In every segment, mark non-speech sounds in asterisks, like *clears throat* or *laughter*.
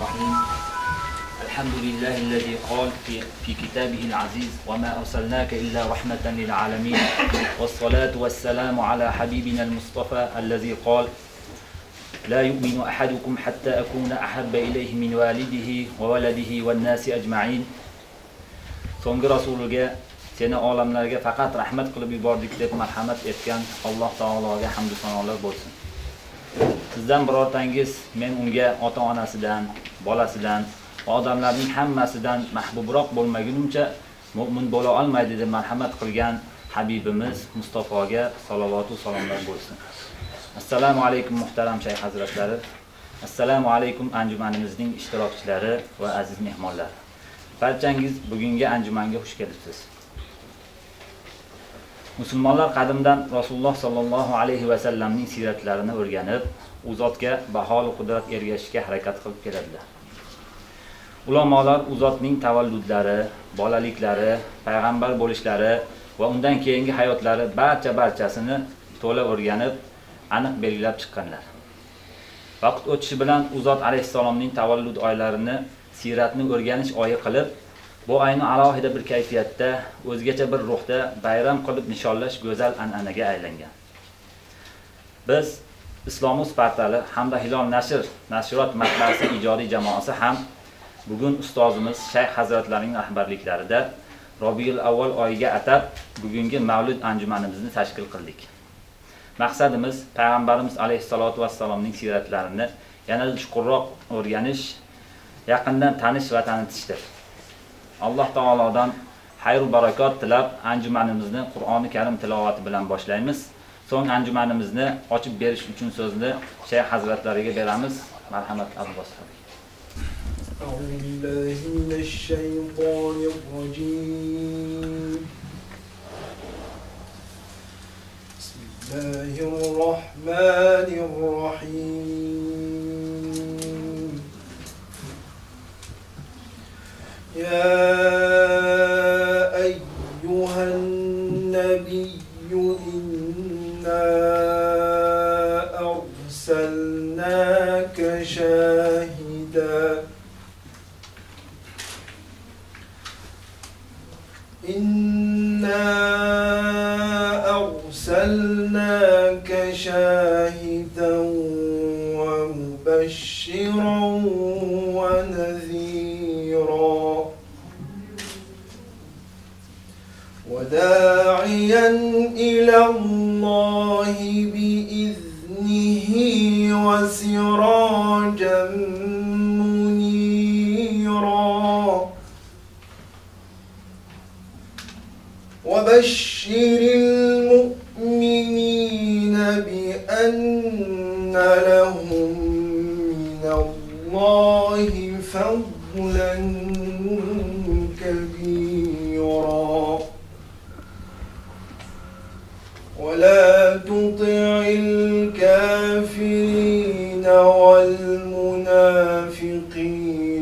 الرحيم. الحمد لله الذي قال في, في كتابه العزيز وما أرسلناك إلا رحمة للعالمين. والصلاة والسلام على حبيبنا المصطفى الذي قال لا يؤمن أحدكم حتى أكون أحب إليه من والده وولده والناس أجمعين. so'nggi rasuliga seni olamlarga faqat rahmat qilib yubordik deb marhamat etgan alloh taologa hamdu sanolar bo'lsin sizdan birortangiz men unga ota onasidan bolasidan odamlarning hammasidan mahbubroq bo'lmagunimcha mo'min bo'la olmaydi deb marhamat qilgan habibimiz mustafoga salovatu salomlar bo'lsin. Assalomu alaykum muhtaram shayx hazratlari. Assalomu alaykum anjumanimizning ishtirokchilari va aziz mehmonlar. Barchangiz bugungi anjumanga xush kelibsiz. Musulmonlar qadimdan rasululloh sollallohu alayhi vasallamning siyratlarini o'rganib u zotga baholu qudrat ergashishga harakat qilib keladilar ulamolar u zotning tavalludlari bolaliklari payg'ambar bo'lishlari va undan keyingi hayotlari barcha barchasini to'la o'rganib aniq belgilab chiqqanlar. Vaqt o'tishi bilan u zot alayhissalomning tavallud oylarini siyratni o'rganish oyi qilib bu oyni alohida bir kayfiyatda o'zgacha bir ruhda bayram qilib nishonlash go'zal an'anaga aylangan. Biz islomuz portali hamda hilol nashr nashriyot matbasi ijodiy jamoasi ham bugun ustozimiz shayx hazratlarining rahbarliklarida robiyul avval oyiga atab bugungi mavlud anjumanimizni tashkil qildik. Maqsadimiz payg'ambarimiz alayhissalotu vassalomning siyratlarini yanada chuqurroq o'rganish yaqindan tanish va tanitishdir. Alloh taolodan xayru barakot tilab anjumanimizni qur'oni karim tilovati bilan boshlaymiz. so'ng anjumanimizni ochib berish uchun so'zni shayx hazratlariga beramiz marhamat abbos أعوذ بالله من الشيطان الرجيم بسم الله الرحمن الرحيم يا أيها النبي أرسلناك شاهداً. إنا أرسلناك شاهدا ومبشرا وداعيا إلى الله بإذنه وسراجا منيرا. وبشر المؤمنين بأن لهم من الله فضلا ولا تطع الكافرين والمنافقين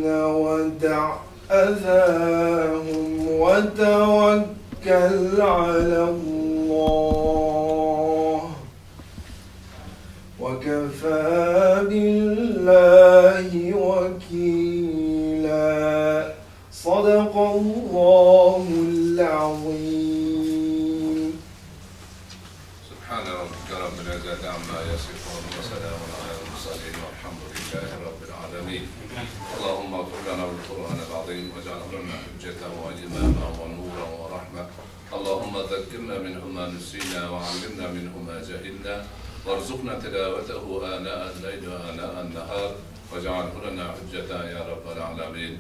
ودع أذاهم وتوكل توكل على الله وكفى بالله وكيلا صدق الله العظيم اللهم اغفر لنا بالقرآن العظيم واجعله لنا حجة وإماما ونورا ورحمة اللهم ذكرنا منه ما نسينا وعلمنا منه ما جهلنا وارزقنا تلاوته آناء الليل وآناء النهار واجعله لنا حجة يا رب العالمين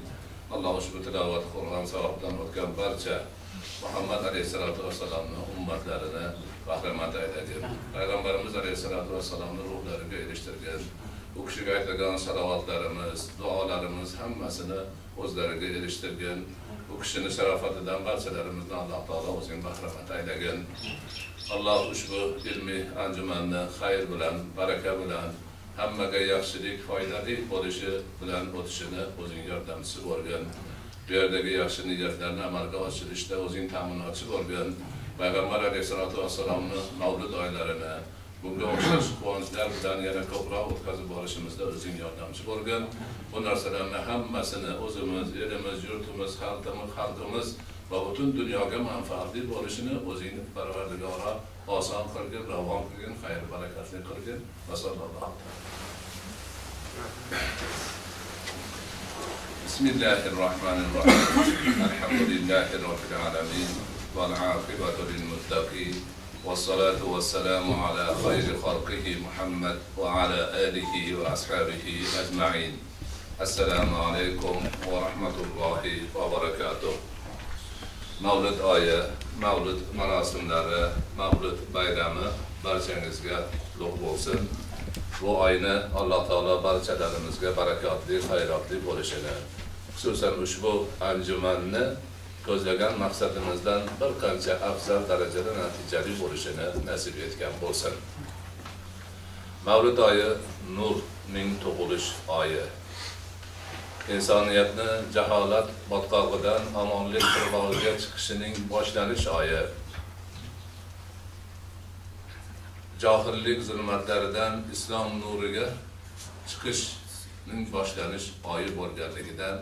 الله ushbu tilovat Qur'on savobdan o'tgan barcha Muhammad alayhissalatu vassalamni ummatlarini bahramand aylagin. Payg'ambarimiz alayhissalatu vassalamni ruhlariga erishtirgin. U kishiga aytilgan salovatlarimiz, duolarimiz hammasini o'zlariga erishtirgin. U kishini sharofatidan barchalarimizni Alloh taolo o'zing bahramand aylagin. Alloh ushbu ilmiy anjumanni xayr bilan, baraka bilan hammaga yaxshilik, foydali bo'lishi bilan o'tishini o'zing yordamchisi bo'lgin. Bu yerdagi yaxshi niyatlarni amalga oshirishda o'zing ta'minotchi bo'lgin. Payg'ambar alayhisolatu vassalomni mavlud oylarini bunga o'xshash quvonch quvonchlar bilan yana ko'proq o'tkazib borishimizda o'zing yordamchi bo'lgin bu narsalarni hammasini o'zimiz elimiz yurtimiz xalqimiz xalqimiz va butun dunyoga manfaatli bo'lishini o'zingni parvardigora oson qilgin ravon qilgin xayr barakatli qilgin va sallallohu بسم الله الرحمن الرحيم الحمد لله رب العالمين والعاقبة للمتقين والصلاة والسلام على خير خلقه محمد وعلى آله وأصحابه أجمعين السلام عليكم ورحمة الله وبركاته mavlud oyi mavlud marosimlari mavlud bayrami barchangizga qutlug' bo'lsin bu oyni alloh taolo barchalarimizga barakotli xayrotli bo'lishini xususan ushbu anjumanni ko'zlagan maqsadimizdan bir qancha afzal darajada natijali bo'lishini nasib etgan bo'lsin mavlid oyi nurning tug'ilish oyi insoniyatni jaholat botqog'idan omonlik qirg'og'iga chiqishining boshlanish oyi johillik zulmatlaridan islom nuriga chiqishning boshlanish oyi bo'lganligidan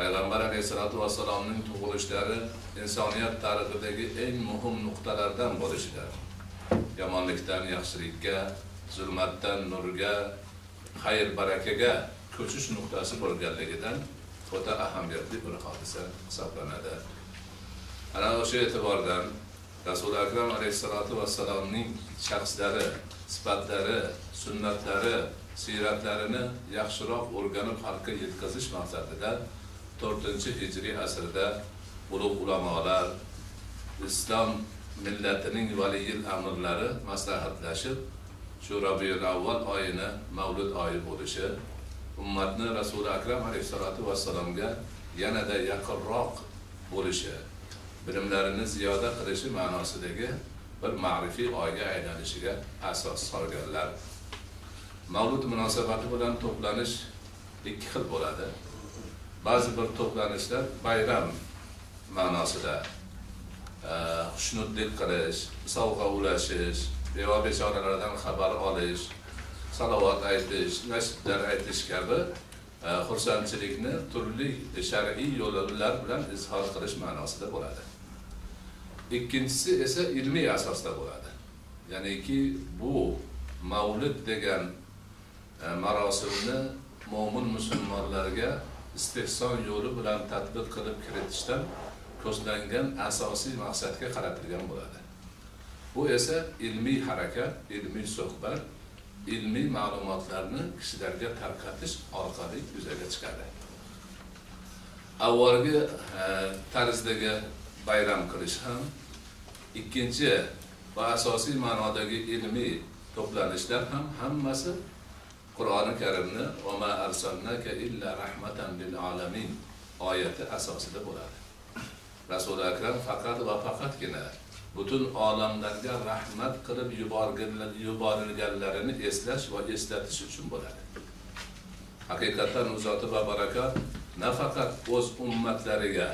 payg'ambar alayhissalotu vassalomning tug'ilishlari insoniyat tarixidagi eng muhim nuqtalardan bo'lishidir. Yomonlikdan yaxshilikka zulmatdan nurga xayr barakaga ko'chish nuqtasi bo'lganligidan o'ta ahamiyatli bir hodisa hisoblanadi. Ana o'sha e'tibordan rasuli akram alayhissalotu vassalomning shaxslari sifatlari sunnatlari siyratlarini yaxshiroq o'rganib xalqqa yetkazish maqsadida to'rtinchi hijriy asrda ulug' ulamolar islom millatining valiyil amirlari maslahatlashib shu rabiul avval oyini mavlud oyi bo'lishi ummatni rasuli akram alayhissalotu vassalomga yanada yaqinroq bo'lishi bilimlarini ziyoda qilishi ma'nosidagi bir ma'rifiy oyga aylanishiga asos solganlar. Mavlud munosabati bilan to'planish ikki xil bo'ladi. Ba'zi bir to'planishlar bayram ma'nosida e, xushnudlik qilish sovg'a ulashish beva bechoralardan xabar olish salovat aytish nasiblar aytish kabi e, xursandchilikni turli shar'iy yo'llar bilan izhor qilish ma'nosida bo'ladi. Ikkinchisi esa ilmiy asosda bo'ladi. Ya'niki bu mavlid degan e, marosimni mo'min musulmonlarga istehson yo'li bilan tadbiq qilib kiritishdan ko'zlangan asosiy maqsadga qaratilgan bo'ladi. Bu esa ilmiy harakat ilmiy suhbat ilmiy ma'lumotlarni kishilarga tarqatish orqali yuzaga chiqadi. Avvalgi e, tarzdagi bayram qilish ham ikkinchi va asosiy ma'nodagi ilmiy to'planishlar ham hammasi qur'oni karimni vama arsalnaka illa rahmatan lil alamin oyati asosida bo'ladi. Rasuli akram faqat va faqatgina butun olamlarga rahmat qilib yuborilganlarini eslash va eslatish uchun bo'ladi. Haqiqatdan u zoti va barakat nafaqat o'z ummatlariga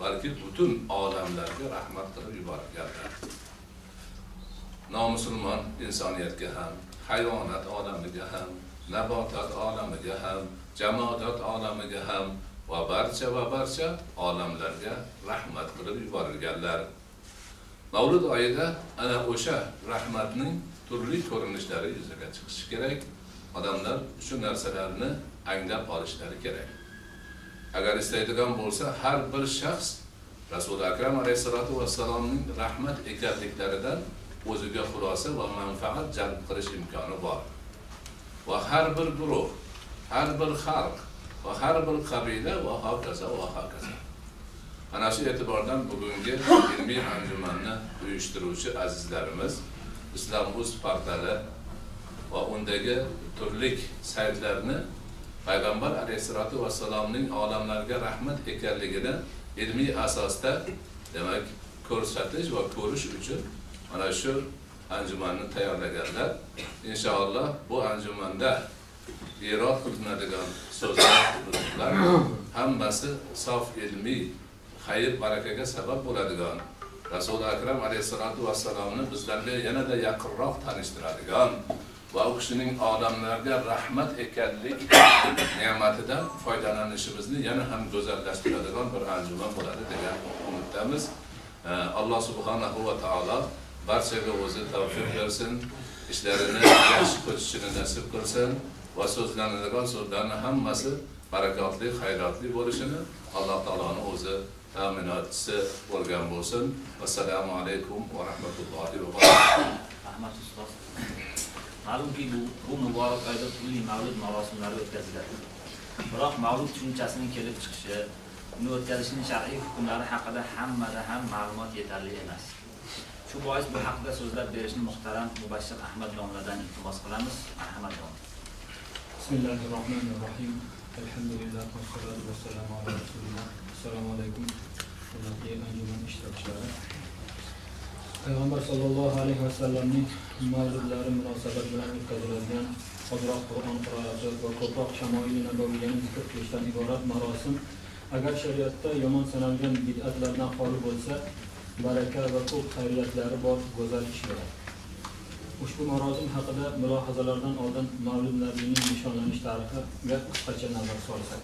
balki butun olamlarga rahmat qilib yuborganlar nomusulmon insoniyatga ham hayvonot olamiga ham nabotot olamiga ham jamoadot olamiga ham va barcha va barcha olamlarga rahmat qilib yuborilganlar. Mavlud oyida ana o'sha rahmatning turli ko'rinishlari yuzaga chiqishi kerak. Odamlar shu narsalarni anglab olishlari kerak. Agar istaydigan bo'lsa har bir shaxs rasuli akram alayhissalotu vassalomning rahmat ekanliklaridan o'ziga xulosa va manfaat jalb qilish imkoni bor. Va har bir guruh har bir xalq va har bir qabila va hokazo va hokazo. Mana shu e'tibordan bugungi ilmiy anjumanni uyushtiruvchi azizlarimiz islom.uz portali va undagi turli saytlarni payg'ambar alayhissalotu vassalomning olamlarga rahmat ekanligini ilmiy asosda demak ko'rsatish va ko'rish uchun mana shu anjumanni tayyorlaganlar. Inshaalloh bu anjumanda irod qilinadigan so'zlar hammasi sof ilmiy xayr barakaga sabab bo'ladigan. Rasuli akram alayhissalotu vassalomni bizlarga yanada yaqinroq tanishtiradigan va u kishining odamlarga rahmat ekanlik ne'matidan foydalanishimizni yana ham go'zallashtiradigan bir anjuman bo'ladi degan umiddamiz. Alloh subhanahu va taolo barchaga o'zi tavfiq bersin ishlarini yaxshi ko'chishini nasib qilsin va so'zlanadigan so'zlarni hammasi barakotli hayratli bo'lishini alloh taoloni o'zi ta'minotchisi bo'lgan bo'lsin. Assalomu alaykum va rahmatullohi va barakatuh. Rahmat ustoz. Ma'lumki bu bu muborak oyda turli mavlud marosimlari o'tkaziladi. Biroq mavlud tushunchasining kelib chiqishi uni o'tkazishning shar'iy hukmlari haqida hammada ham ma'lumot yetarli emas. shu bois bu haqida so'zlab berishni muhtaram mubashshir ahmad domladan iltimos qilamiz. Ahmad domla bismillahi rohmanir rohim alhamdulillah vassalotu vassalamu ala rasulilloh assalomu alaykum. Hurmatli anjuman ishtirokchilari. Payg'ambar sollallohu alayhi vasallamning mavludlari munosabat bilan o'tkaziladigan ozroq qur'on qiroati va ko'proq shamoili nabaviyani zikr qilishdan iborat marosim. Agar shariatda yomon sanalgan bid'atlardan xoli bo'lsa baraka va ko'p xayriyatlari bor go'zal kishilar. Ushbu marosim haqida mulohazalardan oldin mavlud nabiyning nishonlanish tarixiga qisqacha nazar solsak.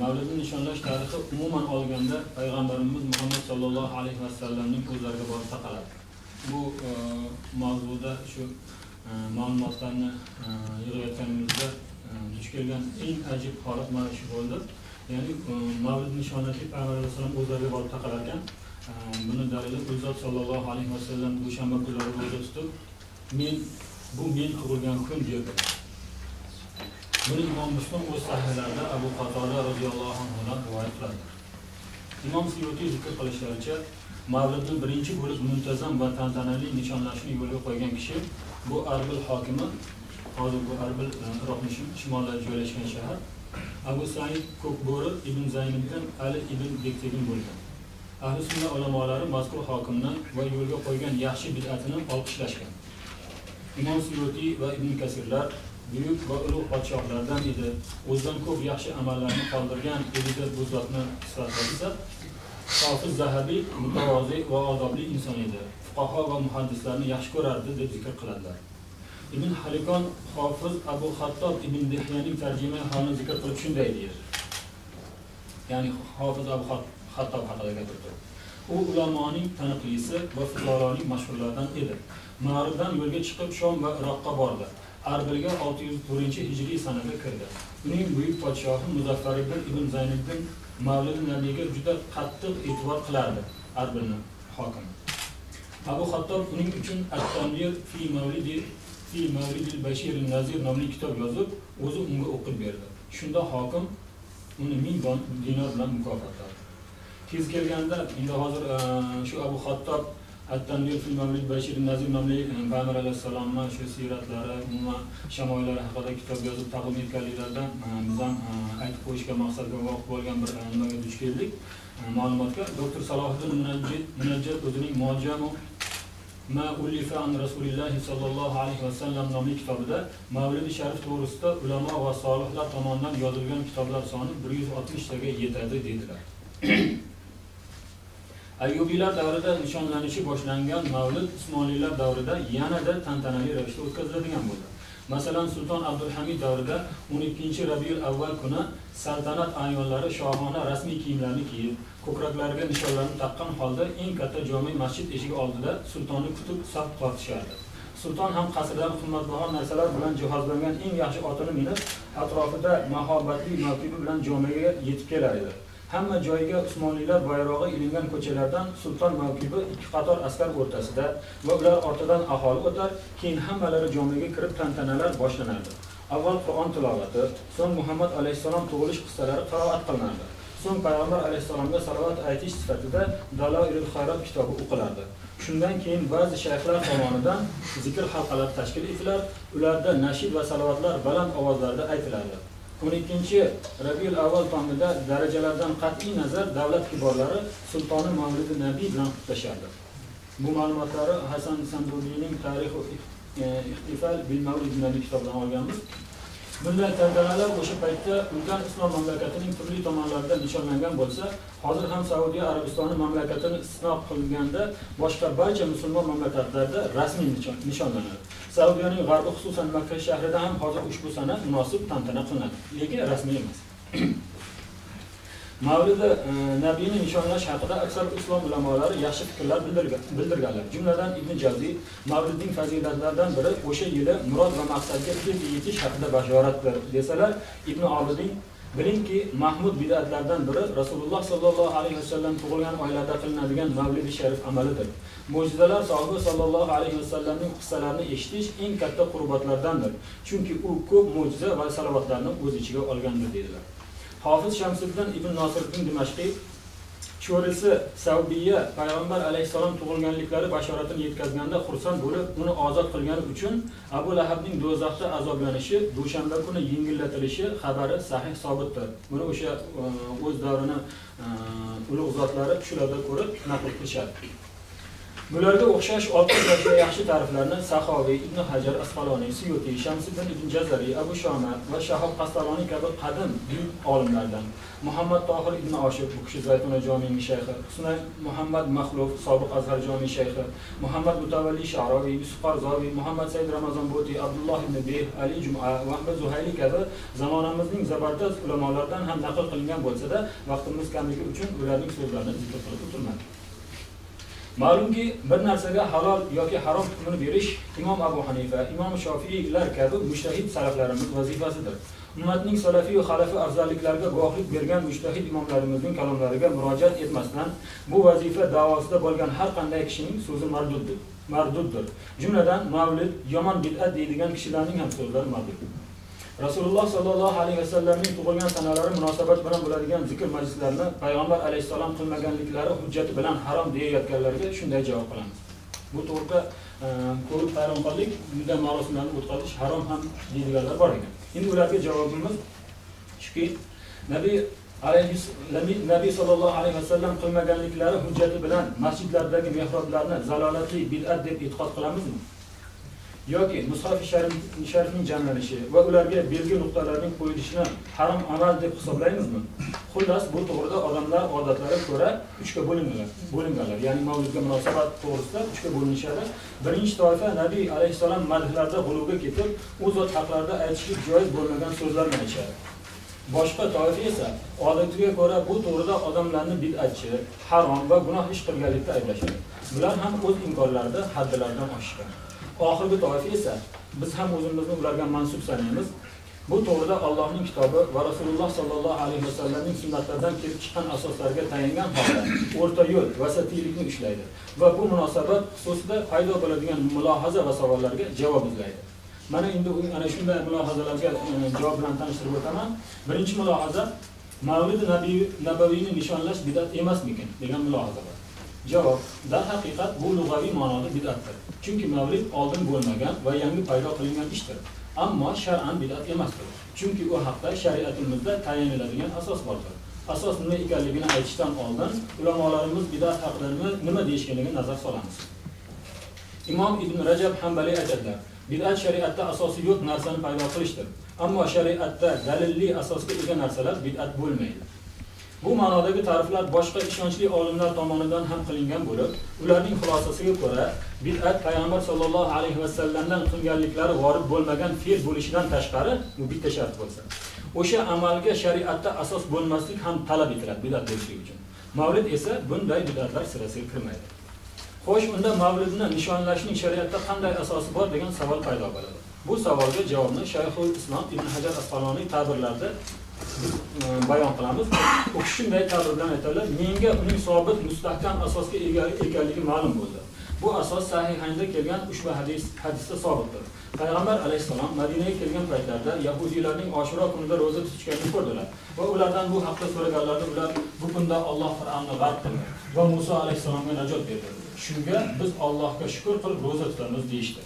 Mavludni nishonlash tarixi umuman olganda payg'ambarimiz muhammad sollallohu alayhi vasallamning o'zlariga borib taqaladi. Bu e, mavzuda shu e, ma'lumotlarni e, yig'ayotganimizda e, duch kelgan eng ajib holat mana shu bo'ldi. Ya'ni e, mavlid nishonati payg'ambar alayhissalom o'zlariga borib taqalar ekan e, buni dalili u zot sollallohu alayhi vasallam dushanba kunlari ro'za tutib men bu men tug'ilgan kun derdi buni imom muslim o'z sahihlarida abu qatoda roziyallohu anhudan rivoyat qiladi. Imom suyutiy zikr qilishlaricha mavlidni birinchi bo'lib muntazam va tantanali nishonlashni yo'lga qo'ygan kishi bu arbil hokimi hozir bu arbil e, iroqni shimolida joylashgan shahar abu said ko'kbo'ri ibn zayniddin ali ibn bektegin bo'lgan. Ahli sunna ulamolari mazkur hokimni va yo'lga qo'ygan yaxshi bid'atini olqishlashgan. Imom suyutiy va ibn kasirlar buyuk va ulug' podshohlardan edi. O'zidan ko'p yaxshi amallarni qoldirgan edi bu zotni sifatladisa hofiz zahabiy mutavozi va odobli inson edi. Fuqaho va muhaddislarni yaxshi ko'rardi deb zikr qiladilar. Ibn halikon hofiz abu hattob ibn dehyaning tarjima holini zikr qilib shunday deydi. Ya'ni hofiz abu hattob haqida gapirdi. U ulamoning taniqlisi va fuqaroning mashhurlaridan edi. Mag'ribdan yo'lga chiqib shom va iroqqa bordi. Arbilga 604 hijriy sanada kirdi. Uning buyuk podshohi muzaffariddin ibn zayniddin mavlid nabiyga juda qattiq e'tibor qilardi arbilni hokimi abu hattob uning uchun at-tanvir fi mavlidi fi mavlidil bashir nazir nomli kitob yozib o'zi unga o'qib berdi. Shunda hokim uni ming dinar dinor bilan mukofotladi. Tez kelganda endi hozir e, shu abu xattob at-tanvir fi mavlid bashir nazir nomli e, payg'ambar alayhissalomni shu siyratlari umuman shamoylari haqida kitob yozib taqdim etganliklaridan e, biz ham aytib qo'yishga maqsadga voqif bo'lgan bir nimaga duch keldik? Ma'lumotga doktor salohiddin munajjid o'zining mojamu ma ullifa an rasulillahi sollallohu alayhi vasallam nomli kitobida mavlidi sharif to'g'risida ulamo va solihlar tomonidan yozilgan kitoblar soni 160 oltmishtaga yetadi dedilar. *clears throat* Ayyubiylar davrida nishonlanishi boshlangan mavlid usmoniylar davrida yanada tantanali ravishda o'tkaziladigan bo'ldi. Masalan sulton abdulhamid davrida 12 rabiul avval kuni saltanat ayonlari shohona rasmiy kiyimlarni kiyib ko'kraklariga nishonlarni taqqan holda eng katta jome masjid eshigi oldida sultonni kutib saf tortishardi sulton ham qasrdan qimmatbaho narsalar bilan jihozlangan eng yaxshi otini minib atrofida mahobatli notibi bilan jomaga yetib kelar edi. Hamma joyiga usmoniylar bayrog'i ilingan ko'chalardan sulton mavkibi ikki qator askar o'rtasida va ular ortidan aholi o'tar keyin hammalari jomaga kirib tantanalar boshlanardi. Avval qur'on tilovati so'ng muhammad alayhissalom tug'ilish qissalari qiroat qilinardi. So'ng payg'ambar alayhissalomga salovat aytish sifatida daloilul xayrot kitobi o'qilardi shundan keyin ba'zi shayxlar tomonidan zikr halqalari tashkil etilar ularda nashid va salovatlar baland ovozlarda aytilardi 12 Rabiul avval tongida darajalardan qat'iy nazar davlat kiborlari sultoni Mavlidi Nabiy bilan qutlashardi. Bu ma'lumotlari Hasan Sanduriyning Tarixi e, Ixtifal bil Mavlid Nabiy kitobidan olganmiz. Bunday tantanalar o'sha paytda ulkan islom mamlakatining turli tomonlarida nishonlangan bo'lsa hozir ham saudiya arabistoni mamlakatini istisno qilganda boshqa barcha musulmon mamlakatlarda rasmiy nishonlanadi. Saudiyaning g'arbi xususan makka shahrida ham hozir ushbu sana munosib tantana qilinadi. Lekin rasmiy emas. *clears throat* Mavlidi e, nabiyni nishonlash haqida aksar islom ulamolari yaxshi fikrlar bildirganlar. Jumladan Ibn Jawziy Mavlidning fazilatlaridan biri o'sha yili murod va maqsadga tez yetish haqida bashoratdir desalar, Ibn obidin bilingki Mahmud bid'atlardan biri Rasululloh sollallohu alayhi vasallam tug'ilgan oilada qilinadigan Mavlidi sharif amalidir. Mo'jizalar sohibi sollallohu alayhi vasallamning qissalarini eshitish eng katta qurbatlardandir. Chunki u ko'p mo'jiza va salovatlarni o'z ichiga olgandir deydilar Hofiz Shamsiddin ibn Nosiriddin Dimashqiy cho'risi Savbiya payg'ambar alayhissalom tug'ilganliklari bashoratini yetkazganda xursand bo'lib, uni ozod qilgani uchun Abu Lahabning do'zaxda azoblanishi dushanba kuni yengillatilishi xabari sahih sobitdir. Buni o'sha e, o'z davrini e, ulug' zotlari tushlarda ko'rib naql qilishadi. Bularga o'xshash olti yoshga yaxshi ta'riflarni Sahoviy, Ibn Hajar Asqaloniy, Suyuti, Shamsiddin ibn Jazari, Abu Shoma va Shahob Qastaloniy kabi qadim buyuk olimlardan Muhammad Tohir ibn Oshib, bu kishi Zaytuna jomining shayxi, Husayn Muhammad Maxluf, sobiq Azhar jomiy shayxi, Muhammad Mutavalli Sha'roviy, Yusuf Qarzoviy, Muhammad Said Ramazon Boti, Abdulloh ibn Beh, Ali Jum'a va Ahmad Zuhayli kabi zamonamizning zabardast ulamolaridan ham naql qilingan bo'lsa-da, vaqtimiz kamligi uchun ularning so'zlarini zikr qilib o'tirmadik. Ma'lumki, bir narsaga halol yoki harom hukmini berish Imom Abu Hanifa, Imom Shofiylar kabi mushtahid salaflarimiz vazifasidir. Ummatning salafiy va xalafi afzalliklariga guvohlik bergan mushtahid imomlarimizning kalomlariga murojaat etmasdan bu vazifa davosida bo'lgan har qanday kishining so'zi marduddir. Marduddir. Jumladan mavlid, yomon bid'at deydigan kishilarning ham so'zlari mardud. Rasululloh sollallohu alayhi vasallamning tug'ilgan sanalari munosabat bilan bo'ladigan zikr majlislarini payg'ambar alayhissalom qilmaganliklari hujjati bilan harom deyayotganlarga shunday javob qilamiz. Bu to'g'rida e, ko'rib hayron qoldik, bunday marosimlarni o'tkazish harom ham deydiganlar bor ekan. Endi ularga javobimiz shuki, Nabiy alayhi Nabiy sollallohu alayhi vasallam qilmaganliklari hujjati bilan masjidlardagi mehroblarni zalolatli bid'at deb e'tiqod qilamizmi? Yoki mushafi sharifning jamlanishi va ularga belgi nuqtalarning qo'yilishini harom amal deb hisoblaymizmi? Xullas, bu to'g'rida odamlar odatlariga ko'ra uchga bo'linganlar. Bo'linganlar, ya'ni mavludga munosabat to'g'risida uchga bo'linishadi. Birinchi toifa Nabiy alayhissalom madhlarda g'uluvga ketib, u zot haqlarida aytishlik joiz bo'lmagan so'zlarni aytishadi. Boshqa toifa esa odatiga ko'ra bu to'g'rida odamlarni bid'atchi, harom va gunoh ish qilganlikda ayblashadi. Bular ham o'z imkonlarida haddilardan oshishgan. Oxirgi toifa esa biz ham o'zimizni ularga mansub sanaymiz. Bu to'g'rida Allohning kitobi va Rasululloh sollallohu alayhi vasallamning sunnatlaridan kelib chiqqan asoslarga tayangan holda o'rta yo'l, vasatiylikni ishlaydi va bu munosabat xususida paydo bo'ladigan mulohaza va savollarga javob izlaydi. Mana endi ana shunday mulohazalarga e, javob bilan tanishtirib o'taman. Birinchi mulohaza Mavlid nabaviyni nishonlash bid'at emasmikin degan mulohaza bor. Javob: Darhaqiqat bu lug'aviy ma'noda bid'atdir. Chunki mavlid oldin bo'lmagan va yangi paydo qilingan ishdir. Ammo shar'an bid'at emasdir. Chunki u haqda shariatimizda tayinlanadigan asos bordir. Asos nima ekanligini aytishdan oldin ulamolarimiz bid'at haqida nima- nima deyishganiga nazar solamiz. Imom Ibn Rajab Hanbali aytadilar: Bid'at shariatda asosi yo'q narsani paydo qilishdir. Ammo shariatda dalilli asosga ega narsalar bid'at bo'lmaydi. Bu ma'nodagi ta'riflar boshqa ishonchli olimlar tomonidan ham qilingan bo'lib, ularning xulosasiga ko'ra, bid'at payg'ambar sollallohu alayhi vasallamdan qilganliklari g'orib bo'lmagan fe'l bo'lishidan tashqari, bu bitta shart bo'lsa. O'sha amalga shariatda asos bo'lmaslik ham talab etiladi bid'at bo'lishi uchun. Mavlid esa bunday bid'atlar sirasiga kirmaydi. Xo'sh, unda mavlidni nishonlashning shariatda qanday asosi bor degan savol paydo bo'ladi. Bu savolga javobni Shayxul Islom Ibn Hajar Asqaloniy ta'birlarida bayon qilamiz. U kishi shunday ta'bir bilan aytadilar: "Menga uning sobit mustahkam asosga ega ekanligi ma'lum bo'ldi. Bu asos sahihaynda kelgan ushbu hadis hadisda sobitdir. Payg'ambar alayhissalom Madinaga kelgan paytlarida yahudiylarning Oshuro kunida roza tutishganini ko'rdilar va ulardan bu haqda so'raganlarida ular bu kunda Alloh Fir'avnni g'arq qildi va Musa alayhissalomga najot berdi. Shunga biz Allohga shukr qilib roza tutamiz deyishdi.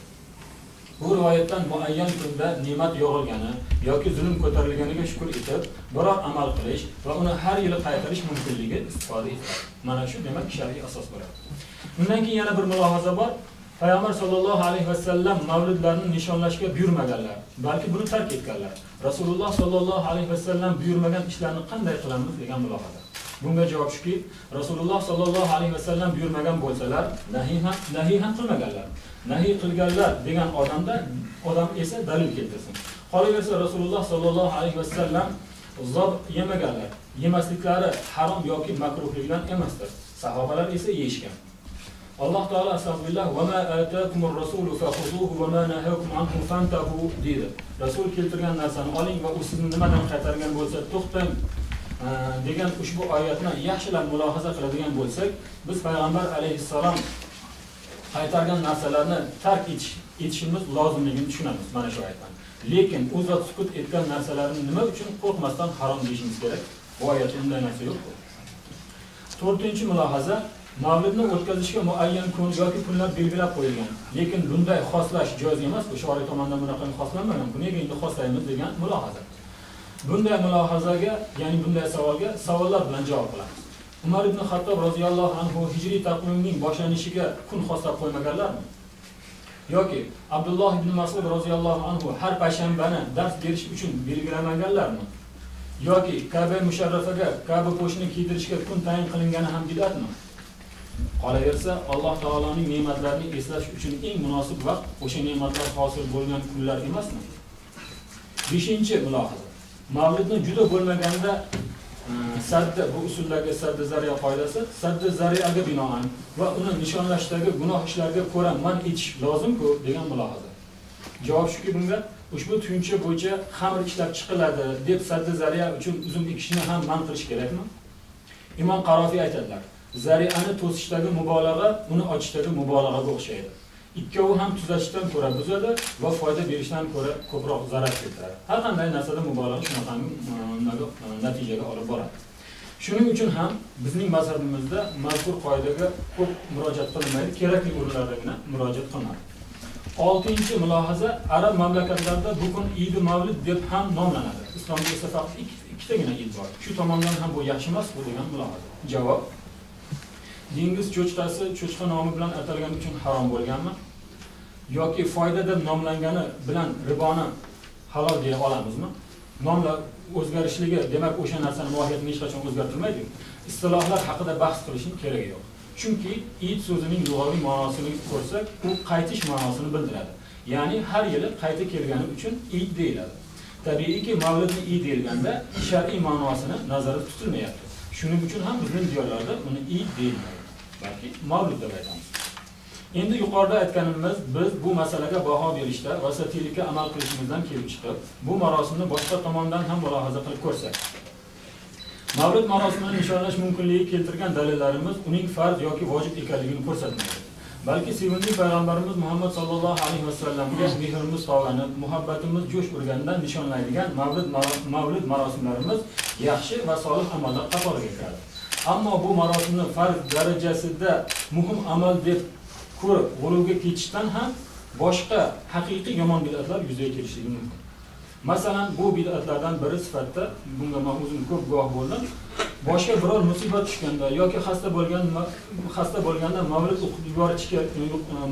Bu rivoyatdan muayyan kunda ne'mat yog'ilgani yoki zulm ko'tarilganiga shukr etib, biroq amal qilish va uni har yili qaytarish mumkinligi istifoda etiladi. Mana shu demak shar'iy asos bo'ladi. Undan keyin yana bir mulohaza bor. payg'ambar sollallohu alayhi vasallam mavludlarni nishonlashga buyurmaganlar balki buni tark etganlar rasululloh sollallohu alayhi vasallam buyurmagan ishlarni qanday qilamiz degan mulohaza bunga javob shuki rasululloh sollallohu alayhi vasallam buyurmagan bo'lsalar nahiy ham nahiy ham qilmaganlar. Nahiy qilganlar degan odamda odam esa dalil keltirsin. Qolaversa rasululloh sollallohu alayhi vasallam zob yemaganlar yemasliklari harom yoki makruhligidan emasdir. Sahobalar esa yeyishgan. Alloh taolo astag'firullah va ma atakumur rasulu va ma nahakum anhu fantahu deydi. Rasul keltirgan narsani oling va u sizni nimadan qaytargan bo'lsa to'xtang. Э, degan ushbu oyatni yaxshilab mulohaza qiladigan bo'lsak biz payg'ambar alayhissalom qaytargan narsalarni tark etish etishimiz lozimligini tushunamiz mana shu oyatdan. Lekin u zot sukut etgan narsalarni nima uchun qo'rqmasdan harom deyishimiz kerak? Bu oyatda unday narsa yo'q to'rtinchi mulohaza mavlidni o'tkazishga muayyan kun yoki kunlar belgilab qo'yilgan. Lekin bunday xoslash joiz emas bu shoriy tomonidan bunaqa xoslanmagan bu nega endi xoslaymiz degan mulohaza. Bunday mulohazaga ya'ni bunday savolga savollar bilan javob qilamiz. Umar ibn hattob roziyallohu anhu hijriy taqvimning boshlanishiga kun xoslab qo'ymaganlarmi? Yoki abdulloh ibn masud roziyallohu anhu har payshanbani dars berish uchun belgilamaganlarmi yoki kaba musharrafaga kaba qo'shini kiydirishga kun tayin qilingani ham bid'atmi qolaversa alloh taoloning ne'matlarini eslash uchun eng munosib vaqt o'sha ne'matlar hosil bo'lgan kunlar emasmi? Beshinchi mulohaza. Mavludni juda bo'lmaganda e, sadda bu usuldagi sadda zariya qoidasi sadda zariyaga binoan va uni nishonlashdagi gunoh ishlarga ko'ra man etish lozimku degan mulohaza. Javob shuki bunga ushbu tushuncha bo'yicha xamir ishlab chiqiladi deb sadda zariya uchun uzum ekishni ham man qilish kerakmi? Imom qarofiy aytadilar zariyani to'sishdagi mubolag'a uni ochishdagi mubolag'aga o'xshaydi. Ikkovi ham tuzatishdan ko'ra buzadi va foyda berishdan ko'ra ko'proq zarar keltiradi. Har qanday narsada mubolag'a shunaqangi e, natijaga olib boradi. Shuning uchun ham bizning mazhabimizda mazkur qoidaga ko'p murojaat qilinmaydi kerakli o'rinlardagina murojaat qilinadi oltinchi mulohaza arab mamlakatlarida bu kun idi mavlid deb ham nomlanadi. Islomda esa faqat ikkitagina id bor. Shu tomondan ham bu yaxshi emas bu degan mulohaza. Javob. Dengiz cho'chqasi cho'chqa nomi bilan atalgani uchun harom bo'lganmi? Yoki foyda deb nomlangani bilan riboni halol deya olamizmi? Nomlar o'zgarishligi demak o'sha narsani mohiyatini hech qachon o'zgartirmaydi. Istilohlar haqida bahs qilishning keragi yo'q. Chunki id so'zining lug'aviy ma'nosini ko'rsak u qaytish ma'nosini bildiradi. Ya'ni har yili qayta kelgani uchun id deyiladi. Tabiiyki mavlidni i deyilganda shar'iy ma'nosini nazarda tutilmayapti. Shuning uchun ham bizning diyorlarda uni i deyilmaydi. Balki mavlid deb aytamiz. Endi yuqorida aytganimiz biz bu masalaga baho berishda vasatiylikka amal qilishimizdan kelib chiqib bu marosimni boshqa tomondan ham mulohaza qilib ko'rsak. Mavlid marosimini nishonlash mumkinligi keltirgan dalillarimiz uning farz yoki vojib ekanligini ko'rsatmaydi. Balki sevimli payg'ambarimiz muhammad sallallohu alayhi vasallamga mehrimiz tog'lanib muhabbatimiz jo'sh urganidan nishonlaydigan mavlid mavlid marosimlarimiz yaxshi va solih amallar qatoriga kiradi. Ammo bu marosimni farz darajasida muhim amal deb ko'rib g'uluvga ketishdan ham boshqa haqiqiy yomon bid'atlar yuzaga kelishligi mumkin. Masalan bu bid'atlardan biri sifatida bunga man o'zim ko'p guvoh bo'ldim. Boshqa biror musibat tushganda yoki xasta bo'lgan xasta bo'lganda mavlid o'qitib yuborish kerak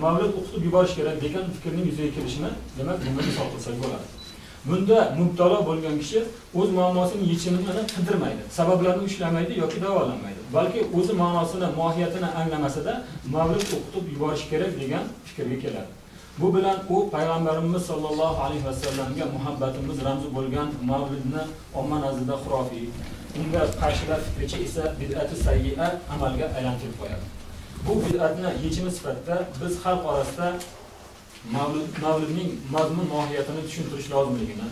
mavlid o'qitib yuborish kerak degan fikrning yuzaga kelishini demak bunga misol qilsak bo'ladi. Bunda mubtalo bo'lgan kishi o'z muammosini yechimini qidirmaydi sabablarni ushlamaydi yoki davolanmaydi. Balki o'zi ma'nosini mohiyatini anglamasada mavlud o'qitib yuborish kerak degan fikrga keladi. Bu bilan u payg'ambarimiz sollallohu alayhi vasallamga muhabbatimiz ramzi bo'lgan mavlidni omma nazdida xurofiy unga qarshilar fikricha esa bid'ati sayyi'a amalga aylantirib qo'yadi. Bu bid'atni yechimi sifatida biz xalq orasida mavlud mavludning mazmun mohiyatini tushuntirish lozimligini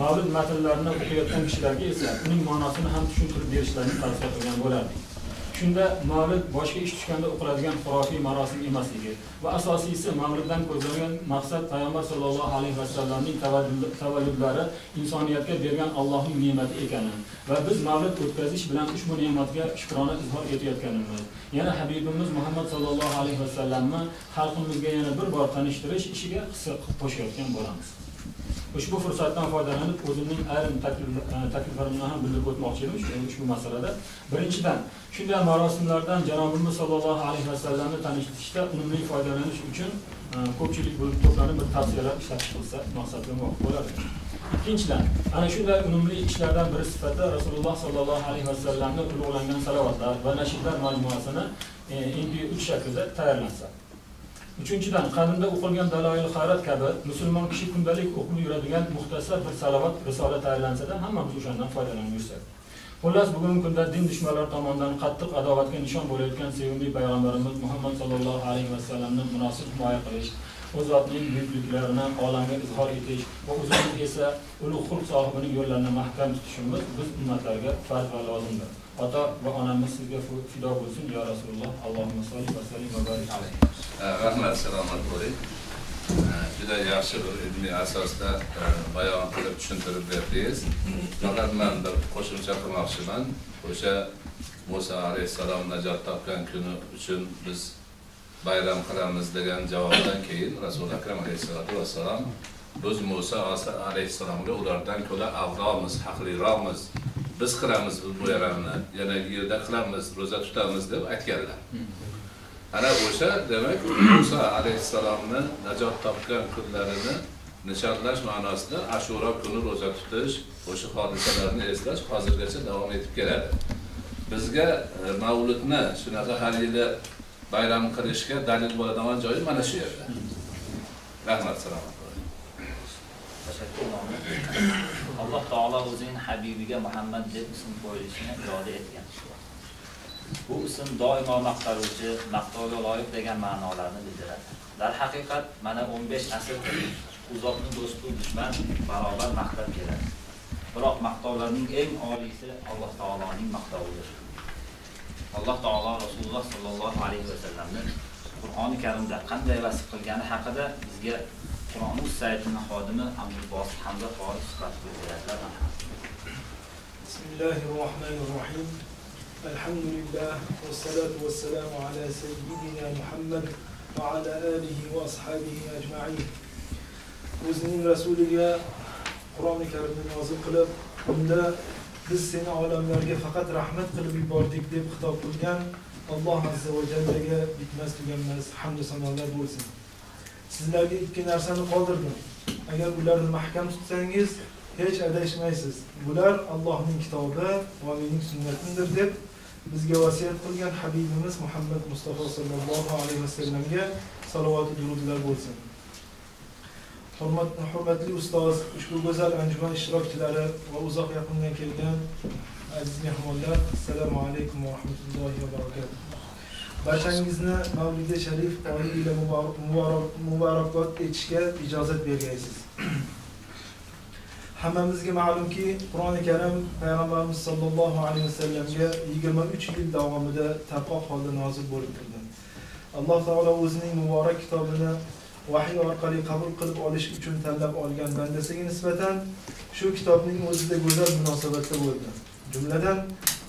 mavlud matnlarini o'qiyotgan kishilarga esa uning ma'nosini ham tushuntirib berishlarini tavsiya qilgan bo'lardik. Shunda mavlid boshqa ish tushganda o'qiladigan xurofiy marosim emasligi va asosiysi mavliddan ko'zlangan maqsad payg'ambar sollallohu alayhi vasallamning tavallud- tavalludlari insoniyatga bergan allohning ne'mati ekani va biz mavlid o'tkazish bilan ushbu ne'matga shukrona izhor etayotganimiz. Yana habibimiz muhammad sollallohu alayhi vasallamni xalqimizga yana bir bor tanishtirish ishiga hissa qo'shayotgan bo'lamiz. Ushbu fursatdan foydalanib o'zimning ayrim e, takliflarimni ham bildirib o'tmoqchi edim. Ushbu masalada birinchidan shunday marosimlardan janobimiz sollallohu alayhi vasallamni tanishtirishda unumli foydalanish uchun e, ko'pchilik bo'lib to'planib bir tavsiyalar ishlab chiqilsa maqsadga muvofiq bo'ladi. Ikkinchidan ana shunday unumli ishlardan biri sifatida rasululloh sollallohu alayhi vasallamni ulug'langan salovatlar va nashidlar majmuasini e, endi mp3 shaklida tayyorlansa. Uchinchidan qadimda o'qilgan daloil hayrat kabi musulmon kishi kundalik o'qib yuradigan muxtasar bir salovat risola tayyorlansada hammamiz o'shandan foydalanib yursak xullas bugungi kunda din dushmanlari tomonidan qattiq adovatga nishon bo'layotgan sevimli payg'ambarimiz muhammad sallallohu alayhi vasallamni munosib himoya qilish o'z zotning buyukliklarini olamga izhor etish va o'zimiz esa ulug' xulq sohibining yo'llarini mahkam tutishimiz biz ummatlarga farz va lozimdir. Ota va onamiz sizga fido bo'lsin yo rasululloh. Allohumma solli va sallim va barik alayhi. Rahmat salomat bo'ling. Juda yaxshi bir ilmiy asosda e, bayon qilib tushuntirib berdingiz. Faqat man bir qo'shimcha qilmoqchiman. O'sha muso alayhissalom najot topgan kuni uchun biz bayram qilamiz degan javobdan keyin rasuli akram alayhissalotu vassalom biz muso alayhissalomga ulardan ko'ra avromiz haqliroqmiz biz qilamiz bu bayramni yana yerda qilamiz ro'za tutamiz deb aytganlar. Ana o'sha demak muso alayhissalomni najot topgan kunlarini nishonlash ma'nosida ashuro kuni ro'za tutish o'sha hodisalarni eslash hozirgacha davom etib keladi. Bizga e, mavludni shunaqa har yili bayram qilishga dalil bo'ladigan joyi mana shu yerda. Rahmat salomat. Bo'ling nomi Alloh taolo o'zining habibiga Muhammad deb ism qo'yilishini iroda etgan. Bu ism doimo maqtaluvchi, maqtovga loyiq degan ma'nolarni bildiradi. Dar haqiqat mana 15 asr u zotni do'stu dushman barobar maqtab keladi. Biroq maqtovlarning eng oliysi Alloh taoloning maqtovidir. Alloh taolo Rasululloh sollallohu alayhi vasallamni Qur'oni Karimda qanday vasf qilgani haqida bizga Qomus saytini xodimi Abdulbosit Hamza faol sifatida qilganlar Bismillahir Rahmanir Rahim. Alhamdulillah va salatu va salam ala sayyidina Muhammad va ala alihi va ashabihi ajma'in. O'zining rasuliga Qur'oni Karimni nozil qilib, unda biz seni olamlarga faqat rahmat qilib yubordik deb xitob qilgan Alloh azza va jallaga bitmas tuganmas hamd sanolar bo'lsin. Sizlarga ikki narsani qoldirdim. Agar ularni mahkam tutsangiz hech adashmaysiz. Bular allohning kitobi va mening sunnatimdir deb bizga vasiyat qilgan habibimiz muhammad mustafa sollallohu alayhi vasallamga salovati durudlar bo'lsin. Hurmatli ustoz ushbu go'zal anjuman ishtirokchilari va uzoq yaqindan kelgan aziz mehmonlar assalomu alaykum va rahmatullohi va barakatuh. Barchangizni mavlidi sharif oyi ila muborak- muborak- muborakbod etishga ijozat bergansiz *clears throat* hammamizga ma'lumki qur'oni karim payg'ambarimiz sollallohu alayhi vasallamga 23 yil davomida tarqoq holda nozil bo'lib turdi. Alloh taolo o'zining muborak kitobini vahiy orqali qabul qilib olish uchun tanlab olgan bandasiga nisbatan shu kitobning o'zida go'zal munosabatda bo'ldi. Jumladan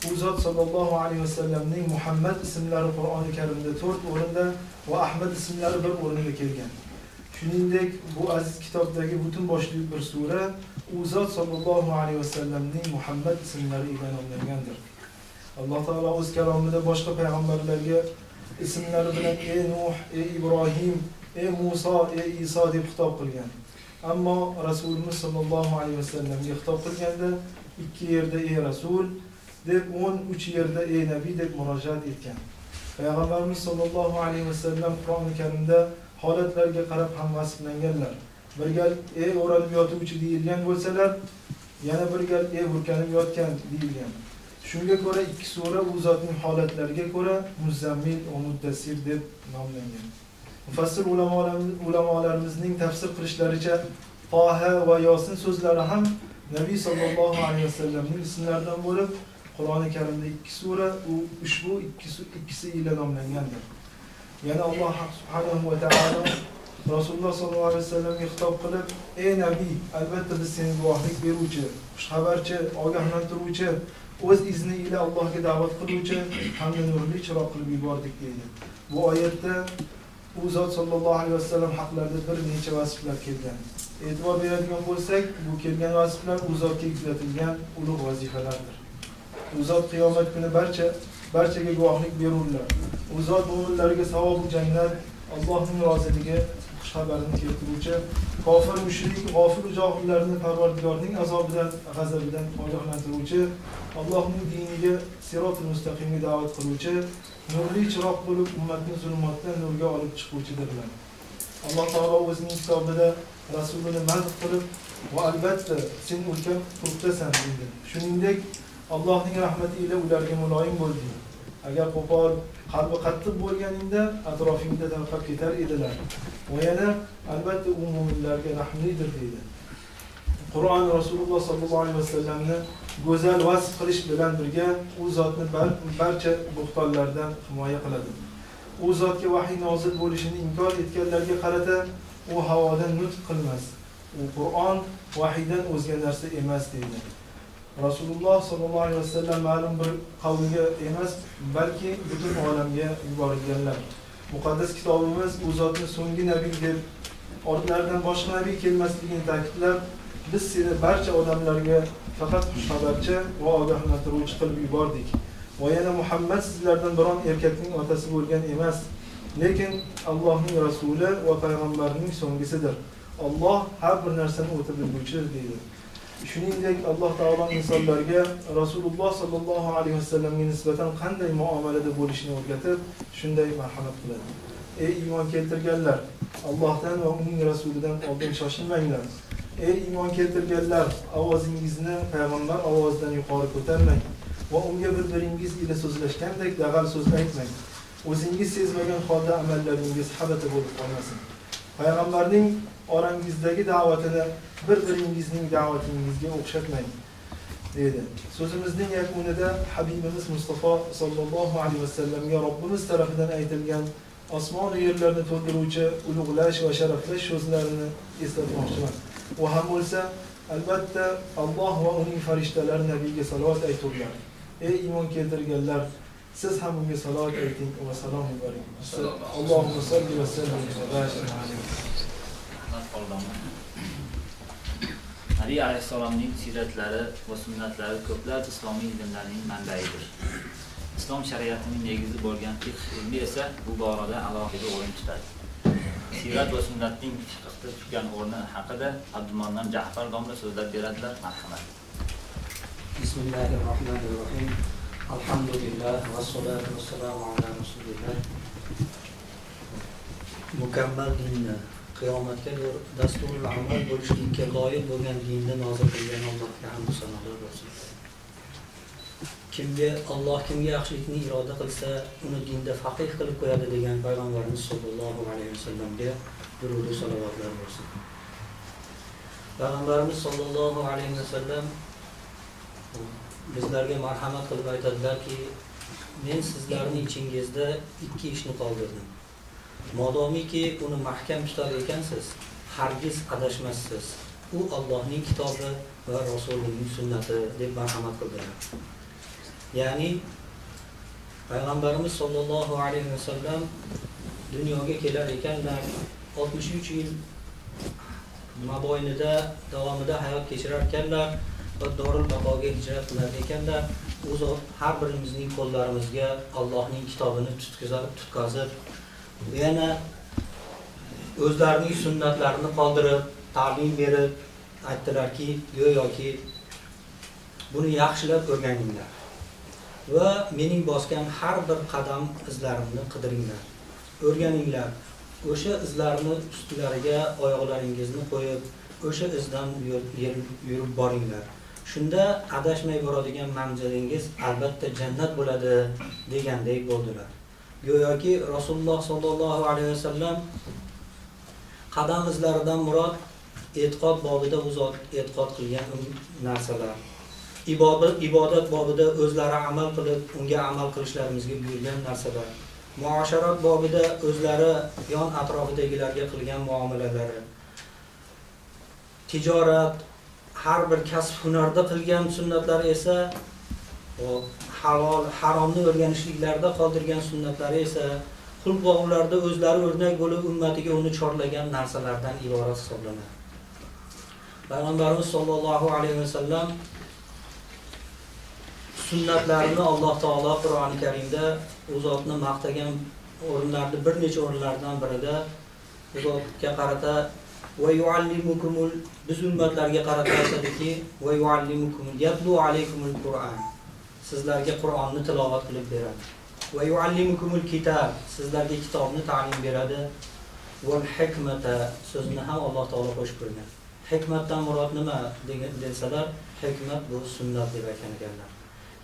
u zot sollallohu alayhi vasallamning muhammad ismlari qur'oni karimda to'rt o'rinda va ahmad ismlari bir o'rinda kelgan. Shuningdek bu aziz kitobdagi butun boshli bir sura u zot sollallohu alayhi vasallamning muhammad ismlari bilan nomlangandir alloh taolo o'z kalomida boshqa payg'ambarlarga ismlari bilan ey nuh ey ibrohim ey muso ey iso deb xitob qilgan. Ammo rasulimiz sollallohu alayhi vasallamga xitob qilganda ikki yerda ey rasul deb o'n uch yerda ey nabiy deb murojaat etgan. Payg'ambarimiz sollallohu alayhi vasallam qur'oni karimda holatlarga qarab ham vasflanganlar bir gal ey o'ralib yotuvchi deyilgan bo'lsalar yana bir gal ey burkanib yotgan deyilgan. Shunga ko'ra ikki sura u zotning holatlariga ko'ra muzammil va muddassir deb nomlangan. Mufassir ulamolarimizning tafsir qilishlaricha toha va yosin so'zlari ham nabiy sollallohu alayhi vasallamning ismlaridan bo'lib qur'oni karimda ikki sura u ushbu ikki su- ikkisi ila nomlangandir. Yana alloh subhanahu va taolo rasululloh sollallohu alayhi vasallamga xitob qilib ey nabiy albatta biz senga guvohlik beruvchi xushxabarchi ogohlantiruvchi o'z izni ila allohga da'vat qiluvchi hamda nurli chiroq qilib yubordik deydi. Bu oyatda u zot sollallohu alayhi vasallam haqlarida bir necha vasflar kelgan. E'tibor beradigan bo'lsak bu kelgan vasflar u zotga yuklatilgan ulug' vazifalardir. U zot qiyomat kuni barcha barchaga guvohlik berurlar. U zot mo'minlarga savobu jannat allohning roziligi xushxabarini keltiruvchi kofir mushrik g'ofil johillarni parvardigorning azobidan g'azabidan ogohlantiruvchi allohning diniga sirotil mustaqimga da'vat qiluvchi nurli chiroq bo'lib ummatni zulmatdan nurga olib chiquvchidirlar. Alloh taolo o'zining kitobida rasulini madh qilib va albatta sen ulkan turibdasan dedi shuningdek allohning rahmati ila ularga muloyim bo'lding agar qo'pol qalbi qattiq bo'lganingda atrofingda tarqab ketar edilar. Va yana albatta u mo'minlarga rahmlidir deydi. Qur'on rasululloh sollallohu alayhi vasallamni go'zal vasf qilish bilan birga u zotni barcha bo'xtonlardan himoya qiladi. U zotga vahiy nozil bo'lishini inkor etganlarga qarata u havodan nutq qilmas. U qur'on vahiydan o'zga narsa emas deydi. Rasululloh sollallohu alayhi vasallam ma'lum bir qavmga emas balki butun olamga yuborilganlar. Muqaddas kitobimiz u zotni so'nggi nabiy deb ortlaridan boshqa nabiy kelmasligini ta'kidlab biz seni barcha odamlarga faqat xushxabarchi va ogohlantiruvchi qilib yubordik. Va yana muhammad sizlardan biron erkakning otasi bo'lgan emas lekin allohning rasuli va payg'ambarining so'nggisidir olloh har bir narsani o'ta bilguvchidir deydi. Shuningdek alloh taolo insonlarga rasululloh sollallohu alayhi vasallamga nisbatan qanday muomalada bo'lishni o'rgatib shunday marhamat qiladi. Ey iymon keltirganlar allohdan va uning rasulidan oldin shoshilmanglar. Ey iymon keltirganlar ovozingizni payg'ambar ovozidan yuqori ko'tarmang va unga bir biringiz ila so'zlashgandek dag'al so'z aytmang. O'zingiz sezmagan holda amallaringiz habata bo'lib qolmasin. Payg'ambarning orangizdagi da'vatini bir biringizning da'vatingizga o'xshatmang deydi. So'zimizning yakunida habibimiz mustafa sollallohu alayhi vasallamga robbimiz tarafidan aytilgan osmon yerlarni to'ldiruvchi ulug'lash va sharaflash so'zlarini eslatmoqchiman. U ham bo'lsa albatta alloh va uning farishtalari nabiyga salovat aytuvlar ey iymon keltirganlar siz ham unga salovat ayting va salom yuboring. Allohumma solli va sallim qolganmi? ali alayhisolamning siratlari va sunnatlari ko'plab islomiy ilmlarning manbaidir. Islom shariatining negizi bo'lgan fiqh ilmi esa bu borada alohida o'rin tutadi. Sirat va sunnatning fiqhda tutgan o'rni haqida Abdumannam Ja'far domla so'zlab beradilar, marhamat. Bismillahirrohmanirrohim. Alhamdulillah va salatu va salam ala rasulillah. Mukammal dinni qiyomatga doğru dasturul amal bo'lishlikka loyiq bo'lgan dinni nozil qilgan allohga hamdu sanolar bo'lsin kimga alloh kimga yaxshilikni iroda qilsa uni dinda faqih qilib qo'yadi degan payg'ambarimiz sollallohu alayhi vasallamga durudu salovatlar bo'lsin payg'ambarimiz sollallohu alayhi vasallam bizlarga marhamat qilib aytadilarki men sizlarni ichingizda ikki ishni qoldirdim. Modomiki uni mahkam tutar ekansiz hargiz adashmassiz u Allohning kitobi va rasulining sunnati deb marhamat qildilar. Ya'ni payg'ambarimiz sollallohu alayhi vasallam dunyoga kelar ekanlar 63 yil mobaynida davomida hayot kechirar ekanlar va dorul baqoga hijrat qilar ekanlar. U zot har birimizning qo'llarimizga Allohning kitobini tutqazib yana o'zlarining sunnatlarini qoldirib ta'lim berib aytdilarki go'yoki buni yaxshilab o'rganinglar va mening bosgan har bir qadam izlarimni qidiringlar. O'rganinglar o'sha izlarni ustilariga oyoqlaringizni qo'yib o'sha izdan yurib boringlar. Shunda adashmay boradigan manzilingiz albatta jannat bo'ladi degandek bo'ldilar. Go'yoki rasululloh sollallohu alayhi vasallam qadam izlaridan murod e'tiqod bobida u zot e'tiqod qilgan narsalar. Ibodat ibodat bobida o'zlari amal qilib unga amal qilishlarimizga buyurgan narsalar. Muosharat bobida o'zlari yon atrofidagilarga qilgan muomalalari. Tijorat har bir kasb hunarda qilgan sunnatlari esa halol haromni o'rganishliklarida qoldirgan sunnatlari esa xulq va ularda o'zlari o'rnak bo'lib ummatiga uni chorlagan narsalardan iborat hisoblanadi. Payg'ambarimiz sollallohu alayhi vasallam sunnatlarini alloh taolo qur'oni karimda u zotni maqtagan o'rinlarni bir necha o'rinlardan birida zotga qarata va yuallimukumul biz ummatlarga qarata aytadiki va yuallimukumul yatlu alaykumul qur'an. Sizlarga qur'onni tilovat qilib beradi. Va yuallimukumul kitob sizlarga kitobni ta'lim beradi. Val hikmata so'zini ham Alloh taolo qo'shib qo'ygan hikmatdan murod nima degan desalar hikmat bu sunnat deb aytgan ekanlar.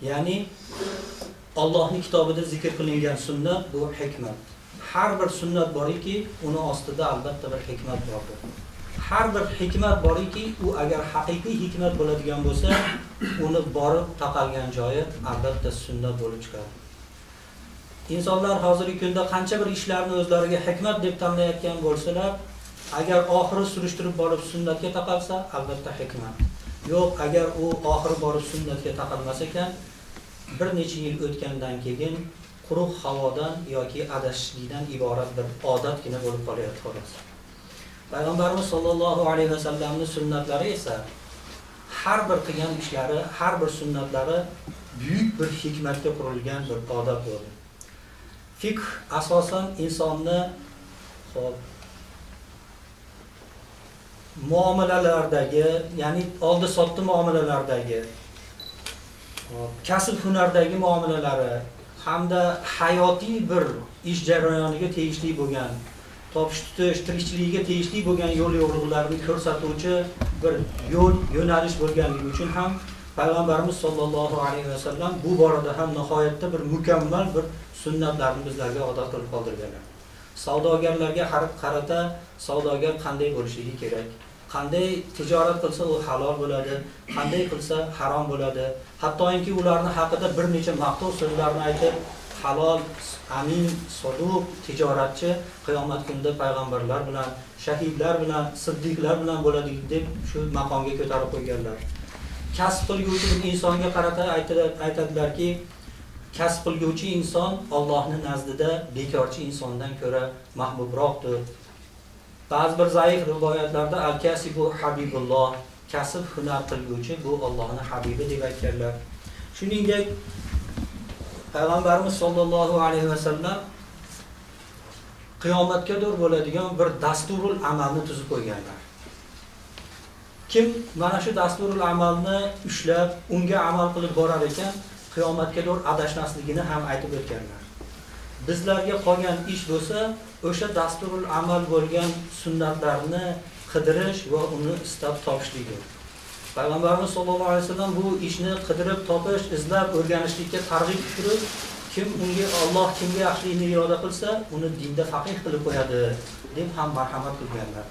Ya'ni Allohning kitobida zikr qilingan sunnat bu hikmat. Har bir sunnat boriki uni ostida albatta bir hikmat bordir. Har bir hikmat boriki u agar haqiqiy hikmat bo'ladigan bo'lsa uni borib taqalgan joyi albatta sunnat bo'lib chiqadi. Insonlar hozirgi kunda qancha bir ishlarni o'zlariga hikmat deb tanlayotgan bo'lsalar agar oxiri surishtirib borib sunnatga taqalsa albatta hikmat. Yo'q agar u oxiri borib sunnatga taqalmas ekan bir necha yil o'tgandan keyin quruq havodan yoki adashishlikdan iborat bir odatgina bo'lib qolyapti xolos. Payg'ambarimiz sollallohu alayhi vasallamning sunnatlari esa har bir qilgan ishlari har bir sunnatlari buyuk bir hikmatga qurilgan bir odat bo'ldi. Fiqh asosan insonni hop muomalalardagi ya'ni oldi sotdi muomalalardagi kasb hunardagi muomalalari hamda hayotiy bir ish jarayoniga tegishli bo'lgan topish tutish tirikchiligiga tegishli bo'lgan yo'l yo'riqlarni ko'rsatuvchi bir yo'l yo'nalish bo'lganligi uchun ham payg'ambarimiz sollallohu alayhi vasallam bu borada ham nihoyatda bir mukammal bir sunnatlarni bizlarga odat qilib qoldirganlar. Savdogarlarga qarata savdogar qanday bo'lishligi kerak? Qanday tijorat qilsa u halol bo'ladi? Qanday qilsa harom bo'ladi? Hattoki ularni haqida bir necha maqtov so'zlarni aytib halol amin sodiq tijoratchi qiyomat kunida payg'ambarlar bilan shahidlar bilan siddiqlar bilan bo'ladi deb shu maqomga ko'tarib qo'yganlar. Kasb qilguvchi insonga qarata aytadilarki kasb qilguvchi inson Allohning nazdida bekorchi insondan ko'ra mahbubroqdir ba'zi bir zaif rivoyatlarda al-kasibu habibulloh kasb hunar qilguvchi bu Allohning habibi deb aytganlar. Shuningdek payg'ambarimiz sollallohu alayhi vasallam qiyomatgadir bo'ladigan bir dasturul amalni tuzib qo'yganlar. Kim mana shu dasturul amalni ushlab unga amal qilib borar ekan qiyomatgadir adashmasligini ham aytib o'tganlar. Bizlarga qolgan ish bo'lsa o'sha dasturul amal bo'lgan sunnatlarni qidirish va uni istab topishlikdir payg'ambarimiz sollallohu alayhi vasallam bu ishni qidirib topish izlab o'rganishlikka targ'ib turib kim unga Alloh kimga yaxshilikni iroda qilsa uni dinda faqih qilib qo'yadi deb ham marhamat qilganlar.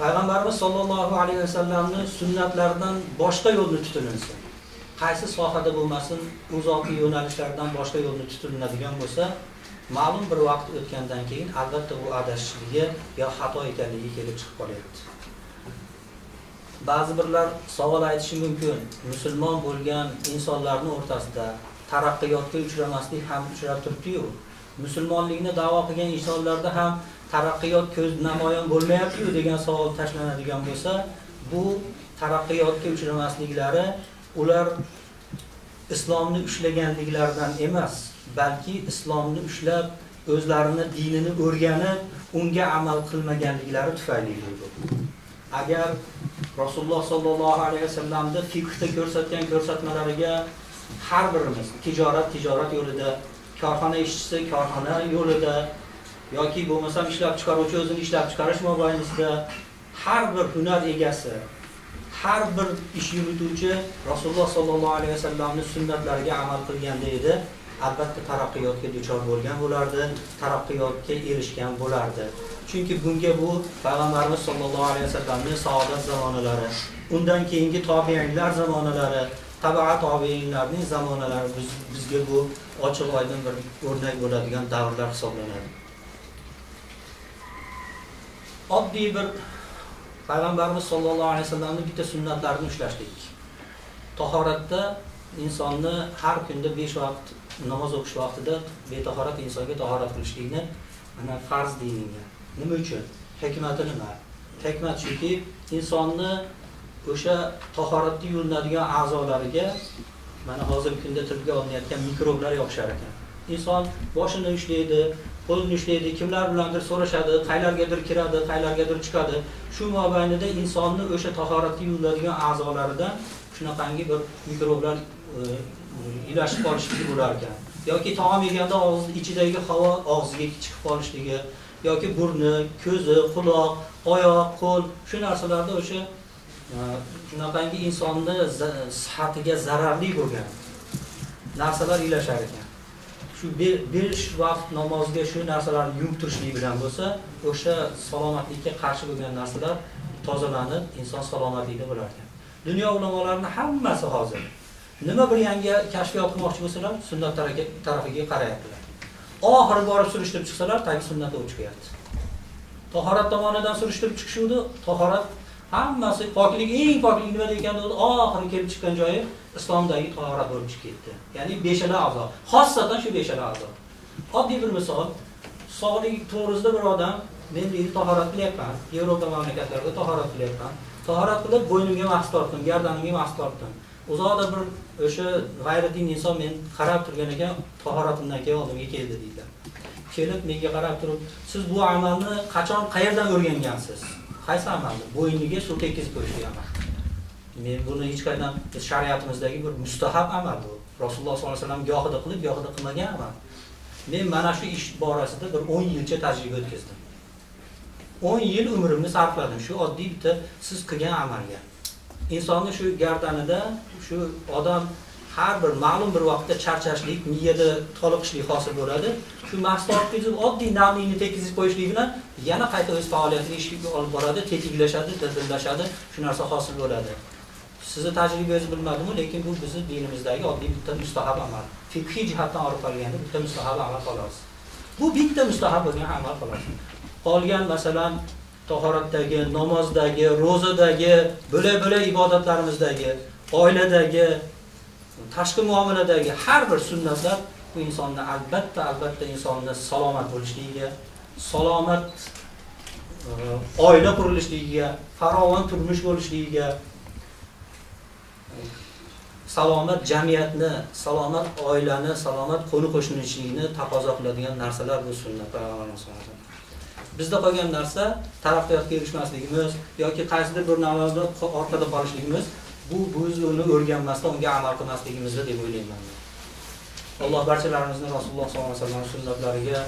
Payg'ambarimiz sollallohu alayhi vasallamni sunnatlaridan boshqa yo'lni tutilinsin qaysi sohada bo'lmasin u zotli yo'nalishlardan boshqa yo'lni tutilinadigan bo'lsa ma'lum bir vaqt o'tgandan keyin albatta bu adashishligi yo xato ekanligi kelib chiqib qolyapti. Ba'zi birlar savol aytishi mumkin. Musulmon bo'lgan insonlarni o'rtasida taraqqiyotga uchramaslik ham uchrab turibdiyu. Musulmonlikni da'vo qilgan insonlarda ham taraqqiyot ko'z namoyon bo'lmayapti-yu degan savol tashlanadigan bo'lsa bu taraqqiyotga uchramasliklari ular islomni ushlaganliklaridan emas balki islomni ushlab o'zlarini dinini o'rganib unga amal qilmaganliklari tufaylidir bu agar rasululloh sollallohu alayhi vasallamni fiqhda ko'rsatgan ko'rsatmalariga har birimiz tijorat tijorat yo'lida korxona ishchisi korxona yo'lida yoki bo'lmasam ishlab chiqaruvchi o'zini ishlab chiqarish mobaynida har bir hunar egasi har bir ish yurituvchi rasululloh sollallohu alayhi vasallamni sunnatlariga amal qilganda edi. Albatta taraqqiyotga duchor bo'lgan bo'lardi taraqqiyotga erishgan bo'lardi. Chunki bunga bu payg'ambarimiz sollallohu alayhi vasallamning saodat zamonalari undan keyingi tobeinlar zamonalari tabaat tobeinlarning zamonalari biz, bizga bu ochiq oydin bir o'rnak bo'ladigan davrlar hisoblanadi. Oddiy bir payg'ambarimiz sollallohu alayhi vasallamni bitta sunnatlarini ushlashdik tahoratda insonni har kunda 5 vaqt namoz o'qish vaqtida betahorat insonga tahorat qilishlikni mana farz deyilgan. Nima uchun? Hikmati nima hikmat shuki insonni o'sha tahoratda yuvinadigan a'zolariga mana hozirgi kunda tilga olinayotgan mikroblar yopishar ekan. Inson boshini ushlaydi qo'lini ushlaydi kimlar bilandir so'rashadi qaylargadir kiradi qaylargadir chiqadi. Shu mobaynida insonni o'sha tahoratga yuviladigan a'zolaridan shunaqangi bir mikroblar e, ilashib qolishligi bo'larkan yoki taom yeganda og'iz ichidagi havo og'ziga chiqib qolishligi yoki burni ko'zi quloq oyoq qo'l shu narsalarda o'sha e, shunaqangi insonni sihatiga zararli bo'lgan narsalar ilashar ekan. Shu besh vaqt namozga shu narsalarni yuvib turishlik bilan bo'lsa o'sha salomatlikka qarshi bo'lgan narsalar tozalanib inson salomatlikda bo'lar ekan. Dunyo ulamolarini hammasi hozir nima bir yangi kashfiyot qilmoqchi bo'lsalar sunnat tarafiga qarayaptilar. Oxiri borib surishtirib chiqsalar tagi sunnatga o'tib chiqyapti. Tahorat tomonidan surishtirib chiqishuvdi. Tahorat hammasi poklik eng poklik nimada ekan oxiri kelib chiqqan joyi islomdagi tahorat bo'lib chiqib ketdi. Ya'ni beshala a'zo. Xossatan shu beshala a'zo. Oddiy bir misol. Sog'lik to'g'risida bir odam men deydi tahorat qilyapman. Yevropa mamlakatlarida tahorat qilyapman. Tahorat qilib bo'ynimga mahs tortdim gardanimga mahs tortdim. Uzoqda bir o'sha g'ayridin inson men qarab turgan ekan tahoratimdan keyin oldimga keldi deydilar. Kelib menga qarab turib siz bu amalni qachon qayerdan o'rgangansiz? Qaysi amalni? Bo'yniga suv tekkizib qo'yishlik amal men buni hech qayerdan biz shariatimizdagi bir mustahab amal bu. Rasululloh sollallohu alayhi vasallam gohida qilib gohida qilmagan amal. Men mana shu ish borasida bir 10 yilcha tajriba o'tkazdim. 10 yil umrimni sarfladim. Shu oddiy bitta siz qilgan amalga. Insonni shu gardanida shu odam har bir ma'lum bir vaqtda charchashlik miyada toliqishlik hosil bo'ladi. Shu mahsulot o'tkazib oddiy namlikni tekizib qo'yishlik bilan yana qayta o'z faoliyatini ishga olib boradi tetiklashadi dadillashadi, shu narsa hosil bo'ladi. Sizni tajribangiz bilmadimu lekin bu bizni dinimizdagi oddiy bitta mustahab amal. Fiqhiy jihatdan olib qaraganda bitta mustahab amal xolos bu bitta mustahab bo'lgan amal xolos qolgan masalan tahoratdagi namozdagi ro'zadagi bo'lak bo'lak ibodatlarimizdagi oiladagi tashqi muomaladagi har bir sunnatlar bu insonni albatta albatta insonni salomat bo'lishligiga salomat e, oila qurilishligiga farovon turmush bo'lishligiga salomat jamiyatni salomat oilani salomat qo'ni qo'shnichilikni taqozo qiladigan narsalar bu sunnat payg'ambarimiz sallallohu. Bizda qolgan narsa taraqqiyotga erishmasligimiz yoki qaysidir bir namozni orqada qolishligimiz bu biz uni o'rganmasdan unga amal qilmasligimizda deb o'ylayman alloh barchalarimizni rasululloh sollallohu alayhi vasallam sunnatlariga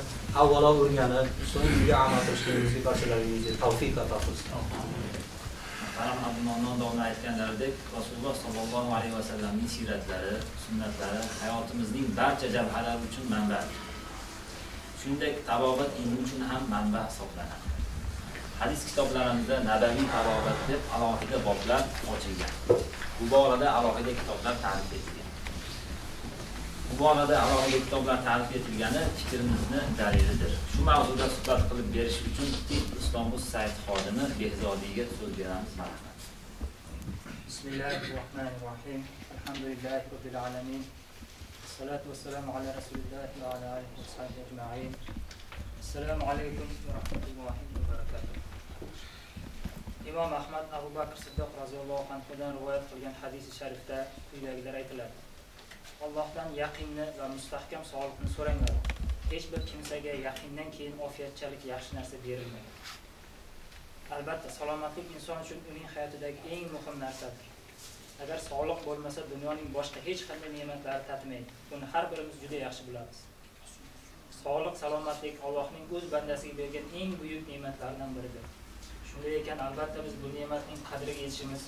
avvalo o'rganib so'ng unga amal qilishligimizga barchalaringizga tavfiq ato qilsin Karam Abu domla aytganlaridek Rasululloh sollallohu alayhi vasallamning siratlari, sunnatlari hayotimizning barcha jabhalari uchun manbadir. shuningdek tabobat ilmi uchun ham manba hisoblanadi. Hadis kitoblarimizda nadaviy tabobat deb alohida boblar ochilgan. Bu borada alohida kitoblar ta'rif etilgan. Bu borada alohida kitoblar ta'rif etilgani fikrimizni dalilidir. Shu mavzuda suhbat qilib berish uchun istanbul sayt xodimi behzodiyga so'z beramiz. Marhamat. Bismillahi rohmanir rohim robbil alamin. Salatu wassalamu ala rasulillah wa ala alihi wa sahbihi ajma'in. Assalamu alaykum va rahmatullohi va barakatuh. Imam Ahmad Abu Bakr Siddiq radhiyallahu anhu dan rivoyat qilgan hadisi sharifda quyidagilar aytiladi. Allohdan yaqinni va mustahkam sog'liqni so'ranglar. Hech bir kimsaga yaqindan keyin ofiyatchalik yaxshi narsa berilmaydi. Albatta, salomatlik inson uchun uning hayotidagi eng muhim narsadir. Agar sog'liq bo'lmasa dunyoning boshqa hech qanday ne'matlari tatimaydi buni har birimiz juda yaxshi bilamiz. Sog'liq salomatlik allohning o'z bandasiga bergan eng buyuk ne'matlaridan biridir. Shunday ekan albatta biz bu ne'matning qadriga yetishimiz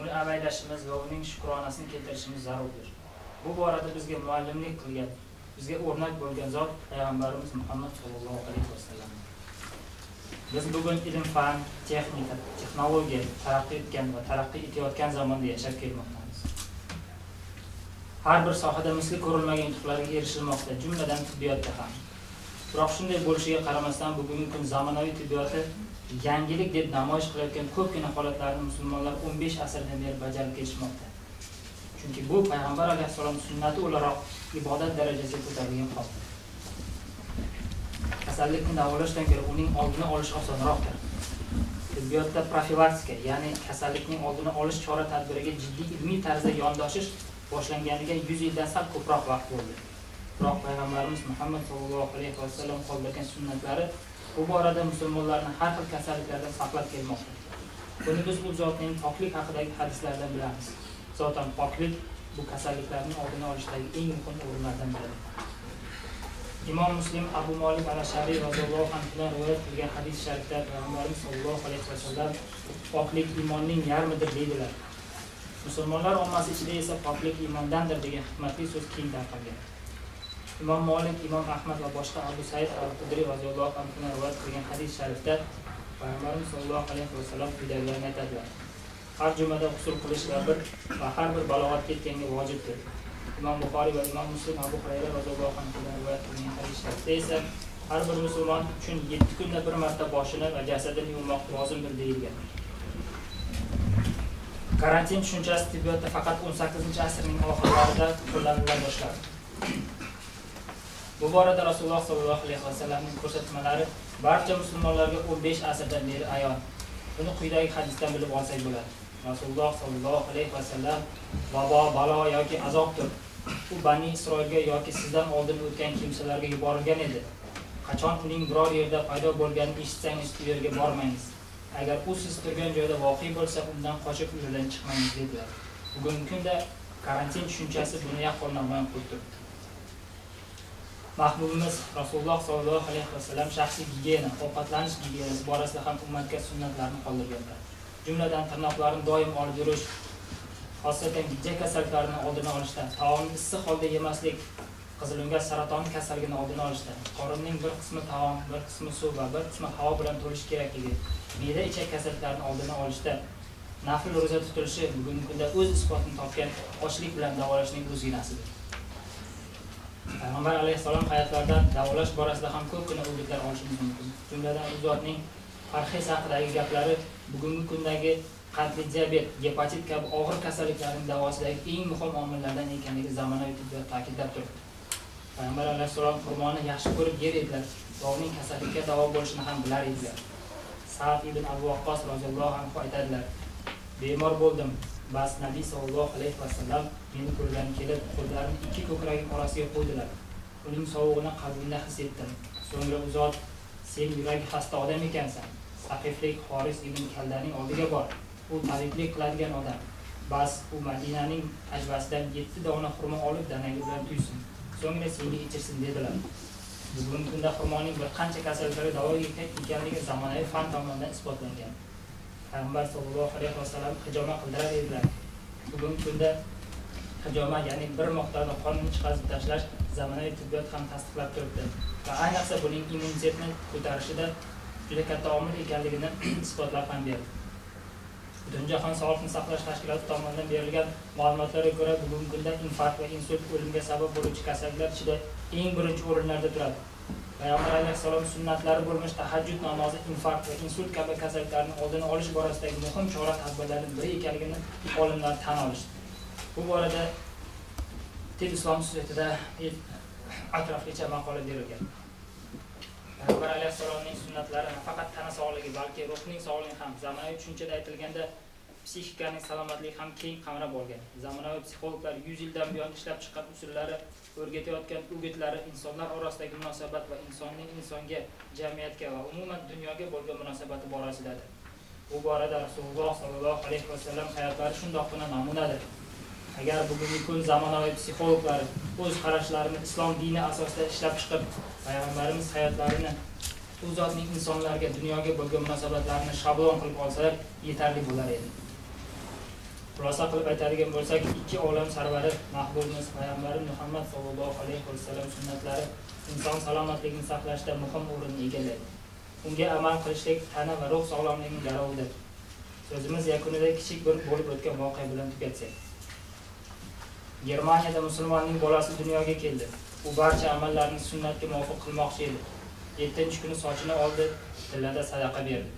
uni avaylashimiz va uning shukronasini keltirishimiz zarurdir. Bu borada bizga muallimlik qilgan bizga o'rnak bo'lgan zot payg'ambarimiz muhammad sallallohu alayhi vasallam. Biz bugun ilm fan texnika texnologiya taraqqiy etgan va taraqqiy etayotgan zamonda yashab kelmoqdamiz. Har bir sohada misli ko'rilmagan yutuqlarga erishilmoqda jumladan tibbiyotda ham. Biroq shunday bo'lishiga qaramasdan bugungi kun zamonaviy tibbiyoti yangilik deb namoyish qilayotgan ko'pgina holatlarni musulmonlar 15 asrdan beri bajarib kelishmoqda. Chunki bu payg'ambar alayhissalom sunnati o'laroq ibodat darajasiga ko'tarilgan hol kasallikni davolashdan ko'ra uning oldini olish osonroqdir. Tibbiyotda profilaktika ya'ni kasallikning oldini olish chora tadbiriga jiddiy ilmiy tarzda yondoshish boshlanganiga 100 yildan sal ko'proq vaqt bo'ldi. Biroq payg'ambarimiz muhammad sallallohu alayhi vasallam qoldirgan sunnatlari bu borada musulmonlarni har xil kasalliklardan saqlab kelmoqda. Buni biz u zotning poklik haqidagi hadislardan bilamiz. Zotan poklik bu kasalliklarning oldini olishdagi eng muhim o'rinlardan biridir. Imom muslim abu molik al shariy roziyallohu anhudan rivoyat qilgan hadis sharifda payg'ambarimiz sollallohu alayhi vasallam poklik iymonning yarmidir deydilar. Musulmonlar ommasi ichida esa poklik iymondandir degan hikmatli so'z keng tarqalgan. Imom molik imom ahmad va boshqa abu said al qudriy roziyallohu anhudan rivoyat qilgan hadis sharifda payg'ambarimiz sollallohu alayhi vasallam quyidagilarni aytadilar. Har jumada g'usul qilish va bir va har bir balog'atga yetganga vojibdir. Imom buxoriy va imom muslim abu hurayra roziyallohu anhudan rivoyat qilgan hadis sharifda esa har bir musulmon uchun yetti kunda bir marta boshini va jasadini yuvmoq lozimdir deyilgan. Karantin tushunchasi tibbiyotda faqat 18 asrning oxirlarida qo'llanila boshladi. Bu borada rasululloh sollallohu alayhi vasallamning ko'rsatmalari barcha musulmonlarga 15 asrdan beri ayon. Buni quyidagi hadisdan bilib olsak bo'ladi. Rasululloh sollallohu alayhi vasallam vabo balo yoki azobdir. U bani isroilga yoki sizdan oldin o'tgan kimsalarga yuborilgan edi. Qachon uning biror yerda paydo bo'lganini eshitsangiz u yerga bormangiz agar u siz turgan joyda voqe bo'lsa undan qochib u yerdan chiqmangiz dedilar. Bugungi kunda karantin tushunchasi buni yaqqol namoyon qilib turibdi. Mahbubimiz rasululloh sollallohu alayhi vasallam shaxsiy gigiyena ovqatlanish gigiyenasi borasida ham ummatga sunnatlarni qoldirganlar. Jumladan tirnoqlarni doim olib yurish xosatan gijja kasalliklarini oldini olishdan taomni issiq holda yemaslik qizilo'ngach saratoni kasalligini oldini olishdan qorinning bir qismi taom bir qismi suv va bir qismi havo bilan to'lishi kerakligi me'da ichak kasalliklarini oldini olishda nafl ro'za tutilishi bugungi kunda o'z isbotini topgan ochlik bilan davolashning o'zginasidir. Payg'ambar alayhissalom hayotlaridan davolash borasida ham ko'pgina o'g'itlar olishimiz mumkin. Jumladan u zotning parhez haqidagi gaplari bugungi kundagi qandli diabet gepatit kabi og'ir kasalliklarning davosidagi eng muhim omillardan ekanligi zamonaviy tibbiyot ta'kidlab turibdi. Payg'ambar alayhissalom xurmoni yaxshi ko'rib yer edilar va uning kasallikka davo bo'lishini ham bilar edilar. Saad ibn abu vaqqos roziyallohu anhu aytadilar bemor bo'ldim bas nabiy sollallohu alayhi vasallam meni ko'rgani kelib qo'llarini ikki ko'kragim orasiga qo'ydilar. Uning sovug'ini qalbimda his etdim. So'ngra u zot sen yuragi xasta odam ekansan. Saqiflik xoris ibn kallaning oldiga bor. U tabiblik qiladigan odam. Bas u madinaning ajvasidan yetti dona xurmo olib danagi bilan tuysin so'ngra senga ichirsin dedilar. Bugungi kunda xurmoning bir qancha kasalliklarga davo ekanligi zamonaviy fan tomonidan isbotlangan. Payg'ambar sallallohu alayhi vasallam hijoma qildirar edilar bugungi kunda hijoma ya'ni bir miqdorda qonni chiqarib tashlash zamonaviy tibbiyot ham tasdiqlab turibdi. Va ayniqsa buning immunitetni ko'tarishida juda katta omil ekanligini *clears throat* isbotlab ham berdi. Butunjahon sog'liqni saqlash tashkiloti tomonidan berilgan ma'lumotlarga ko'ra bugungi kunda infarkt va insult o'limga sabab bo'luvchi kasalliklar ichida eng birinchi o'rinlarda turadi. Payg'ambar alayhissalom sunnatlari bo'lmish tahajjud namozi infarkt va insult kabi kasalliklarni oldini olish borasidagi muhim chora tadbirlardan biri ekanligini olimlar tan olishdi. Bu borada tib islom suhbatida atroflicha maqola berilgan. Payg'ambar alayhissalomning sunnatlari nafaqat tana sog'ligi balki ruhning sog'ligi ham zamonaviy tushunchada aytilganda psixikaning salomatligi ham keng qamrab olgan. Zamonaviy psixologlar yuz yildan buyon ishlab chiqqan usullari o'rgatayotgan o'gitlari insonlar orasidagi munosabat va insonning insonga jamiyatga va umuman dunyoga bo'lgan munosabati borasidadir bu borada rasululloh sollallohu alayhi vasallam hayotlari shundoqqina namunadir agar bugungi kun zamonaviy psixologlar o'z qarashlarini islom dini asosida ishlab chiqib payg'ambarimiz hayotlarini u zotning insonlarga dunyoga bo'lgan munosabatlarini shablon qilib olsalar yetarli bo'lar edi. Xulosa qilib aytadigan bo'lsak ikki olam sarvari mahbubimiz payg'ambarimiz muhammad sallallohu alayhi vasallam sunnatlari inson salomatligini saqlashda muhim o'rinni egallaydi unga amal qilishlik tana va ruh sog'lomligining garovidir so'zimiz yakunida kichik bir bo'lib o'tgan voqea bilan tugatsak. Germaniyada musulmonning bolasi dunyoga keldi. U barcha amallarni sunnatga muvofiq qilmoqchi edi. Yettinchi kuni sochini oldi tillada sadaqa berdi.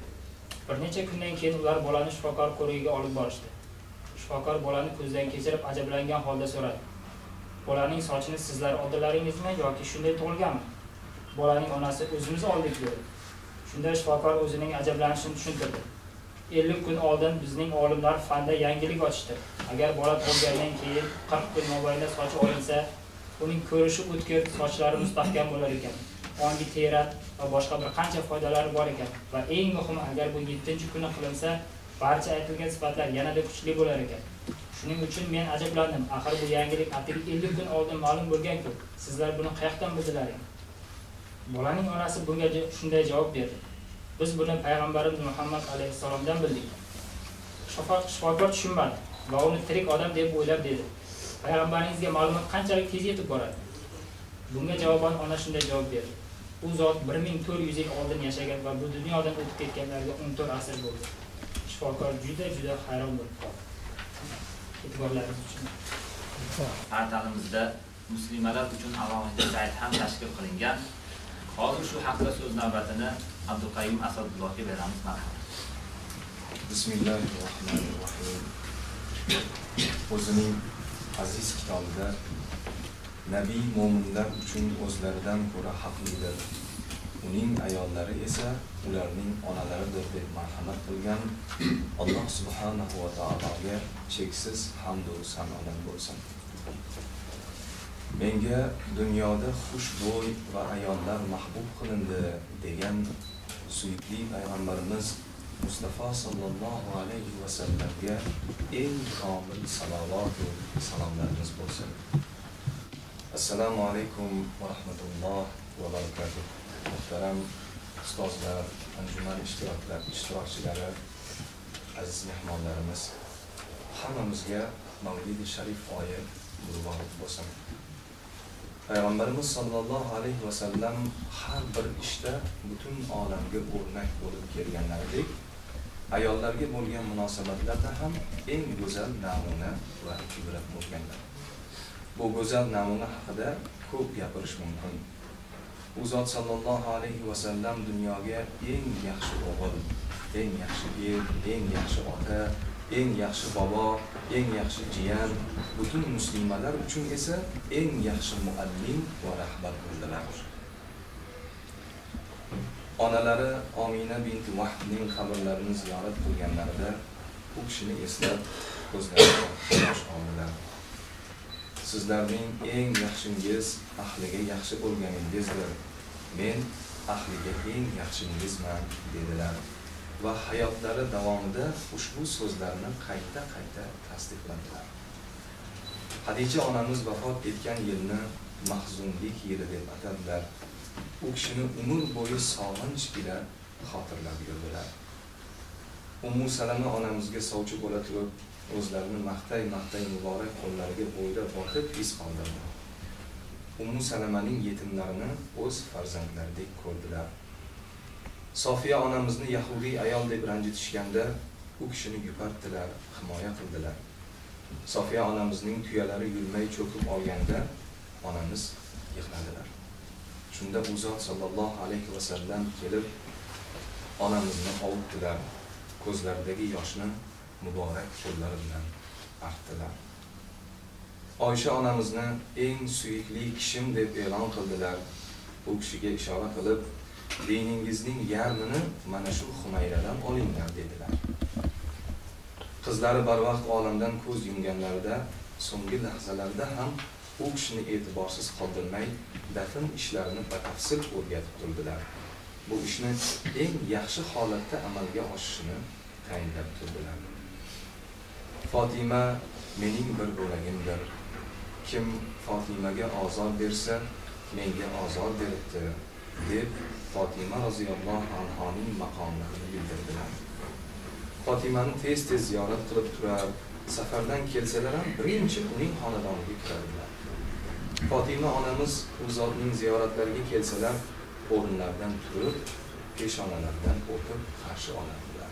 Bir necha kundan keyin ular bolani shifokor ko'rigiga olib borishdi. Shifokor bolani ko'zdan kechirib ajablangan holda so'radi. Bolaning sochini sizlar oldilaringizmi yoki shunday tug'ilganmi? Bolaning onasi o'zimiz oldik dedi. Shunda shifokor o'zining ajablanishini tushuntirdi. Ellik kun oldin bizning olimlar fanda yangilik ochishdi agar bola tug'ilgandan keyin qirq kun mobaynida sochi olinsa uning ko'rishi o'tkir sochlari mustahkam bo'lar ekan. Ongi tera va boshqa bir qancha foydalari bor ekan. Va eng muhimi agar bu yettinchi kuni qilinsa barcha aytilgan sifatlar yanada kuchli bo'lar ekan. Shuning uchun men ajablandim. Axir bu yangilik atigi ellik kun oldin ma'lum bo'lganku. Sizlar buni qayoqdan bildilaring? Bolaning onasi bunga shunday javob berdi. Biz buni payg'ambarimiz muhammad alayhissalomdan bildik. Shifokor tushunmadi va uni tirik odam deb o'ylab dedi. Payg'ambaringizga ma'lumot qanchalik tez yetib boradi? Bunga javoban ona shunday javob berdi. U zot 1400 yil oldin yashagan va bu dunyodan o'tib ketganlarga 14 asr bo'ldi. Shifokor juda juda hayron bo'lib qoldi. E'tiborlaringiz uchun. Portalimizda muslimalar uchun alohida sayt ham tashkil qilingan. Hozir shu haqda so'z navbatini Abduqayyum Asadullohga beramiz. Marhamat. Bismillahirrohmanirrohim. O'zining aziz kitobida Nabiy mo'minlar uchun o'zlaridan ko'ra haqlidir. Uning ayollari esa ularning onalaridir deb marhamat qilgan Alloh subhanahu va taologa cheksiz hamd va sanolar bo'lsin. Menga dunyoda xushbo'y va ayollar mahbub qilindi degan suyukli payg'ambarimiz Mustafa sallallohu alayhi va sallamga eng komil salovat va salomlarimiz bo'lsin. Assalomu alaykum va rahmatulloh va barakatuh. Muhtaram ustozlar, anjuman ishtiroklar, ishtirokchilari, aziz mehmonlarimiz, hammamizga Mavlidi Sharif oyi muborak bo'lsin. Payg'ambarimiz sollallohu alayhi va sallam har bir ishda butun olamga o'rnak bo'lib kelganlaridek, ayollarga bo'lgan munosabatlarda ham eng go'zal namuna va ibrat bo'lganlar. Bu go'zal namuna haqida ko'p gapirish mumkin. U zot sollallohu alayhi va sallam dunyoga eng yaxshi o'g'il, eng yaxshi er, eng yaxshi ota, eng yaxshi bobo, eng yaxshi jiyan, butun muslimalar uchun esa eng yaxshi muallim va rahbar bo'ldilar. Onalari Omina binti vahdning qabrlarini ziyorat qilganlarida u kishini eslab ko'zlariga yosh oldilar. Sizlarning eng yaxshingiz ahliga yaxshi bo'lganingizdir. Men ahliga eng yaxshingizman dedilar. Va hayotlari davomida ushbu so'zlarni qayta-qayta tasdiqladilar. hadicha onamiz vafot etgan yilni mahzunlik yili deb atadilar. U kishini umr bo'yi sog'inch ila xotirlab yurdilar. Ummu Salama onamizga sovchi bo'la turib, o'zlarini maqtay-maqtay muborak qo'llariga bo'ylab botib his qoldirdi. Ummu Salamaning yetimlarini o'z farzandlaridek ko'rdilar. Sofiya onamizni yahudiy ayol deb ranjitishganda u kishini yupatdilar himoya qildilar. Sofiya onamizning tuyalari yurmay cho'kib olganda onamiz yig'ladilar. Shunda u zot sollallohu alayhi vasallam kelib onamizni ovutdilar. Ko'zlaridagi yoshni muborak qo'llari bilan artdilar. Oysha onamizni eng suyukli kishim deb e'lon qildilar. U kishiga ishora qilib diningizning yarmini mana shu Humayradan olinglar dedilar. Qizlari barvaqt olamdan ko'z yumganlarida so'nggi lahzalarda ham u kishini e'tiborsiz qoldirmay dafn ishlarini batafsil o'rgatib turdilar. Bu ishni eng yaxshi holatda amalga oshishini tayinlab turdilar. Fatima mening bir bo'lagimdir. Kim Fatimaga ozor bersa, menga ozor beribdi, deb Fatima roziyallohu anhoning maqomlarini bildirdilar. Fatimani tez-tez ziyorat qilib turar, safardan kelsalar ham birinchi uning xonadoniga kiradilar. Fatima onamiz u zotning ziyoratlariga kelsalar, o'rinlaridan turib, peshonalaridan o'pib qarshi oladilar.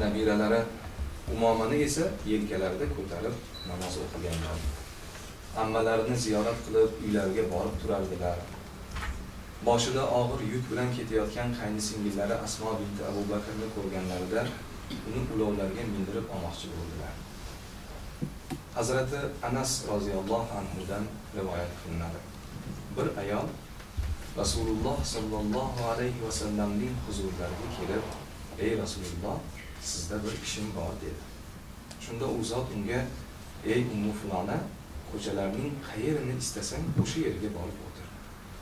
Nabiralari Umomani esa yelkalarida ko'tarib namoz o'qiganlar. Ammalarini ziyorat qilib, uylariga borib turardilar. Boshida og'ir yuk bilan ketayotgan qaynisingillari Asmo binti Abu Bakrni ko'rganlarida uni ulovlarga mindirib olmoqchi bo'ldilar. Hazrati Anas roziyallohu anhudan rivoyat qilinadi. Bir ayol Rasululloh sallallohu alayhi va sallamning huzurlariga kelib, "Ey Rasululloh, sizda bir ishim bor" dedi. Shunda u zot unga, "Ey ummu fulona, ko'chalarning qayerini istasang o'sha yerga borib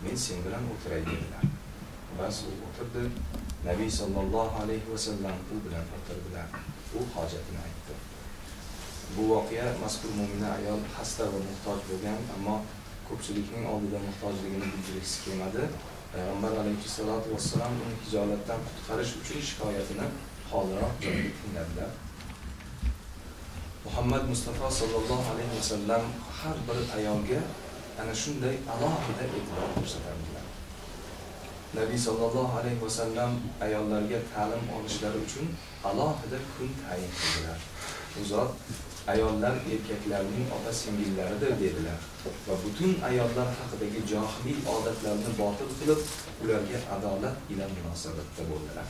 men sen bilan o'tiray dedilar bas u o'tirdi. Nabiy sollallohu alayhi vasallam u bilan o'tirdilar. U hojatini aytdi. Bu voqea mazkur mo'mina ayol xasta va muhtoj bo'lgan ammo ko'pchilikning oldida muhtojligini bildirgisi kelmadi payg'ambar alayhissalotu vassalom uni hijolatdan qutqarish uchun shikoyatini holiroq joyda tingladilar. Muhammad mustafa sollallohu alayhi vasallam har bir ayolga ana shunday alohida e'tibor ko'rsatadilar nabiy sollallohu alayhi vasallam ayollarga ta'lim olishlari uchun alohida kun tayin qildilar. U zot ayollar erkaklarning ota singillaridir dedilar va butun ayollar haqidagi johiliy odatlarni botil qilib ularga adolat ila munosabatda bo'ldilar.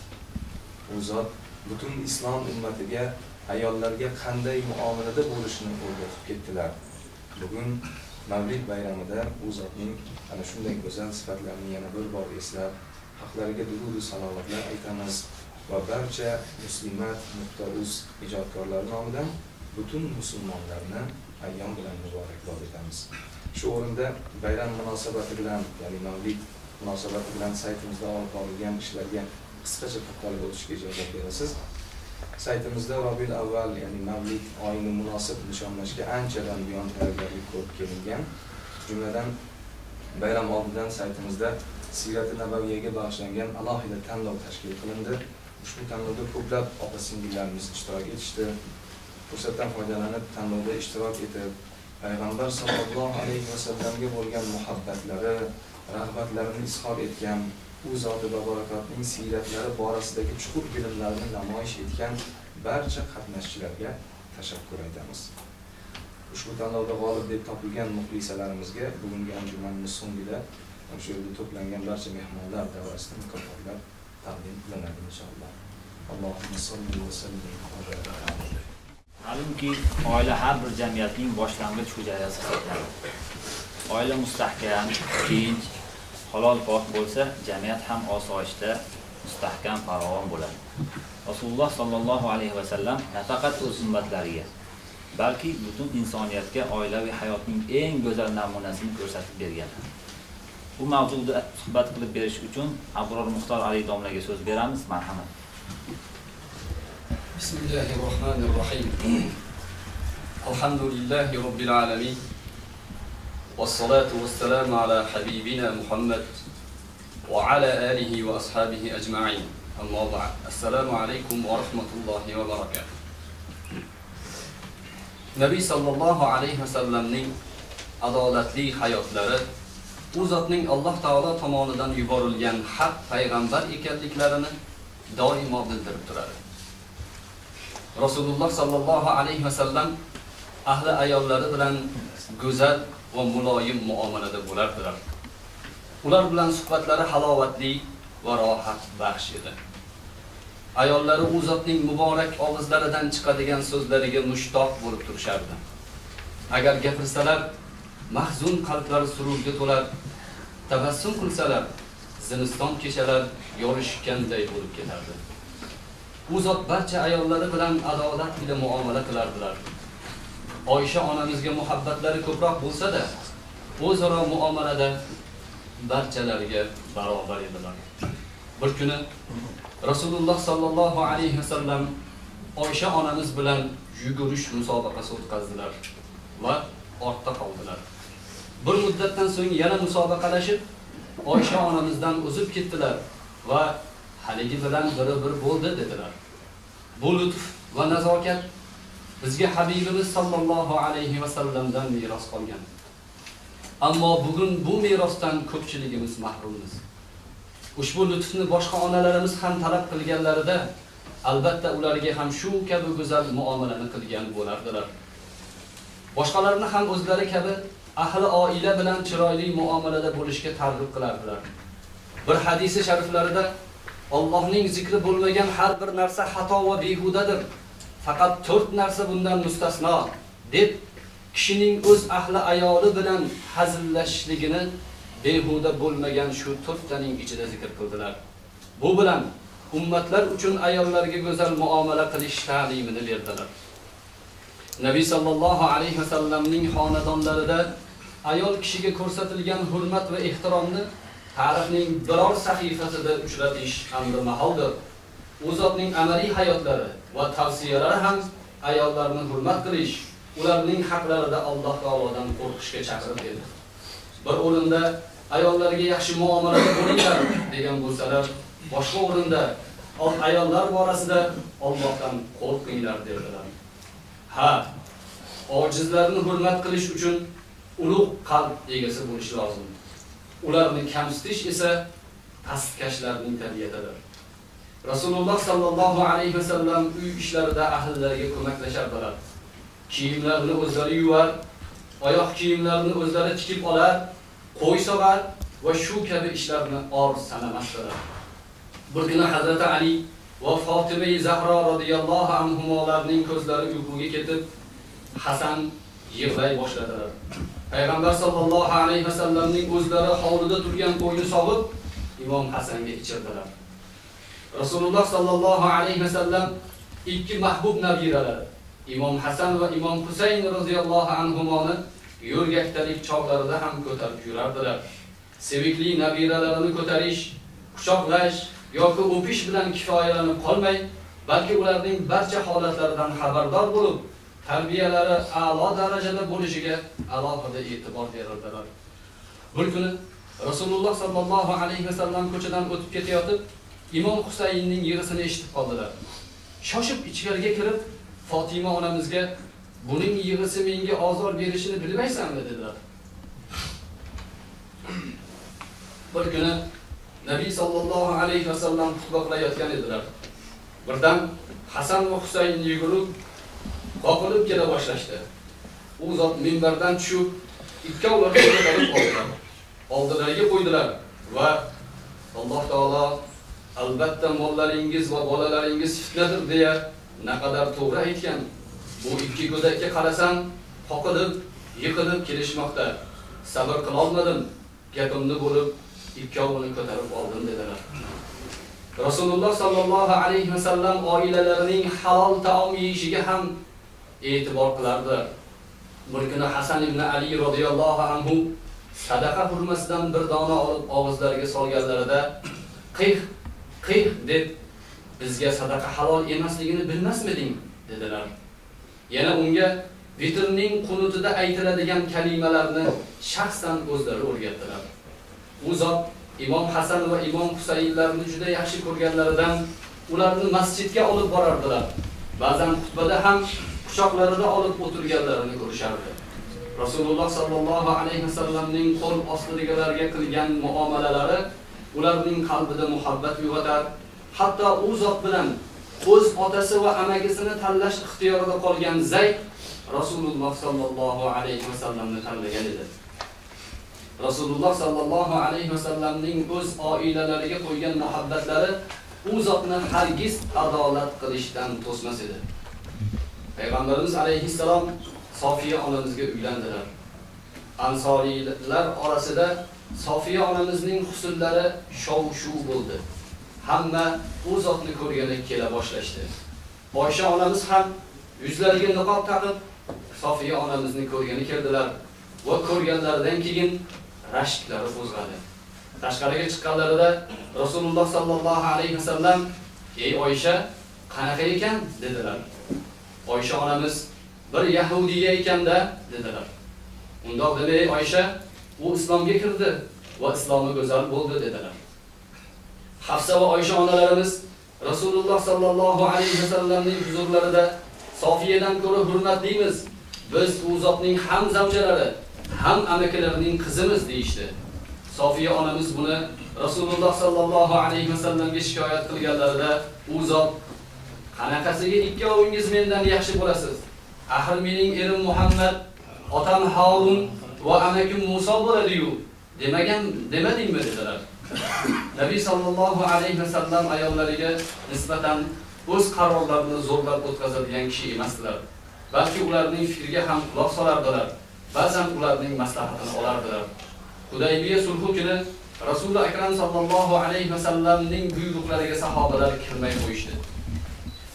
U zot butun islom ummatiga ayollarga qanday muomalada bo'lishni o'rgatib ketdilar. Bugun mavlid bayramida u zotning ana shunday go'zal sifatlarini yana bir bor eslab haqlariga durudu salovatlar aytamiz va barcha muslimat muhtauz ijodkorlari nomidan butun musulmonlarni ayyom bilan muborakbod etamiz. Shu o'rinda bayram munosabati bilan ya'ni mavlid munosabati bilan saytimizda olib borilgan ishlarga qisqacha to'xtalib o'tishga ijozat berasiz. Saytimizda robil avval ya'ni mavlid oyini munosib nishonlashga anchadan buyon tayyorgarlik ko'rib kelingan. Jumladan bayram oldidan saytimizda siyrati nabaviyaga bag'ishlangan alohida tanlov tashkil qilindi. Ushbu tanlovda ko'plab opa singillarimiz ishtirok etishdi. Fursatdan foydalanib tanlovda ishtirok etib payg'ambar sollallohu alayhi vasallamga bo'lgan muhabbatlari rag'batlarini izhor etgan u zoti babarakotning siyratlari borasidagi chuqur bilimlarni namoyish etgan barcha qatnashchilarga tashakkur aytamiz. Ushbu tanlovda g'olib deb topilgan muxlisalarimizga bugungi anjumanimiz so'ngida shu yerda to'plangan barcha mehmonlar davrasida mukofotlar taqdim qilinadi inshaalloh. Allohumma solli va sallim ma'lumki oila har bir jamiyatning boshlang'ich hujayrasi hisoblanadi. Oila mustahkam tinch halol pok bo'lsa jamiyat ham osoyishta mustahkam farovon bo'ladi. Rasululloh sollallohu alayhi vasallam nafaqat o'z ummatlariga balki butun insoniyatga oilaviy hayotning eng go'zal namunasini ko'rsatib bergan. Bu mavzuda suhbat qilib berish uchun abror muxtor ali domlaga so'z beramiz. Marhamat. Bismillahi rohmanir *clears throat* alhamdulillahi robbil alamin. والصلاة والسلام على حبيبنا محمد وعلى آله وأصحابه أجمعين أما بعد السلام عليكم ورحمة الله وبركاته Nabiy sallallohu alayhi vasallamning adolatli hayotlari u zotning Alloh taolo tomonidan yuborilgan haq payg'ambar ekanliklarini doimo bildirib turadi. Rasululloh sallallohu alayhi vasallam ahli ayollari bilan go'zal va muloyim muomalada bo'lardilar. Ular bilan suhbatlari halovatli va rohat baxsh edi. Ayollari u zotning muborak og'izlaridan chiqadigan so'zlariga mushtoq bo'lib turishardi. Agar gapirsalar, mahzun qalblari sururga to'lar, tabassum qilsalar, zimiston kechalar yorishganday bo'lib ketardi. U zot barcha ayollari bilan adolat ila muomala qilardilar. Oysha onamizga muhabbatlari ko'proq bo'lsa-da, o'zaro muomalada barchalariga barobar edilar. Bir kuni Rasululloh sallallohu alayhi vasallam Oysha onamiz bilan yugurish musobaqasi o'tkazdilar va ortda qoldilar. Bir muddatdan so'ng yana musobaqalashib, Oysha onamizdan o'zib ketdilar va haligi bilan biri bir bo'ldi dedilar. Bu lutf va nazokat bizga Habibimiz sallallohu alayhi vasallamdan meros qolgan. Ammo bugun bu merosdan ko'pchiligimiz mahrummiz. Ushbu lutfni boshqa onalarimiz ham talab qilganlarida albatta ularga ham shu kabi go'zal muomalani qilgan bo'lardilar. Boshqalarni ham o'zlari kabi ahli oila bilan chiroyli muomalada bo'lishga targ'ib qilardilar. Bir hadisi shariflarida Allohning zikri bo'lmagan har bir narsa xato va behudadir. Faqat to'rt narsa bundan mustasno deb kishining o'z ahli ayoli bilan hazillashishligini behuda bo'lmagan shu to'rttaning ichida zikr qildilar. Bu bilan ummatlar uchun ayollarga go'zal muomala qilish ta'limini berdilar. Nabiy sallallohu alayhi vasallamning xonadonlarida ayol kishiga ko'rsatilgan hurmat va ehtiromni tarixning biror sahifasida uchratish amri maholdir. U zotning amaliy hayotlari va tavsiyalari ham ayollarni hurmat qilish, ularning haqlarida Alloh taolodan qo'rqishga chaqirdi. Bir o'rinda ayollarga yaxshi muomalada bo'linglar degan bo'lsalar, boshqa o'rinda ayollar borasida Allohdan qo'rqinglar dedilar. Ha, ojizlarni hurmat qilish uchun ulug' qalb egasi bo'lish lozim. Ularni kamsitish esa pastkashlarning tabiatidir. Rasululloh sallallohu alayhi vasallam uy ishlarida ahllariga ko'maklashardilar. Kiyimlarini o'zlari yuvar, oyoq kiyimlarini o'zlari tikib olar, qo'y sog'ar va shu kabi ishlarni or sanamasdilar. Bir kuni Hazrat Ali va fotima Zahro radhiyallohu anhumolarning ko'zlari uyquga ketib, Hasan yig'lay boshladilar. Payg'ambar sallallohu alayhi vasallamning o'zlari hovlida turgan qo'yni sog'ib, Imom Hasanga ichirdilar. Rasululloh sallallohu alayhi vasallam ikki mahbub nabiralari Imom Hasan va Imom Husayn radhiyallohu anhumoni yo'rgaktalik chog'larida ham ko'tarib yurardilar. Sevikli nabiralarini ko'tarish, quchoqlash yoki o'pish bilan kifoyalanib qolmay, balki ularning barcha holatlaridan xabardor bo'lib, tarbiyalari a'lo darajada bo'lishiga alohida e'tibor berardilar. Bir kuni Rasululloh sallallohu alayhi vasallam ko'chadan o'tib ketayotib, Imom Husaynning yig'isini eshitib qoldilar. Shoshib ichkariga kirib, Fatima onamizga buning yig'isi menga ozor berishini bilmaysanmi dedilar. Bir kuni Nabiy sallallohu alayhi vasallam xutba qilayotgan edilar. Birdan Hasan va Husayn yugurib qoqilib kela boshlashdi. U zot minbardan tushib, ikkovlari oldilar. Oldilariga qo'ydilar va Alloh taolo albatta mollaringiz va bolalaringiz fitnadir deya naqadar to'g'ri aytgan. Bu ikki go'dakka qarasam, qoqilib, yiqilib kelishmoqda. Sabr qila olmadim. Gapimni bo'lib, ikkovini ko'tarib oldim dedilar. Rasululloh sallallohu alayhi vasallam oilalarining halol taom yeyishiga ham e'tibor qilardi. Bir kuni Hasan ibn Ali radhiyallohu anhu sadaqa hurmasidan bir dona olib og'izlariga solganlarida qih, qih deb bizga sadaqa halol emasligini bilmasmiding dedilar. Yana unga vitrning qunutida aytiladigan kalimalarni shaxsan o'zlari o'rgatdilar. U zot Imom Hasan va Imom Husaynlarni juda yaxshi ko'rganlaridan ularni masjidga olib borardilar. Ba'zan xutbada ham quchoqlarida olib o'tirganlarini ko'rishardi. Rasululloh sallallohu alayhi vasallamning qo'l ostidagilarga qilgan muomalalari ularning qalbida muhabbat uyg'otar. Hatto u zot bilan o'z otasi va amakisini tanlash ixtiyorida qolgan Zayd Rasululloh sollallohu alayhi vasallamni tanlagan edi. Rasululloh sollallohu alayhi vasallamning o'z oilalariga qo'ygan muhabbatlari u zotni hargiz adolat qilishdan to'smas edi. Payg'ambarimiz alayhissalom Sofiya onamizga uylandilar. Ansoriylar orasida Sofiya onamizning husnlari shov-shuv bo'ldi. Hamma u zotni ko'rgani kela boshlashdi. Oysha onamiz ham yuzlariga niqob taqib Sofiya onamizni ko'rgani keldilar va ko'rganlaridan keyin rashklari qo'zg'adi. Tashqariga chiqqanlarida Rasululloh sallallohu alayhi vasallam "Ey Oysha, qanaqa ekan?" dedilar. Oysha onamiz bir yahudiya ekanda dedilar. Undoq dedi Oysha, u islomga kirdi va islomi go'zal bo'ldi dedilar. Hafsa va Oysha onalarimiz Rasululloh sallallohu alayhi vasallamning huzurlarida Sofiyadan ko'ra hurmatlimiz. Biz u zotning ham zavjalari, ham amakilarining qizimiz deyishdi. Sofiya onamiz buni Rasululloh sallallohu alayhi vasallamga shikoyat qilganlarida u zot qanaqasiga ikkovingiz mendan yaxshi bo'lasiz? Axir mening erim Muhammad, otam Harun va amakim Musa bo'ladi-yu. Demagan, demadingmi dedilar. *laughs* Nabiy sallallohu alayhi vasallam ayollariga nisbatan o'z qarorlarini zo'rlab o'tkazadigan kishi emasdilar. Balki ularning fikriga ham quloq solardilar. Ba'zan ularning maslahatini olardilar. Hudaybiya sulhi kuni Rasululloh akram sallallohu alayhi vasallamning buyruqlariga sahobalar kirmay qo'yishdi.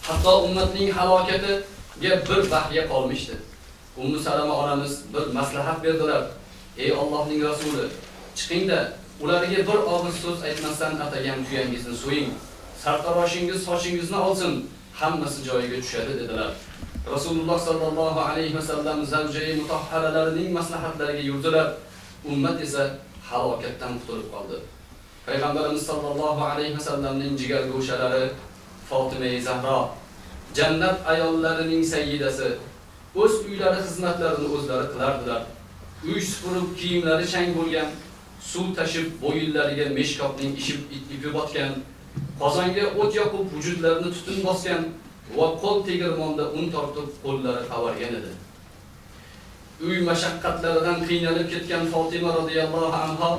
Hatto ummatning halokatiga bir bahya qolmishdi. Ummu Salama onamiz bir maslahat berdilar. Ey Allohning rasuli, chiqingda ularga bir og'iz so'z aytmasdan atagan tuyangizni so'ying. Sartaroshingiz sochingizni olsin, hammasi joyiga tushadi dedilar. Rasululloh sallallohu alayhi vasallam zavjai mutahharalarining maslahatlariga yurdilar. Ummat esa halokatdan qutulib qoldi. Payg'ambarimiz sallallohu alayhi vasallamning jigar go'shalari Fatima Zahro jannat ayollarining sayyidasi o'z uylari xizmatlarini o'zlari qilardilar. Uy supurib kiyimlari chang bo'lgan, suv tashib bo'yinlariga meshkobning ishib ipi botgan, qozonga o't yoqib vujudlarini tutun bosgan va qo'l tegirmonda un tortib qo'llari qavargan edi. Uy mashaqqatlaridan qiynalib ketgan fotima radhiyallohu anha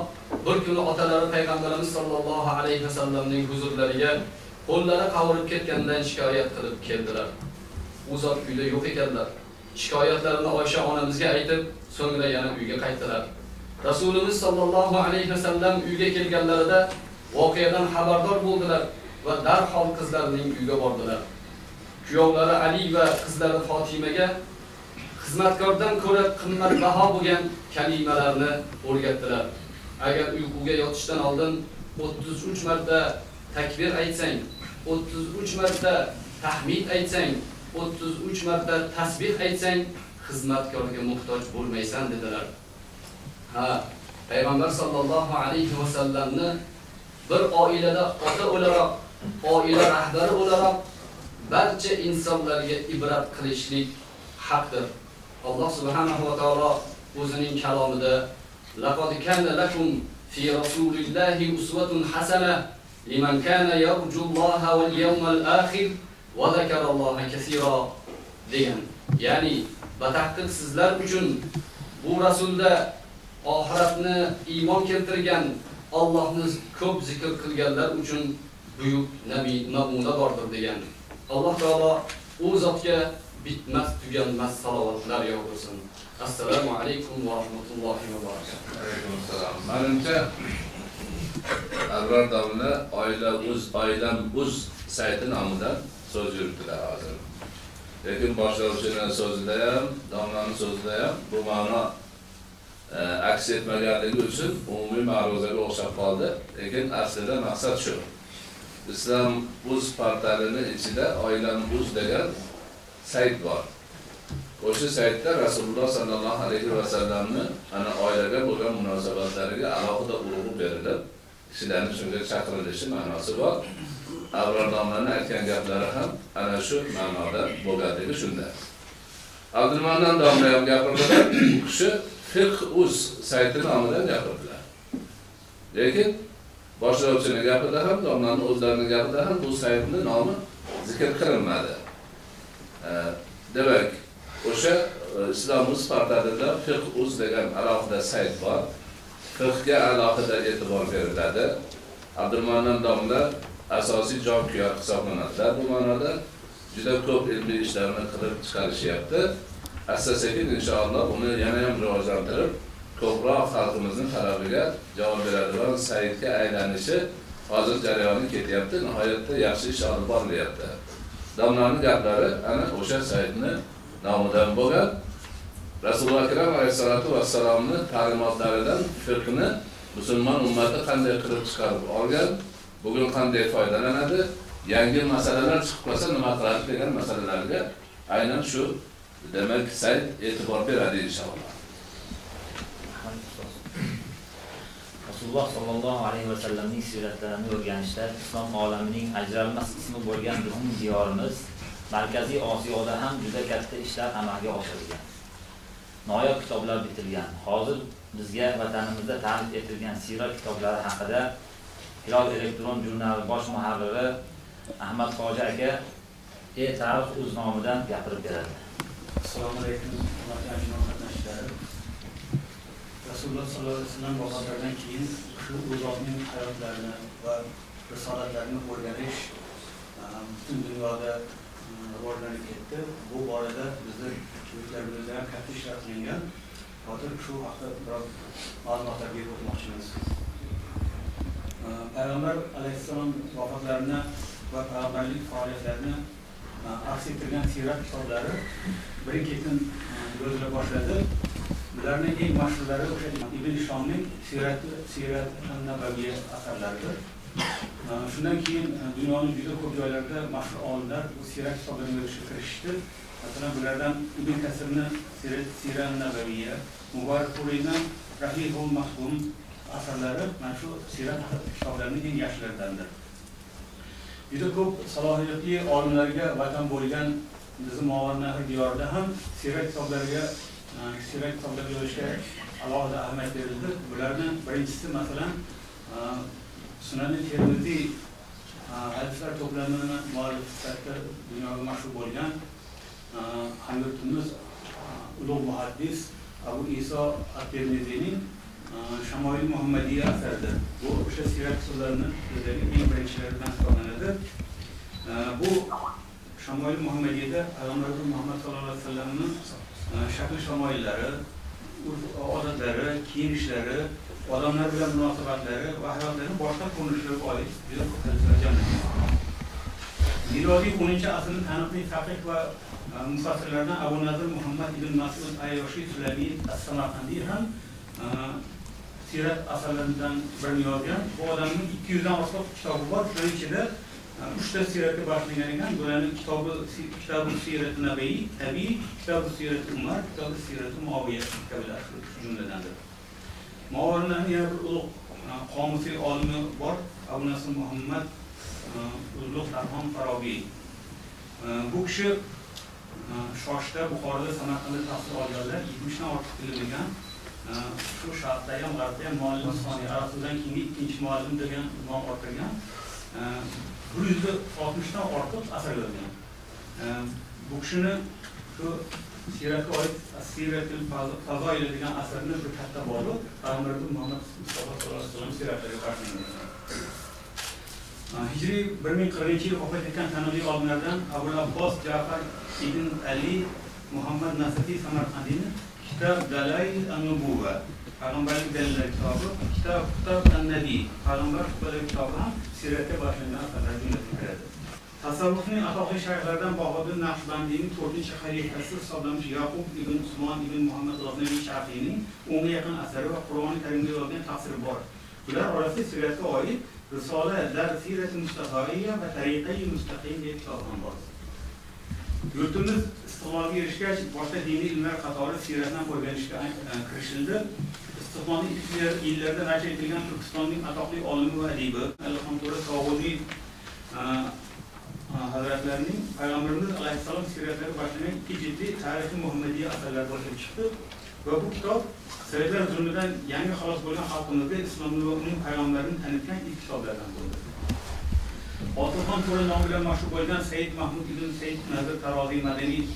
bir kuni otalari payg'ambarimiz sollallohu alayhi vasallamning huzurlariga qo'llari qavrib ketgandan shikoyat qilib keldilar. U zot uyda yo'q ekanlar. Shikoyatlarini Oysha onamizga aytib, so'ngra yana uyga qaytdilar. Rasulimiz sollallohu alayhi vasallam uyga kelganlarida voqeadan xabardor bo'ldilar va darhol qizlarining uyga bordilar. Kuyovlari Ali va qizlari Fotimaga xizmatkordan ko'ra qimmatbaho bo'lgan kalimalarni o'rgatdilar. Agar uyquga yotishdan oldin 33 marta takbir aytsang, 33 marta tahmid aytsang, 33 marta tasbih aytsang, xizmatkorga muhtoj bo'lmaysan dedilar. Ha, payg'ambar sollallohu alayhi vasallamni bir oilada ota o'laroq, oila rahbari o'laroq barcha insonlarga ibrat qilishlik haqdir. Alloh subhanahu va taolo o'zining kalomida laqad kana lakum fi rasulillahi uswatun hasana liman kana yarju Alloha wal yawmal akhir va zakara Alloha degan. Ya'ni bataqdir sizlar uchun bu rasulda oxiratni iymon keltirgan Allohni ko'p zikr qilganlar uchun buyuk nabiy namuna bordir degan. Alloh taolo u zotga bitmas tuganmas salovatlar yog'dirsin. Assalomu alaykum va rahmatullohi va barakatuh. Alaykum assalom. Manimcha Abror domla oila uz oilam uz sayti nomidan so'z yuritdilar hozir. Lekin boshlovchining so'zida ham, domlaning so'zida ham bu ma'no e, aks etmaganligi uchun umumiy ma'ruzaga o'xshab qoldi. Lekin aslida maqsad shu. Islom uz portalining ichida oilam uz degan sayt bor. O'sha saytda Rasululloh sallallohu alayhi va sallamni ana oilaga bo'lgan munosabatlariga alohida urg'u berilib, kishilarni shunga chaqirilishi ma'nosi bor. Avvaldomlarning aytgan gaplari ham ana shu ma'noda bo'lganligi shunda. Abdulmanan domla ham gapirdilar, u kishi Fiqh uz sayti nomidan gapirdilar. Lekin boshlovchining gapida ham, domlaning o'zlarining gapida ham bu saytning nomi zikr qilinmadi. E, demak, o'sha e, Islomuz portalida Fiqh uz degan alohida sayt bor. Fiqhga alohida e'tibor beriladi. Abdulmanan domla asosiy jonkuyar hisoblanadilar bu ma'noda. Juda ko'p ilmiy ishlarni qilib chiqarishyapti. Asta-sekin inshaalloh uni yana ham rivojlantirib, ko'proq xalqimizni talabiga javob beradigan saytga aylanishi hozir jarayoni ketyapti. Nihoyatda yaxshi ish olib borilyapti. domlani gaplari ana o'sha saytni nomidan bo'lgan Rasululloh akram alayhissalotu vassalomni ta'limotlaridan fiqni musulmon ummati qanday qilib chiqarib olgan, bugun qanday foydalanadi, yangi masalalar chiqib qolsa nima qiladi degan masalalarga aynan shu demak sayt e'tibor beradi inshaalloh. Rasululloh sallallohu alayhi va sallamning siyratlarini o'rganishda islom olamining ajralmas qismi bo'lgan bizning diyorimiz Markaziy Osiyoda ham juda katta ishlar amalga oshirilgan. Noyob kitoblar bitilgan. Hozir bizga vatanimizda ta'rif etilgan siyrat kitoblari haqida Hilol elektron jurnali bosh muharriri Ahmad Hoji aka e-tarix o'z nomidan gapirib beradi. Assalomu alaykum, hurmatli anjuman qatnashchilari. Rasululloh sollallohu alayhi vasallam vafotlaridan keyin shu u zotning hayotlarini va risolatlarini o'rganish e, butun dunyoda e, rivojlanib ketdi. Bu borada bizni yurtlarimizda ham katta ishlar qilingan. Hozir shu haqida biroz ma'lumotlar berib o'tmoqchimiz. Payg'ambar alayhissalom vafotlarini va payg'ambarlik faoliyatlarini e, aks ettirgan siyrat kitoblari birin ketin e, yozila boshladi. Bularni eng mashhurlari o'sha ibn ishomning siyrati siyrat nabaviy asarlaridir. E, shundan keyin dunyoning juda ko'p joylarida mashhur olimlar bu siyrat kitoblarini yozishga kirishishdi. Masalan bulardan ibn kasrni siyrat nabaviya muborak rahihul asarlari mana shu siyrat kitoblarining eng yaxshilaridandir. Juda ko'p salohiyatli olimlarga vatan bo'lgan bizni movarnahr diyorida ham siyrat kitoblariga e, siyrat kitoblarga yozishga alohida ahamiyat berildi. Bularni birinchisi masalan e, sunani termiziy hadislar e, to'plamini muallif sifatida dunyoga mashhur bo'lgan hamyurtimiz ulug' muhaddis abu iso at termiziyning shamoil muhammadiya asaridir bu o'sha siyrat kitoblarini o'zidagi eng birinchilaridan hisoblanadi. Bu shamoil muhammadiyada payg'ambarimiz muhammad sallallohu alayhi vasallamni e, shakli shamoillari urf odatlari kiyinishlari odamlar bilan munosabatlari va hayotlarini boshqa ko'rinishlarga oid juda ko'p hadislar jamlangan. Milodiy o'ninchi asrning taniqli faqih va e, mufassirlardan abu nazir muhammad ibn masud ayoshiy sulamiy as samarqandiy ham e, siyrat asarlaridan birini yozgan. Bu odamning ikki yuzdan ortiq kitobi bor. Shuning ichida e, uchta siyratga bag'ishlangan ekan. Bularni kitobi kitobi siyrati nabiy tabiiy kitobi siyrati umar kitobi siyrati muoviya kabilar shu jumladandir movarinlarni yana bir ulug' e, qomusiy olimi bor. Abu nasr muhammad e, ulug' tarhom farobiy. Bu kishi shoshda buxoroda samarqandda tahsil olganlar yetmishdan ortiq til bilgan shu shartdagi ham g'arbda ham muallim soniy arablardan keyingi ikkinchi muallim degan nom ortilgan e, bir yuz oltmishdan ortiq asar yozgan. E, bu kishini shu siyratga oid siyratil fazoil degan asarni bir katta bobi payg'ambarimiz muhammad mustafa sallallohu alayhi vasallam siyratlariga qarshilanadi e, hijriy bir ming qirqinchi yil vafot etgan taniqli olimlardan abul abbos jafar ibn ali muhammad nasifiy samarqandiyni kitob dalay an-nubuva payg'ambarlik dalillari kitobi kitob kitob Annabiy, payg'ambar xutbalari kitobi ham siyratga boshlangan asarlar jumlasiga kiradi. Tasavvufning atoqli shayxlaridan bahodir naqshbandiyning to'rtinchi xalifasi hisoblanmish yaqub ibn usmon ibn muhammad g'aznaviy shafiyning o'nga yaqin asari va qur'oni karimga yozgan tafsiri bor. Bular orasida siyratga oid risola dar siyrat mustaqoiya va tariqai mustaqim deb kitob ham bor. Yurtimiz istiqbolga erishgach boshqa diniy ilmlar qatori siyratdan o'rganishga e, kirishildi. Istiqbolni ilk yillarda nashr etilgan turkistonning atoqli olimi va adibi alhamdulillah tog'uniy e, e, hazratlarining payg'ambarimiz alayhissalom siyratlari boshlangan ikki jiddiy tarixi muhammadiy asarlar bo'lib chiqdi. Va bu kitob sovetlar zulmidan yangi xalos bo'lgan xalqimizga islomni va uning payg'ambarini tanitgan ilk kitoblardan bo'ldi. Otilxon to'ra nomi bilan mashhur bo'lgan Said Mahmud ibn Said Nazir Taroziy madaniy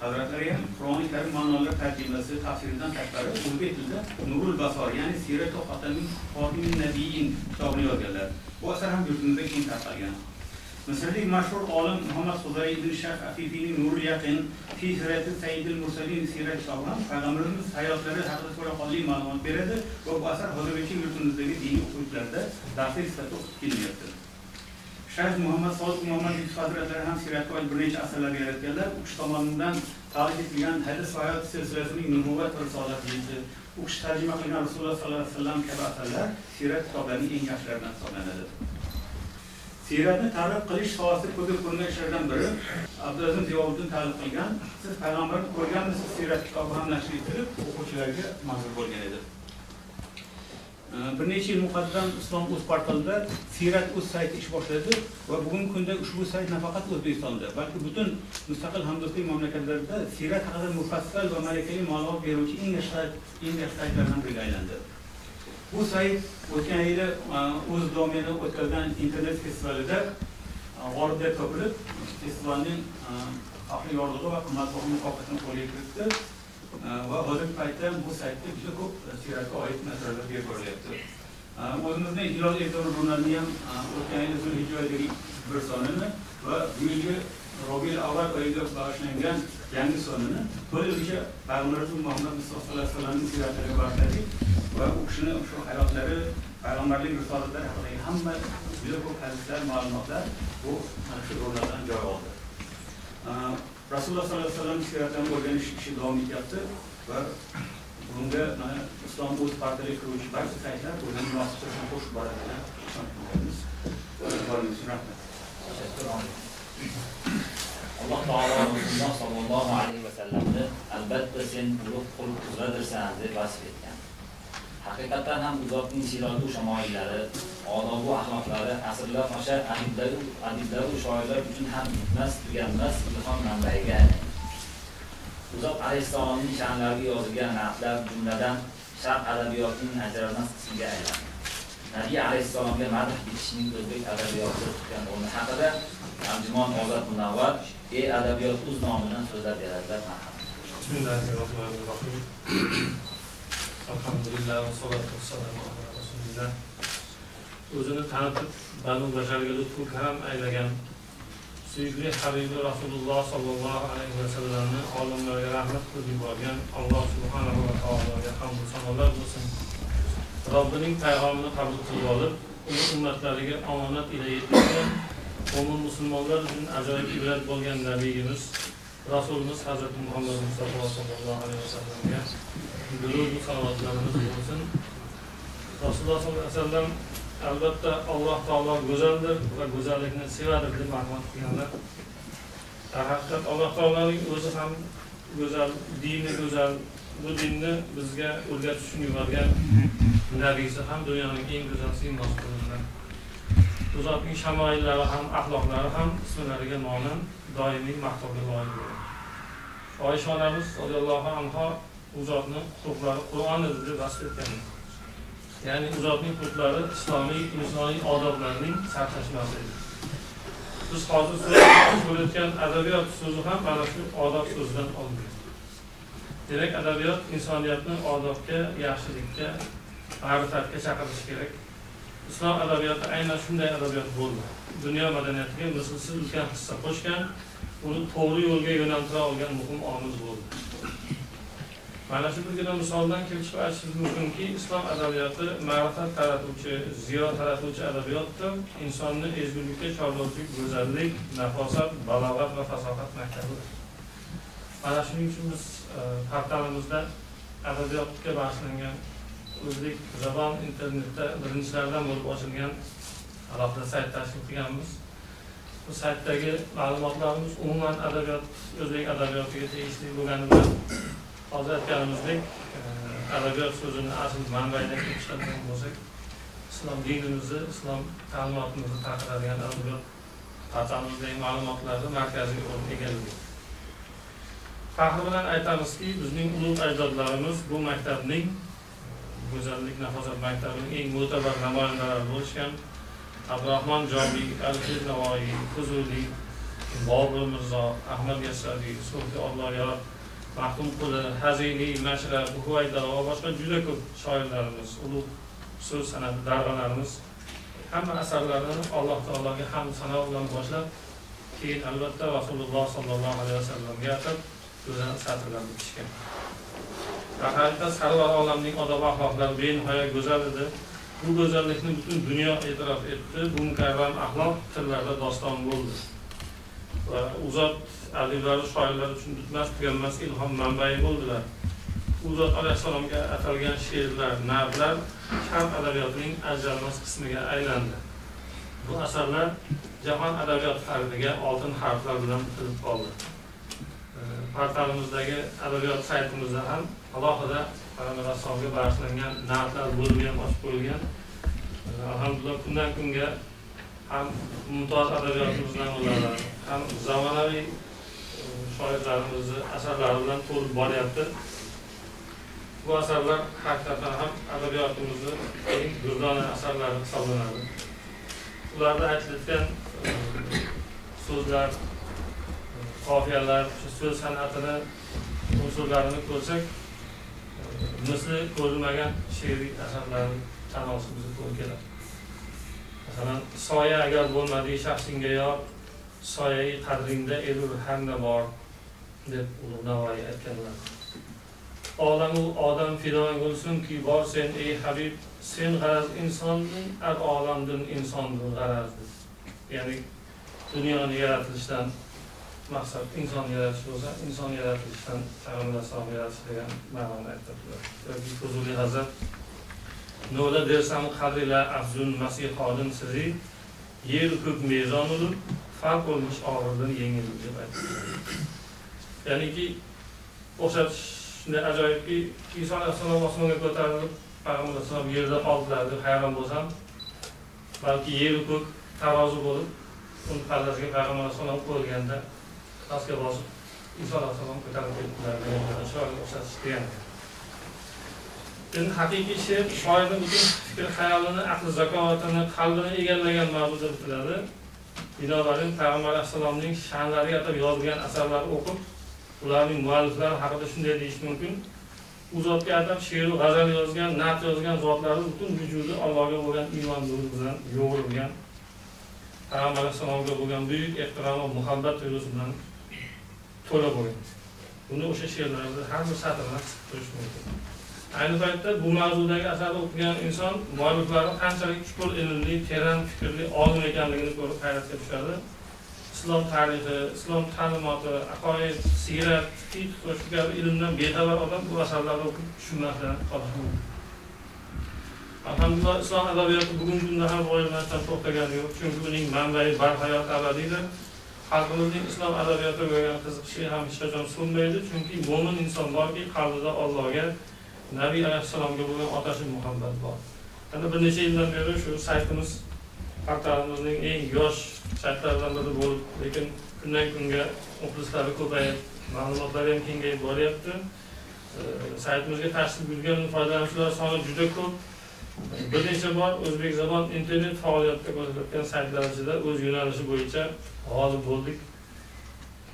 hazratlari ham Qur'oni Karim ma'nolar tarjimasi tafsiridan tashqari o'zbek tilida Nurul Basor, ya'ni Sirat Xotamin Xotimin Nabiyin kitobini yozganlar. Bu asar ham yurtimizda keng tarqalgan. Misrlik mashhur olim Muhammad Xuzay ibn Shah Afifiyning Nurul Yaqin fi Sirati Sayyidil Mursalin sirat kitobi ham payg'ambarimiz hayotlari haqida to'laqonli ma'lumot beradi va bu asar hozirgacha yurtimizdagi diniy o'quvchilarda darslik sifatida o'qib kelinyapti. Shayx Muhammad Sodiq Muhammad Yusuf Hazratlari ham siratga oid bir necha asarlar yaratganlar. U kishi tomonidan ta'lif etilgan hadis va hayot silsilasining nubuvat risolasi u kishi tarjima qilgan Rasululloh sollallohu alayhi vasallam kabi asarlar sirat kitoblarining eng yaxshilaridan hisoblanadi. Siratni ta'rif qilish sohasida ko'zga ko'ringan ishlardan biri Abdulaziz Ziyovuddin ta'rif qilgan. Siz payg'ambarni ko'rganmisiz? Sirat kitobi ham nashr etilib, o'quvchilarga manzur bo'lgan edi. Bir necha yil muqaddam islom uz portalida siyrat uz sayti ish boshladi va bugungi kunda ushbu sayt nafaqat o'zbekistonda balki butun mustaqil hamdo'stlik mamlakatlarida siyrat haqida mufassal va malakali ma'lumot beruvchi eng yaxshi eng yaxshi saytlardan biriga aylandi. Bu sayt o'tgan yili o'z domeni o'tkazgan internet festivalida g'olib deb topilib festivalning xalqning yorlig'i va qimmatbaho mukofotini qo'lga kiritdi. Va hozirgi paytda bu saytda juda ko'p siyratga oid materiallar berib borilyapti o'zimizni hilol e'tibor ham o'tgan yil zulhijjadagi bir sonini va bu yilgi robil avval oyiga bag'ishlangan yangi sonini to'lig'icha payg'ambarimiz muhammad sallallohu alayhi vasallamning siyratlariga bag'ishladik va u kishini shu hayotlari payg'ambarlik risolatlari haqidagi hamma juda ko'p hadislar ma'lumotlar bu mana shu rollardan joy oldi rasululloh sollallohu alayhi vasallam siyratlarini o'rganish ishi davom etyapti va bunga mana islom o'z portaliga kiruvchi barcha saytlar o'zini munosibasini qo'shib boradigan ishonch bildiramiz. E'tiboringiz uchun rahmat. alloh taolo rasululloh sollallohu alayhi vasallamni albatta sen ulug' qul qudratdirsan deb vasf etgan haqiqatdan ham u zotning siyrotu shamoillari odobu axloqlari asrlar osha adiblaru adiblaru shoirlar uchun ham bitmas tuganmas ilhom manbaiga aylangan zot alayhissalomning sha'nlariga yozilgan naqdlar jumladan sharq adabiyotining ajralmas qismiga aylandi. Nabiy alayhissalomga madh etishning o'zbek adabiyotida tutgan o'rni haqida anjumon ozod munavvar ey adabiyot uz nomidan so'zlab beradilar marhamat Bismillahirrahmanirrahim. Alhamdulillah va salatu ala rasulillah. O'zini tanitib, Banu Basharga lutfu karam aylagan suyukli Habibi Rasululloh sallallohu alayhi va sallamni olamlarga rahmat qilib yuborgan Alloh subhanahu va taologa ham sanolar bo'lsin. Robbining payg'amini qabul qilib olib, uni ummatlariga omonat ila yetkazgan mo'min musulmonlar uchun ajoyib ibrat bo'lgan nabiyimiz Rasulimiz Hazrati Muhammad Mustafa sallallohu alayhi vasallamga durud salovatlarimiz bo'lsin. Rasululloh sollallohu alayhi vasallam albatta Alloh taolo go'zaldir va go'zallikni sevadir deb marhamat qilganlar. Darhaqiqat Alloh taoloning o'zi ham go'zal, dini go'zal, bu dinni bizga o'rgatish uchun yuborgan nabiysi ham dunyoning eng go'zal siymosi bo'lgan. Bu zotning shamoillari ham, axloqlari ham ismlariga monand doimiy maqtovga loyiq bo'lgan. Oysha onamiz roziyallohu anha u zotni huquqlari Qur'on edi deb vasf etgan. Ya'ni u zotning huquqlari islomiy, insoniy odoblarning sarchashmasi edi. Biz hozir so'rayotgan adabiyot so'zi ham mana shu odob so'zidan olingan. Demak, adabiyot insoniyatni odobga, yaxshilikka, ma'rifatga chaqirishi kerak. Islom adabiyoti aynan shunday adabiyot bo'ldi. Dunyo madaniyatiga mislsiz ulkan hissa qo'shgan, uni to'g'ri yo'lga yo'naltira olgan muhim omil bo'ldi. Mana shu birgina misoldan kelib chiqib aytishimiz mumkinki, islom adabiyoti ma'rifat taratuvchi, ziyo taratuvchi adabiyotdir. Insonni ezgulikka chorlovchi go'zallik, nafosat, balog'at va fasohat maktabidir. Mana shuning uchun biz e, portalimizda adabiyotga bag'ishlangan o'zbek zabon internetda birinchilardan bo'lib ochilgan alohida sayt tashkil qilganmiz. Bu saytdagi ma'lumotlarimiz umuman adabiyot, o'zbek adabiyotiga tegishli bo'lgani bilan hozir aytganimizdek, adabiyot so'zini asl manbaidan kelib chiqadigan bo'lsak, islom dinimizni, islom ta'limotimizni tarqatadigan adabiyot portalimizdagi ma'lumotlarni markaziy o'rin egallagan. Faxr bilan aytamizki, bizning ulug' ajdodlarimiz bu maktabning go'zallik nafosat maktabining eng mo'tabar namoyandalari bo'lishgan abdurahmon jomiy alfir navoiy huzuriy bobur mirzo ahmad yassariy so'fi olloyor mahtumquli haziniy mashra huvaydar va boshqa juda ko'p shoirlarimiz ulug' so'z san'at darg'alarimiz. Hamma asarlarini alloh taologa hamd sano bilan boshlab keyin albatta rasululloh sollallohu alayhi vasallamga atab go'zal satrlar bitishgan haqiqat sarvar olamning odob axloqlari benihoya go'zal edi. Bu go'zallikni butun dunyo e'tirof etdi. Bu mukarram axloq tillarda doston bo'ldi. Va u zot adiblar shoirlar uchun bitmas tuganmas ilhom manbai bo'ldilar. U zot alayhissalomga atalgan she'rlar navlar sham adabiyotining ajralmas qismiga aylandi. Bu asarlar jahon adabiyoti tarixiga oltin harflar bilan bitilib qoldi. Portalimizdagi adabiyot saytimizda ham alohida Qarama rassomga bag'ishlangan na'tlar bo'limi ham ochib qo'yilgan. Alhamdulillah kundan kunga ham mumtoz adabiyotimiz namunalari, ham zamonaviy shoirlarimizni asarlari bilan to'lib boryapti. Bu asarlar haqiqatdan ham adabiyotimizni eng durdona asarlari hisoblanadi. Ularda aytilayotgan e, so'zlar, e, qofiyalar, so'z san'atini unsurlarini ko'rsak, e, misli ko'rilmagan she'riy asarlarni tan olishimiz to'g'ri keladi. Masalan, soya agar bo'lmading shaxsingga yor, soyai qadringda elur hamda bor deb ulug' Navoiy aytganlar. Olamu odam fidoy bo'lsinki, bor sen ey Habib, sen g'araz insondin ar olamdin insondir g'araz. Ya'ni dunyoni yaratilishdan maqsad inson yaratish bo'lsa inson yaratilishdan payg'ambar yaratish degan ma'noni aytadilar yoki huzurli hazrat nola dersam qadrila afzun masihodin sizi yer ko'k mezon bo'lib farq bo'lmish og'irdan yengil deb aytdilar ya'niki o'xshatish shunday ajoyibki iso alayhissalom osmonga ko'tarilib payg'ambar alayhissalom yerda qoldilar deb hayron bo'lsam balki yeru ko'k tarozi bo'lib uni pallasiga payg'ambar alayhissalom qo'yilganda pastga bosib iso alayhissalom ko'tarib ketdilar degan shoirga o'xshatish degan endi haqiqiy she'r shoirni butun fikr xayolini aqli zakovatini qalbini egallagan mavzuda bitiladi binobarin payg'ambar alayhissalomning sha'nlariga atab yozilgan asarlarni o'qib ularning mualliflari haqida shunday deyish mumkin. U zotga atab she'ru g'azal yozgan nat yozgan zotlarni butun vujudi allohga bo'lgan iymon nuri bilan yo'g'rilgan payg'ambar alayhissalomga bo'lgan buyuk ehtirom va muhabbat tuyg'usi bilan to'la bo'lgan. Buni o'sha she'rlarni har bir satridan chiqib turish mumkin. Ayni paytda bu mavzudagi asarni o'qigan inson mualliflarni qanchalik chuqur ilmli teran fikrli olim ekanligini ko'rib hayratga tushadi. Islom tarixi islom ta'limoti aqoid siyrat fiqh va shu kabi ilmdan bexabar odam bu asarlarni o'qib tushunmasdan qoladi. Alhamdulillah islom adabiyoti bugungi kunda ham rivojlanishdan to'xtagani yo'q. Chunki uning manbai barhayot abadiydir xalqimizning islom adabiyotiga bo'lgan qiziqishi ham hech qachon so'nmaydi. Chunki mo'min inson borki qalbida allohga nabiy alayhissalomga bo'lgan otashi muhabbat bor. Yana bir necha yildan beri shu saytimiz portalimizning eng yosh saytlaridan biri bo'lib lekin kundan kunga muxlislari ko'payib ma'lumotlari ham kengayib boryapti. Saytimizga tashrif buyurgan foydalanuvchilar soni juda ko'p. Bir necha bor o'zbek zamon internet faoliyatida ko'rsatayotgan saytlar ichida o'z yo'nalishi bo'yicha g'olib bo'ldik.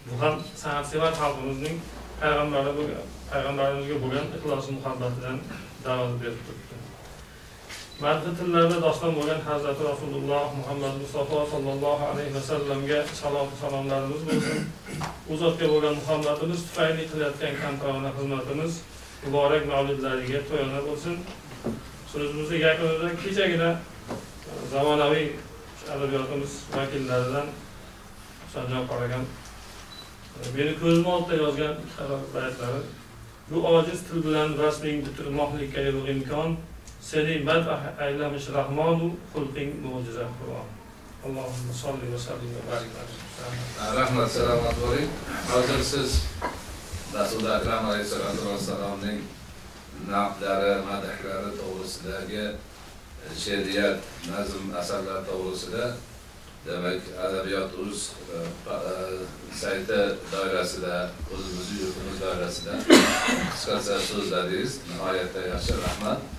Bu ham san'atsevar xalqimizning payg'ambari bo'lgan payg'ambarimizga bo'lgan ixlosi muhabbatidan dalolat berib turibdi madhi tillarda doston bo'lgan hazrati rasululloh muhammad mustafa sollallohu alayhi vasallamga salom salomlarimiz bo'lsin. U zotga bo'lgan muhabbatimiz tufayli qilayotgan kamtarona xizmatimiz muborak mavlidlariga to'yona bo'lsin. So'zimizni yakunida kechagina e, zamonaviy adabiyotimiz vakillaridan husanjon qoragan meni e, ko'zim oldida yozgan baytlari bu ojiz til bilan rasming bitirmoqlikka yo'q imkon seni madh ah, aylamish rahmonu xulqing mo'jiza qur'on. Allohumma solli va sallim va barik rahmat salomat bo'ling. Hozir siz rasuli akram alayhissalotu vassalomning naqdlari madahlari to'g'risidagi e, she'riyat nazm asarlar to'g'risida demak adabiyot uz e, e, sayti doirasida o'zimizni yurtimiz doirasida qisqacha so'zladingiz. Nihoyatda yaxshi rahmat.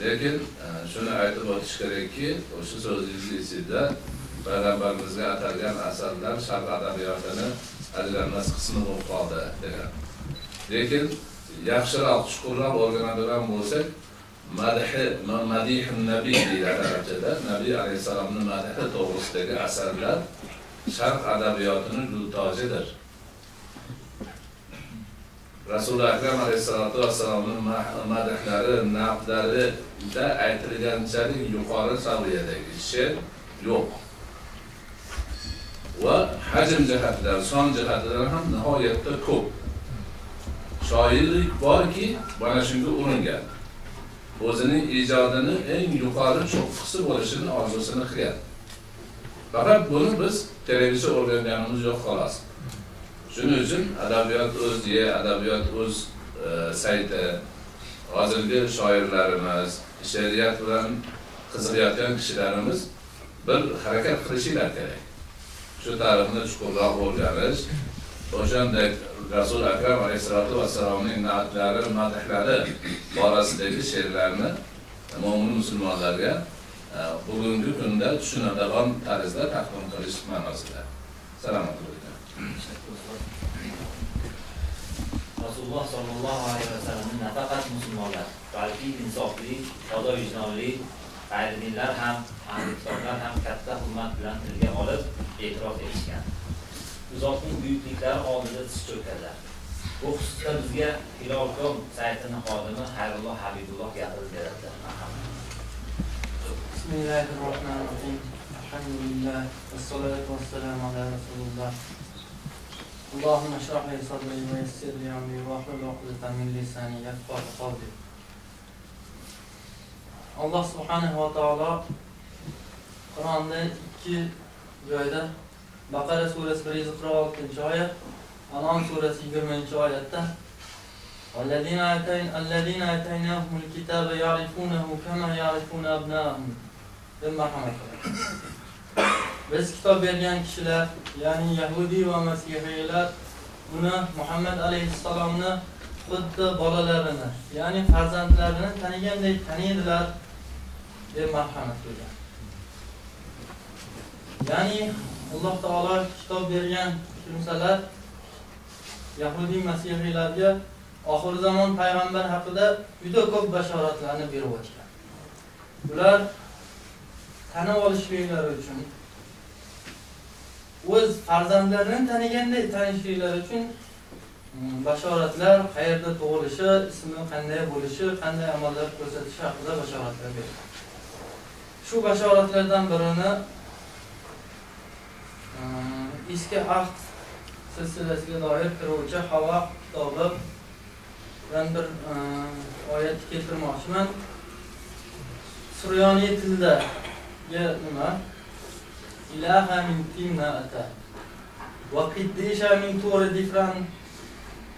Lekin e, shuni aytib o'tish kerakki o'sha so'zingizni ichida payg'ambarimizga atalgan asarlar sharq adabiyotini ajralmas qismi bo'lib qoldi degan. Lekin yaxshiroq chuqurroq o'rganadigan bo'lsak madhi madih nabiy deyiladi arabchada. Nabiy alayhissalomni madhi to'g'risidagi asarlar sharq adabiyotini gultojidir rasuli akram alayhissalotu vassalomni madahlari naqdlarida aytilganchalik yuqori saviyadagi she'r yo'q. Va hajm jihatidan son jihatidan ham nihoyatda ko'p. Shoirlik borki mana shunga uringan. O'zining ijodini eng yuqori cho'qqisi bo'lishini orzusini qilgan faqat buni biz televizor o'rganganimiz yo'q xolos. Shuning uchun adabiyot o'z ye adabiyot o'z e, sayti hozirgi shoirlarimiz she'riyat bilan qiziqayotgan kishilarimiz bir harakat qilishinglar kerak. Shu tarixni chuqurroq o'rganish o'shanday rasul akram alayhissalotu vassalomning na'atlari madihlari borasidagi she'rlarni mo'min musulmonlarga e, bugungi kunda tushunadigan tarzda taqdim qilish ma'nosida. Salomat bo'ling rasululloh sollallohu alayhi vasallam nafaqat musulmonlar balki insofli toza vijdonli g'ayridinlar ham ahli ham katta hurmat bilan tilga olib e'tiroz etishgan. Zotning buyukliklari oldida tiz cho'kadilar. Bu xususda bizga hilolkom saytini xodimi xayrulloh habibulloh gapirib beradi. Bismillahi rohmanir rohim alhamdulillah vassalotu vassalamu ala rasululloh اللهم اشرح لي صدري ويسر لي امري واحلل عقدة من لساني يفقه قولي الله سبحانه وتعالى قرآن ده iki yöyde Bakara suresi 146. ayet Anam suresi 20. ayette وَالَّذ۪ينَ اَتَيْنَا اَتَيْنَاهُمُ الْكِتَابَ يَعْرِفُونَهُ كَمَا يَعْرِفُونَ اَبْنَاهُمُ Biz kitob bergan kishilar, ya'ni Yahudi va Masihiylar uni Muhammad alayhissalomni xuddi bolalarini, ya'ni farzandlarini tanigandek taniydilar deb marhamat qilgan. Ya'ni Alloh taolo kitob bergan kimsalar Yahudi Masihiylarga oxir zamon payg'ambar haqida juda ko'p bashoratlarni berib o'tgan. Ular tanib olishliklari uchun o'z farzandlarini taniganday tanishliklari uchun mm, bashoratlar qayerda tug'ilishi, ismi qanday bo'lishi, qanday amallar ko'rsatishi haqida bashoratlar berdi. Shu bashoratlardan birini mm, eski ahd silsilasiga doir kiruvchi Havo kitobi bir mm, oyat keltirmoqchiman. Suryoniy tilda nima? Ilaha min timna ata. Wa qiddisha min turi difran.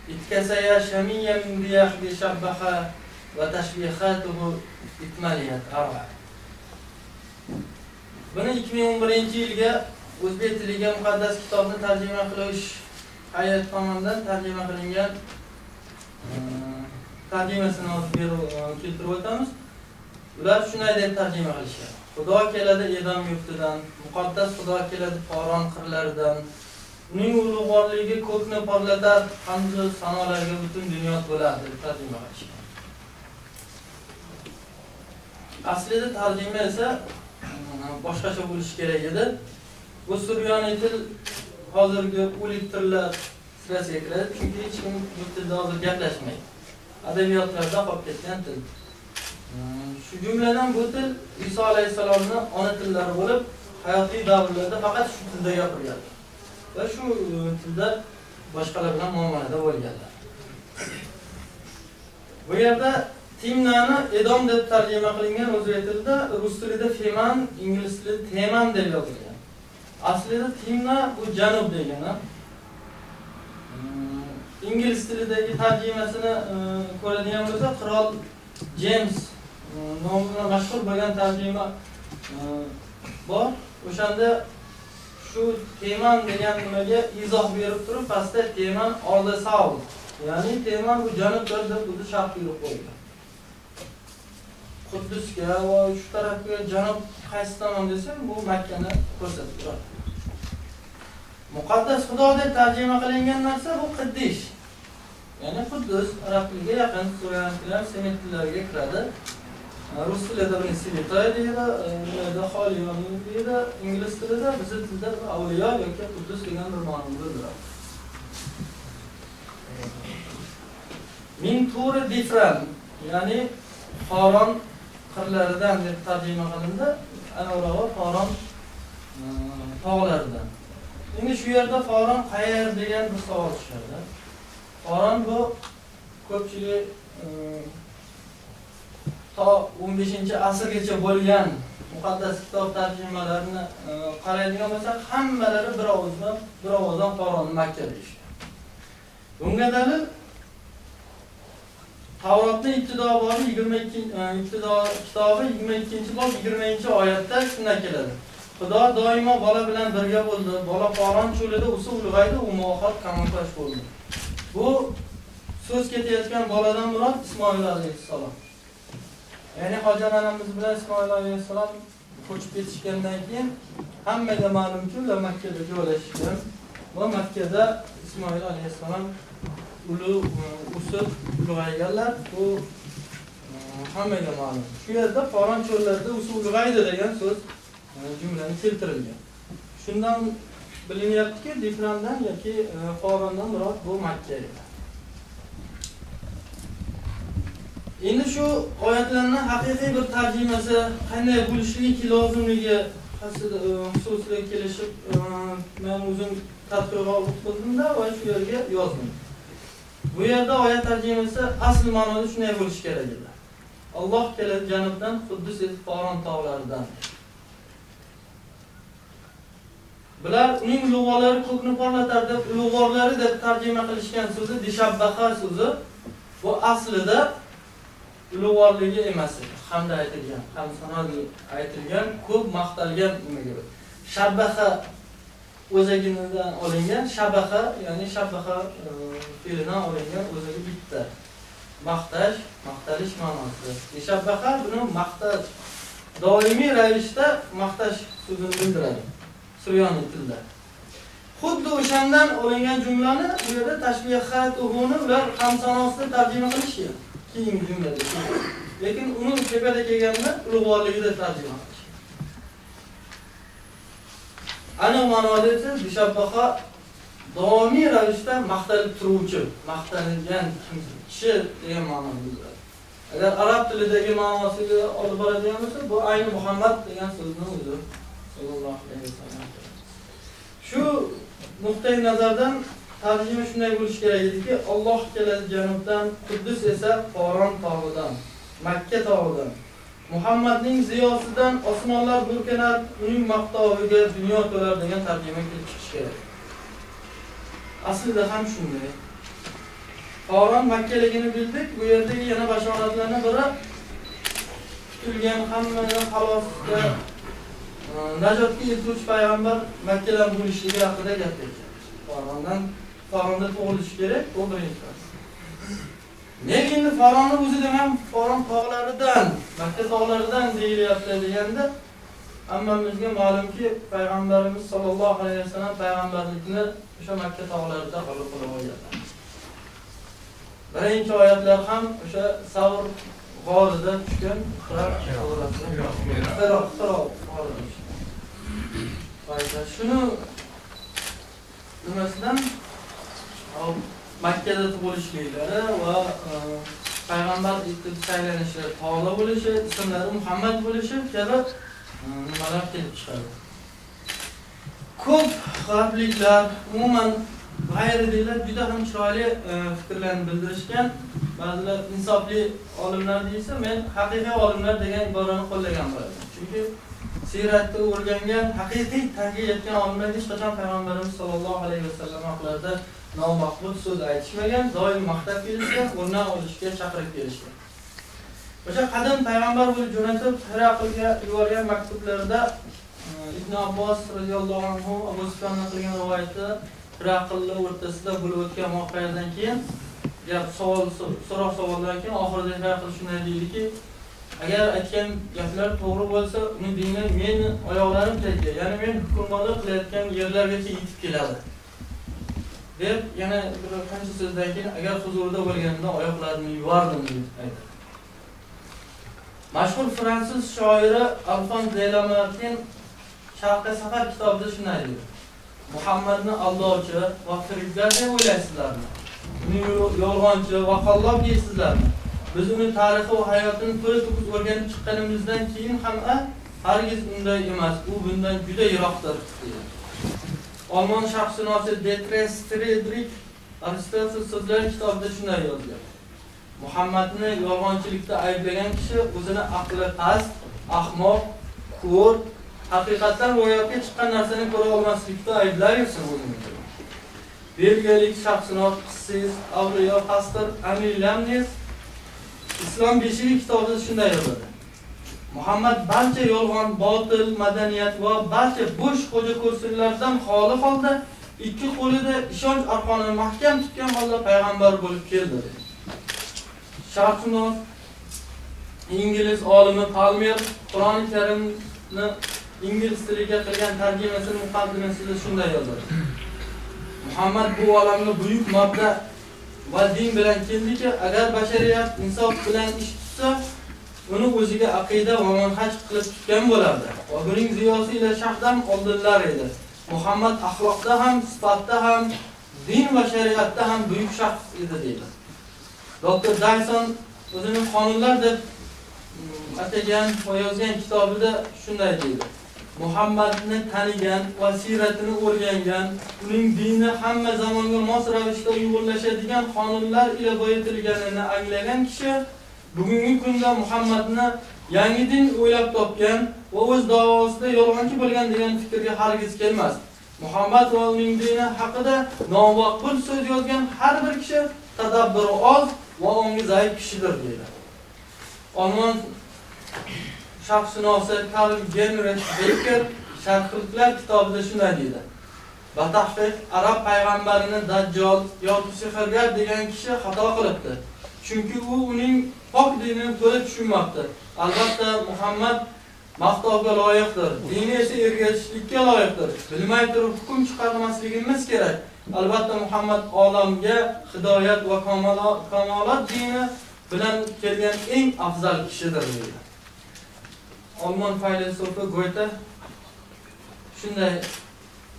Itkasaya shamiya min riyah bi shabbaha va tashbihatuhu itmaliyat arba. Buni 2011-yilga o'zbek tiliga muqaddas kitobni tarjima qilish hay'at tomonidan tarjima qilingan tarjimasini hozir berib keltirib o'tamiz. Ular shunday deb tarjima qilishgan. Xudo keladi Edom yurtidan, muqaddas Xudo keladi poron qirlaridan. Uning ulug'vorligi ko'kni porlatar, hamdu sanolarga butun dunyo bo'ladi deb tarjima. Aslida tarjima esa *clears throat* boshqacha bo'lishi kerak edi. Bu suryoniy til hozirgi o'lik tillar sirasiga kiradi, chunki hech kim bu tilda hozir gaplashmaydi. Adabiyotlarda qolib ketgan til. Shu jumladan bu til Iso alayhisalomning ona tillari bo'lib, hayotiy davrlarda faqat shu tilda gapirgan. Va shu e, tilda boshqalar bilan muomalada bo'lganlar. Bu yerda Timnani Edom deb tarjima qilingan o'zbek tilida, rus tilida Feman, ingliz tilida Teman deb yozilgan. Aslida Timna bu janub degani. E, ingliz tilidagi tarjimasini e, ko'radigan bo'lsa, qirol James nomi bilan mashhur bo'lgan tarjima bor. O'shanda shu Teman degan nimaga izoh berib turib, pastda Teman oldi Saul. Ya'ni Teman bu janubdir deb o'zi sharh berib qo'ygan. Quddusga va shu tarafga janub qaysi tomon desam, bu Makkani ko'rsatib turadi. Muqaddas Xudo deb tarjima qilingan narsa bu Qiddish. Ya'ni Quddus arab tiliga yaqin, suriyanikilar, semet tillariga kiradi. Rus tilida men Svetoy deydi, nima Xoliyon deydi, ingliz tilida, bizni tilda avliyo yoki Quddus degan bir ma'noni bildiradi. Min turi difran, ya'ni Xoron qirlaridan deb tarjima qilindi. Anavrog'i Xoron e, tog'laridan. Endi shu yerda Foron qayer degan bir savol tushadi. Foron bu ko'pchilik e, to 15-asrgacha bo'lgan muqaddas kitob tarjimalarini e, qaraydigan bo'lsak, hammalari bir ovozdan, bir ovozdan Foronni Makka deyishgan. Bunga dalil Tavrotning ibtido bobi 22 e, ibtido kitobi 22-bob 20-oyatda shunday keladi. Xudo doimo bola bilan birga bo'ldi. Bola Qoron cho'lida usuv ulg'aydi, u muvaffaq qamoqlash bo'ldi. Bu so'z ketayotgan boladan murod Ismoil alayhissalom. Ya'ni Hojon onamiz bilan Ismoil alayhissalom ko'chib ketishgandan keyin hammaga ma'lumki, ular Makkada joylashgan va Makkada Ismoil alayhissalom ulu e, o'sib ulg'ayganlar. Bu e, hammaga ma'lum. Shu yerda Qoron cho'llarida o'sib ulg'aydi degan so'z e, jumlani keltirilgan. Shundan bilinyaptiki, Difrandan yoki Forondan murod bu Makka edi. Endi shu oyatlarning haqiqiy bir tarjimasi qanday bo'lishligi lozimligi e, xususida kelishib, e, men o'zim tadqiqot qildimda va shu yerga yozdim. Bu yerda oyat tarjimasi asl ma'noda shunday bo'lishi kerak edi. Alloh keladi janubdan xuddi siz foron tog'laridan. Bular uning ulug'vorlari ko'kni porlatar deb ulug'vorlari deb tarjima qilishgan so'zi dishabbaha so'zi bu aslida ulug'vorligi emas. Edi hamda aytilgan ham aytilgan ko'p maqtalgan nimaga shabbaha o'zaginidan olingan shabaha ya'ni shabaha e, fe'lidan olingan o'zagi bitta. Maqtash maqtalish ma'nosida e, shabbaha buni maqtash doimiy ravishda maqtash so'zini bildiradi. Suryoniy tilda. Xuddi o'shandan olingan jumlani bu yerda tashbihatuhuni ular hamsanosida tarjima qilishgan keyingi jumlada lekin uni tepada kelganda ulug'vorligida tarjima. Ana ma'noda esa dishabbaho davomiy ravishda maqtalib turuvchi maqtanilgan kishi degan ma'noni bildiradi agar arab tilidagi ma'nosiga olib boradigan bo'lsa bu ayni muhammad degan so'zni o'zi. Sallallohu alayhi vasallam shu nuqtai nazardan tarjima shunday bo'lishi kerak ediki olloh keladi janubdan quddus esa Qoron tog'idan makka tog'idan muhammadning ziyosidan osmonlar burkanar uning maqtoviga dunyo to'lar degan tarjima kelib chiqishi kerak aslida ham shunday Qoron makkaligini bildik bu yerdagi yana bashoratlardan biri kutilgan hammadan xalosga e, najotga yetuvchi payg'ambar makkadan bo'lishligi haqida gapirgan forondan faronni tug'ilishi kerak bu birinchi nega endi faronni o'zida ham faron tog'laridan makka tog'laridan deyilyapti deganda hammamizga ma'lumki payg'ambarimiz sollallohu alayhi vasallam payg'ambarlikni o'sha makka tog'larida qabul qilib olganlar birinchi oyatlar ham o'sha savr g'orida tushgan shuni nimasidan? Makkada tug'ilishliklari va e, payg'ambar etib saylanishi tog'da bo'lishi ismlari muhammad bo'lishi kabi e, nimalar kelib chiqadi? Ko'p g'arbliklar umuman g'ayridiylar juda ham chiroyli e, fikrlarni bildirishgan ba'zilar insofli olimlar deysa men haqiqiy olimlar degan iborani qo'llagan bo'laman. Chunki siyratni o'rgangan haqiqiy tagiga yetgan olimlar hech qachon payg'ambarimiz sollallohu alayhi vasallam haqlarida nomaqbul so'z aytishmagan doim maqtab kelishgan o'rnak olishga chaqirib kelishgan o'sha qadim payg'ambar bo'lib jo'natib hiraqlga yuborgan maktublarida e, ibn abbos roziyallohu anhu abu sufyonni qilgan rivoyati hiraqlni o'rtasida bo'lib o'tgan voqeadan keyin gap savol so'roq savoldan keyin oxirida hiraql shunday deydiki agar aytgan gaplar to'g'ri bo'lsa uni dini meni oyoqlarim tagiga ya'ni men hukmronlik qilayotgan yerlargacha yetib keladi. Deb yana bir qancha so'zdan keyin agar huzurida bo'lganimda oyoqlarimni yuvardim deb aytdi. Mashhur fransuz shoiri alfons de lamartin sharqqa safar kitobida shunday deydi muhammadni aldovchi va firibgar deb o'ylaysizlarmi? Uni yolg'onchi va qallob deysizlarmi biz uni tarixi va hayotini to'la to'kis o'rganib chiqqanimizdan keyin ham hargiz unday emas u bundan juda yiroqdir deydi olmon sharqshunosi detres fredrik aristotel so'zlari kitobida shunday yozgan. Muhammadni yolg'onchilikda ayblagan kishi o'zini aqli past ahmoq ko'r haqiqatdan ro'yobga chiqqan narsani ko'ra olmaslikda ayblayversin o'zini belgiyalik sharqshunos qissiz avliyo pastor amir lamnes islom beshigi kitobida shunday yozadi. Muhammad barcha yolg'on botil madaniyat va barcha bo'sh xo'jako'rsinlardan xoli holda ikki qo'lida ishonch arqonini mahkam tutgan holda payg'ambar bo'lib keldi. Sharqshunos ingliz olimi palmer qur'oni karimni ingliz tiliga qilgan tarjimasini muqaddimasida shunday yozadi. Muhammad bu olamni buyuk mabda va din bilan keldiki agar bashariyat insof bilan ish tutsa uni o'ziga aqida va manhaj qilib tutgan bo'lardi. Va buning ziyosi ila shahdan oldinlar edi. Muhammad axloqda ham sifatda ham din va shariatda ham buyuk shaxs edi deydi. Doktor dayson o'zini qonunlar deb mm, atagan va yozgan kitobida shunday deydi. Muhammadni tanigan va siyratini o'rgangan, uning dini hamma zamonga mos ravishda uyg'unlashadigan qonunlar ila boyitilganini anglagan kishi bugungi kunda Muhammadni yangi din o'ylab topgan va o'z davosida yolg'onchi bo'lgan degan fikrga hargiz kelmas. Muhammad va uning dini haqida nomaqbul so'z yozgan har bir kishi tadabburi oz va ongi zaif kishidir deydi. Alman sharqshunosi Karl Genrich Becker sharhlar kitobida shunday deydi. Batahqiq arab payg'ambarini dajjal yoki sehrgar degan kishi xato qilibdi. Chunki u uning pok dinini to'la tushunmoqda Albatta Muhammad maqtovga loyiqdir. Dini esa ergashishlikka loyiqdir. Bilmay turib hukm chiqarmasligimiz kerak. Albatta Muhammad olamga hidoyat va kamolat dini bilan kelgan eng afzal kishidir deydi. olmon filosofi go'yta shunday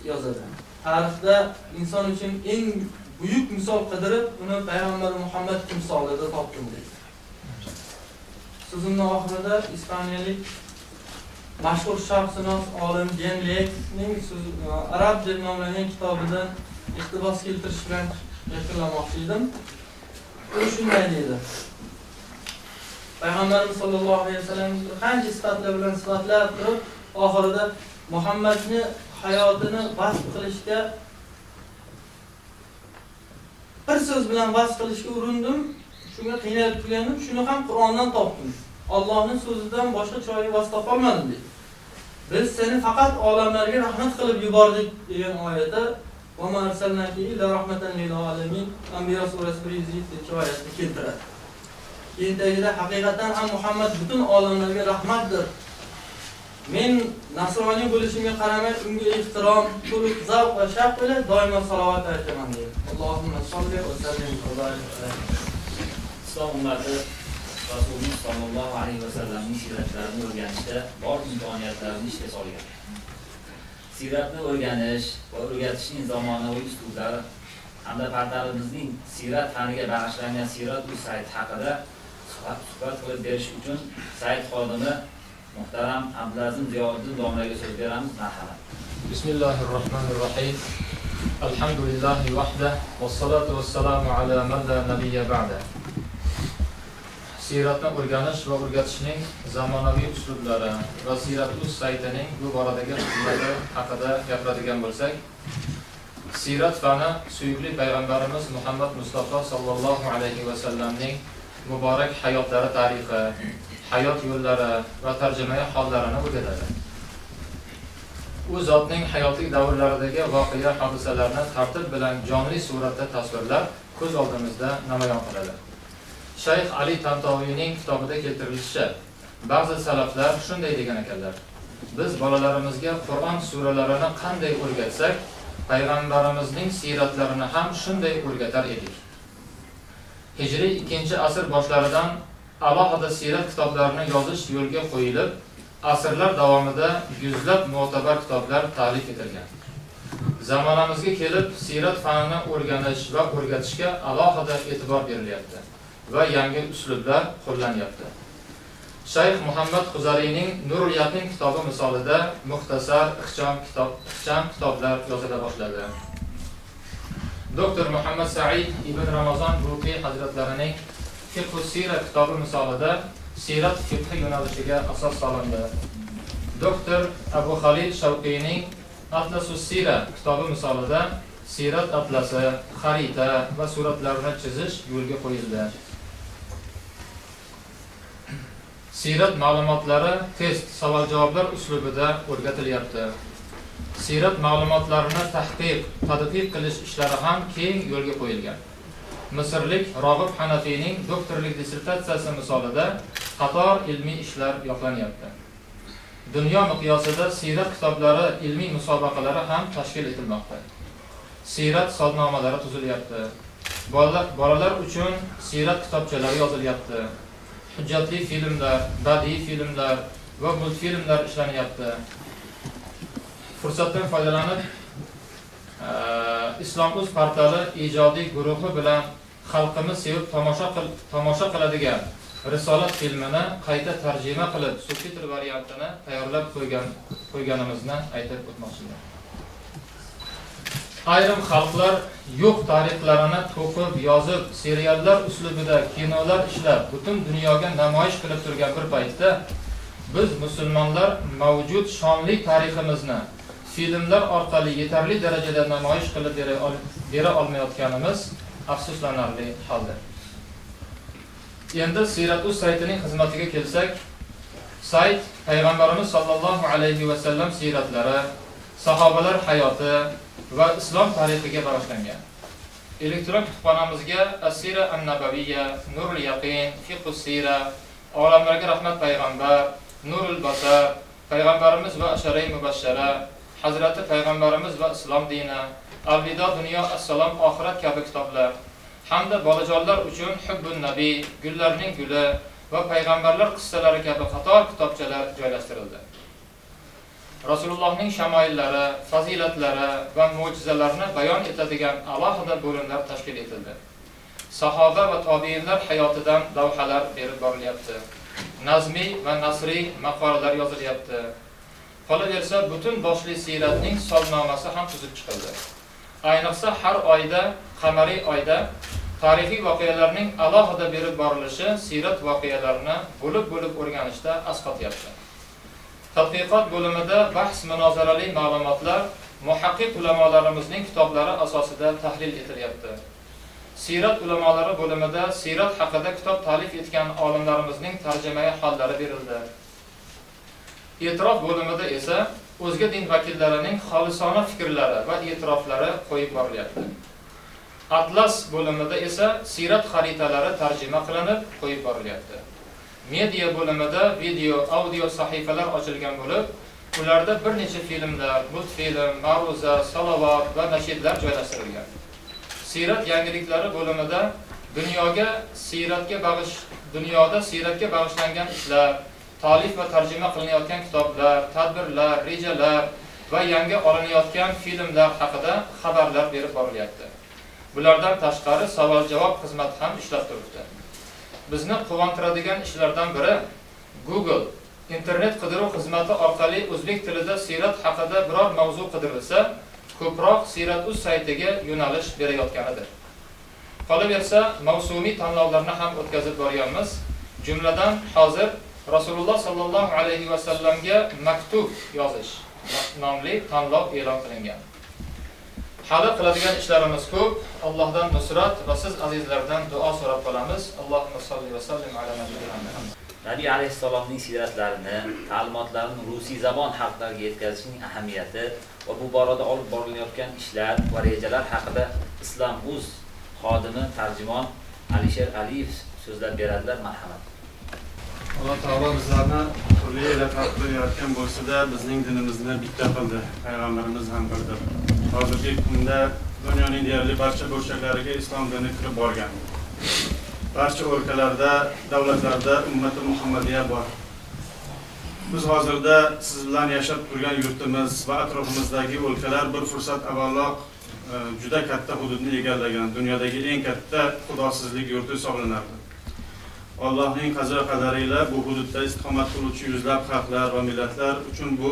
yozadi. Tarixda inson uchun eng buyuk misol qidirib, uni payg'ambar Muhammad timsolida topdim deydi. Sizning oxirida ispaniyalik mashhur sharqshunos olim genlekning e, arab deb nomlangan kitobidan iqtibos keltirish bilan yakunlamoqchi edim. U shunday deydi. Payg'ambarimiz sollallohu alayhi vasallam qancha sifatlar bilan sifatlab turib, oxirida Muhammadni hayotini vasf qilishga bir so'z bilan vasf qilishga urindim. Shunga qiynalib turgandim. Shuni ham Qur'ondan topdim. Allohning so'zidan boshqa chiroyli vasf topolmadim deydi. Biz seni faqat olamlarga rahmat qilib yubordik degan oyatda va ma arsalnaki illa rahmatan lil alamin Anbiya surasi 107 oyatni keltiradi. Keyindagida haqiqatan ham Muhammad butun olamlarga rahmatdir. Men nasroniy bo'lishimga qaramay unga ehtirom, to'liq zavq va shavq bilan doimo salovat aytaman deydi. Allohumma solli va sallim ala Islom ummati Rasululloh sollallohu alayhi vasallamning siyratlarini o'rganishda bor imkoniyatlarini ishga solgan. Siyratni o'rganish va o'rgatishning zamonaviy uslublari hamda portalimizning siyrat faniga bag'ishlangan Siyrat.uz sayti haqida suhbat qilib berish uchun sayt xodimi muhtaram Abdulazim Ziyoliddin domlaga so'z beramiz. Marhamat. Bismillahir Rahmanir Rahim. Alhamdulillahi vahda vassalatu vassalamu ala man la nabiyya ba'da. Siyratni o'rganish va o'rgatishning zamonaviy uslublari va Siyrat.uz saytining bu boradagi xizmati haqida gapiradigan bo'lsak, Siyrat fani suyukli payg'ambarimiz Muhammad Mustafa sallallohu alayhi va sallamning muborak hayotlari tarixi, hayot yo'llari va tarjimai hollarini o'rgatadi. U zotning hayotiy davrlaridagi voqea hodisalarni tartib bilan jonli suratda tasvirlab, ko'z oldimizda namoyon qiladi. Shayx Ali Tantoviyning kitobida keltirilishicha, ba'zi salaflar shunday degan ekanlar: Biz bolalarimizga Qur'on suralarini qanday o'rgatsak, payg'ambarimizning siyratlarini ham shunday o'rgatar edik. Hijriy 2-asr boshlaridan alohida siyrat kitoblarini yozish yo'lga qo'yilib, asrlar davomida yuzlab mo'tabar kitoblar ta'lif etilgan. Zamonamizga kelib, siyrat fanini o'rganish va o'rgatishga alohida e'tibor berilyapti va yangi uslublar qo'llanyapti. Shayx Muhammad Xuzariyning Nurul Yaqin kitobi misolida muxtasar, ixcham kitob, ixcham kitoblar yozila boshladi. Doktor Muhammad Said ibn Ramazon Buqiy hazratlarining Fiqh Sira kitobi misolida sirat fiqhi yo'nalishiga asos solindi. Doktor Abu Khalil Shavqiyning Atlasus Sira kitobi misolida sirat atlasi, xarita va suratlarni chizish yo'lga qo'yildi. Sirat ma'lumotlari test, savol-javoblar uslubida o'rgatilyapti. Sirat ma'lumotlarini tahqiq, tadqiq qilish ishlari ham keng yo'lga qo'yilgan. Misrlik Rog'ib Hanafiyning doktorlik dissertatsiyasi misolida qator ilmiy ishlar yoqlanyapti. Dunyo miqyosida sirat kitoblari ilmiy musobaqalari ham tashkil etilmoqda. Sirat sodnomalari tuzilyapti. Bolalar uchun sirat kitobchalari yozilyapti. Hujjatli filmlar, badiiy filmlar va multfilmlar ishlanyapti. Fursatdan foydalanib, islom uz portali ijodiy guruhi bilan xalqimiz sevib tomosha qil tomosha qiladigan risolat filmini qayta tarjima qilib subtitr variantini tayyorlab qo'ygan qo'yganimizni aytib o'tmoqchiman. Ayrim xalqlar yo'q tarixlarini to'qib yozib seriallar uslubida kinolar ishlab butun dunyoga namoyish qilib turgan bir paytda biz musulmonlar mavjud shonli tariximizni filmlar orqali yetarli darajada namoyish qilib bera bera olmayotganimiz afsuslanarli holdir endi siyrat.uz saytining xizmatiga kelsak sayt payg'ambarimiz sollallohu alayhi vasallam siyratlari sahobalar hayoti va islom tarixiga bag'ishlangan. Elektron kutubxonamizga asira an nabaviya nurul yaqin fiqu sira olamlarga rahmat payg'ambar nurul basar payg'ambarimiz va asharai mubashshara hazrati payg'ambarimiz va islom dini avlido dunyo assalom oxirat kabi kitoblar hamda bolajonlar uchun hubbun nabiy gullarning guli va payg'ambarlar qissalari kabi qator kitobchalar joylashtirildi. Rasulullohning shamoillari fazilatlari va mo'jizalarini bayon etadigan alohida bo'limlar tashkil etildi. Sahoba va tobiinlar hayotidan lavhalar berib borilyapti. Nazmiy va nasriy maqolalar yozilyapti. Qolaversa butun boshli siyratning hisobnomasi ham tuzib chiqildi. Ayniqsa har oyda qamariy oyda tarixiy voqealarning alohida berib borilishi siyrat voqealarini bo'lib bo'lib o'rganishda asqotyapti. Tadqiqot bo'limida bahs munozarali ma'lumotlar muhaqqiq ulamolarimizning kitoblari asosida tahlil etilyapti. Siyrat ulamolari bo'limida siyrat haqida kitob ta'lif etgan olimlarimizning tarjimai hollari berildi. E'tirof bo'limida esa o'zga din vakillarining xolisona fikrlari va e'tiroflari qo'yib borilyapti. Atlas bo'limida esa siyrat xaritalari tarjima qilinib qo'yib borilyapti. Media bo'limida video audio sahifalar ochilgan bo'lib ularda bir necha filmlar multfilm ma'ruza salovat va nashidlar joylashtirilgan. Siyrat yangiliklari bo'limida dunyoga siyratga bag'ish dunyoda siyratga bag'ishlangan ishlar ta'lif va tarjima qilinayotgan kitoblar tadbirlar rejalar va yangi olinayotgan filmlar haqida xabarlar berib borilyapti. Bulardan tashqari savol javob xizmati ham ishlab turibdi. Bizni quvontiradigan ishlardan biri google. Internet qidiruv xizmati orqali o'zbek tilida siyrat haqida biror mavzu qidirilsa ko'proq siyrat.uz saytiga yo'nalish berayotganidir. Qolaversa mavsumiy tanlovlarni ham o'tkazib borganmiz. Jumladan hozir rasululloh sollallohu alayhi vasallamga maktub yozish nomli tanlov e'lon qilingan. Hali qiladigan ishlarimiz ko'p. Allohdan nusrat va siz azizlardan duo so'rab qolamiz. Allohumma solli va sallim ala nabiy alayhissalomning siyratlarini ta'limotlarini rusiy zabon xalqlariga yetkazishning ahamiyati va bu borada olib borilayotgan ishlar va rejalar haqida islom uz xodimi tarjimon alisher aliyev so'zlab beradilar marhamat. Alloh taolo bizlarni turli yerda qilayotgan bo'lsada bizning dinimizni bitta qildi. Payg'ambarimiz ham qildi. Hozirgi kunda dunyoning deyarli barcha burchaklariga islom dini kirib borgan. Barcha o'lkalarda, davlatlarda ummati Muhammadiya bor. Biz hozirda siz bilan yashab turgan yurtimiz va atrofimizdagi o'lkalar bir fursat avvalroq e, juda katta hududni egallagan, dunyodagi eng katta xudosizlik yurti hisoblanardi. Allohning qazo qadari bu hududda istiqomat qiluvchi yuzlab xalqlar va millatlar uchun bu